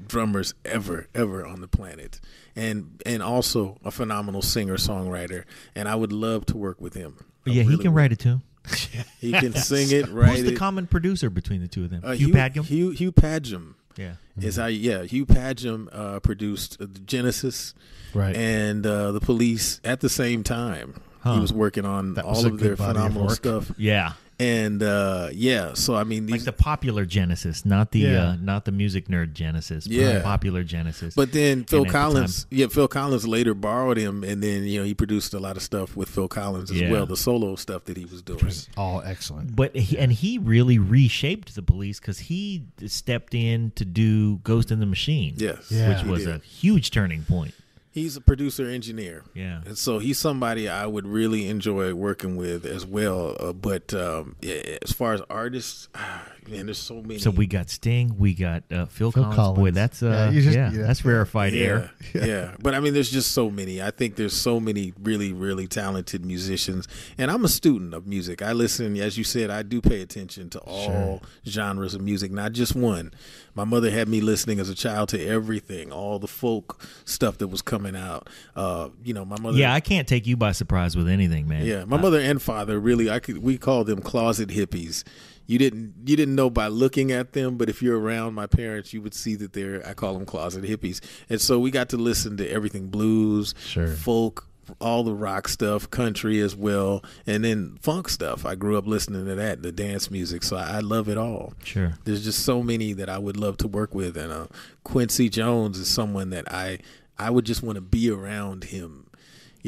drummers ever ever on the planet and and also a phenomenal singer songwriter and i would love to work with him I yeah, he can write it too. [LAUGHS] He can [LAUGHS] sing it, write Who's the it. common producer between the two of them? Uh, Hugh Hugh, Padgham. Hugh, Hugh Padgham yeah. is how. Yeah, Hugh Padgham uh, produced the Genesis Right. and uh, the Police at the same time. Huh. He was working on That all of their good body of phenomenal stuff. Yeah. And uh, yeah, so I mean, Like the popular Genesis, not the Yeah. uh, not the music nerd Genesis, but Yeah. popular Genesis. But then Phil And at the Collins, yeah, Phil Collins later borrowed him, and then you know he produced a lot of stuff with Phil Collins as Yeah. well, the solo stuff that he was doing. It's all excellent. But he, and he really reshaped the police because he stepped in to do Ghost in the Machine, Yes, Yeah. which was did. a huge turning point. He's a producer engineer. Yeah. And so he's somebody I would really enjoy working with as well. Uh, but um, yeah, as far as artists, [SIGHS] man, there's so many. So we got Sting, we got uh, Phil, Phil Collins. Collins. Boy, that's uh, Yeah, yeah, just- yeah. that's rarefied yeah, air. yeah, But I mean, there's just so many. I think there's so many really, really talented musicians, and I'm a student of music. I listen, as you said, I do pay attention to all genres of music, not just one. My mother had me listening as a child to everything, all the folk stuff that was coming out. Uh, you know, my mother. Yeah, I can't take you by surprise with anything, man. Yeah, my mother and father really I could we call them closet hippies. You didn't you didn't know by looking at them, but if you're around my parents, you would see that they're I call them closet hippies. And so we got to listen to everything blues, Sure. folk, all the rock stuff, country as well, and then funk stuff. I grew up listening to that, the dance music, so I, I love it all. Sure. There's just so many that I would love to work with, and uh, Quincy Jones is someone that I I would just want to be around him.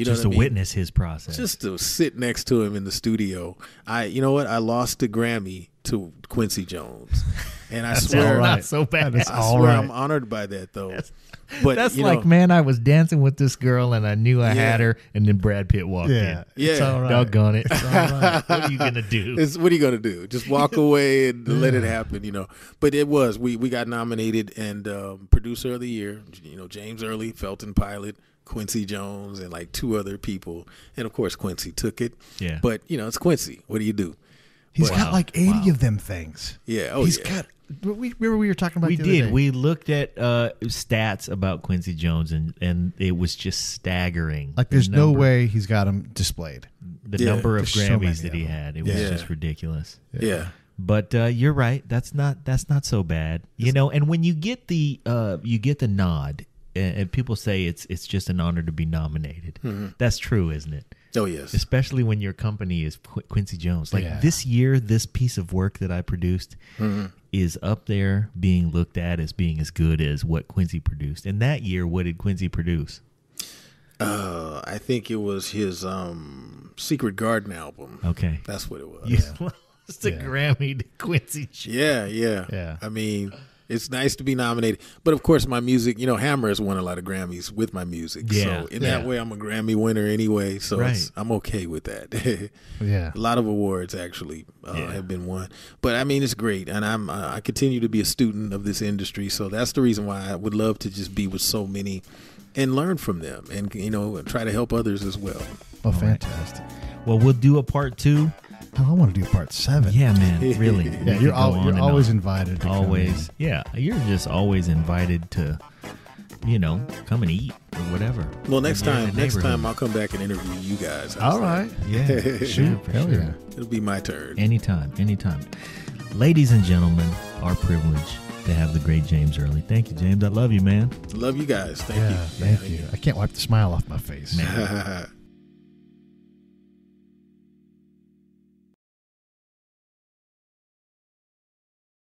You know Just what I to mean? witness his process. just to sit next to him in the studio. I, you know what? I lost the Grammy to Quincy Jones, [LAUGHS] and I That's swear, right. right. not so bad. That is I swear, right. I'm honored by that though. but That's you like, know, man, I was dancing with this girl and I knew I had her, and then Brad Pitt walked Yeah. in. Yeah. It's all right. Doggone it. It's all right. what are you gonna do? [LAUGHS] It's, what are you gonna do? Just walk [LAUGHS] away and let it happen, you know. But it was we we got nominated and um, producer of the year, you know, James Earley, Felton Pilate, Quincy Jones, and like two other people, and of course Quincy took it. Yeah. But you know, it's Quincy. What do you do? He's Wow. got like 80 Wow. of them things. Yeah. Oh He's yeah. got. We, remember we were talking about we the other did. day? We looked at uh, stats about Quincy Jones, and and it was just staggering. like The there's no way he's got them displayed. the Yeah. number of There's so Grammys that he had. It was just ridiculous. yeah. But uh, you're right. That's not that's not so bad. You know, and when you get the uh, you get the nod, and, and people say it's it's just an honor to be nominated. Mm-hmm. That's true, isn't it? Oh yes. Especially when your company is Qu- Quincy Jones. Like Yeah. this year, this piece of work that I produced Mm-hmm. is up there being looked at as being as good as what Quincy produced. And that year, what did Quincy produce? Uh, I think it was his um, Secret Garden album. Okay, That's what it was. you [LAUGHS] lost a Yeah. Grammy to Quincy. Jones. Yeah, yeah, Yeah. I mean, it's nice to be nominated, but of course, my music. You know, Hammer has won a lot of Grammys with my music. Yeah, So in yeah. that way, I'm a Grammy winner anyway. So it's, Right. I'm okay with that. [LAUGHS] Yeah. a lot of awards actually uh, Yeah. have been won, but I mean, it's great, and I'm uh, I continue to be a student of this industry. So that's the reason why I would love to just be with so many. And learn from them, and you know, try to help others as well. Oh, fantastic. Well, we'll do a part two. Hell, I want to do part seven. Yeah, man. [LAUGHS] Really. Yeah, you're, go al- you're always on. invited. To come always. Yeah, you're just always invited to, you know, come and eat or whatever. Well, next When you're in time, next time I'll come back and interview you guys. in. All right. [LAUGHS] Yeah, Shoot. yeah, for Hell sure. yeah. it'll be my turn. Anytime, anytime. Ladies and gentlemen, our privilege to have the great James Earley. Thank you, James. I love you, man. Love you guys. Thank Yeah, you. thank you. I can't wipe the smile off my face. Man. [LAUGHS]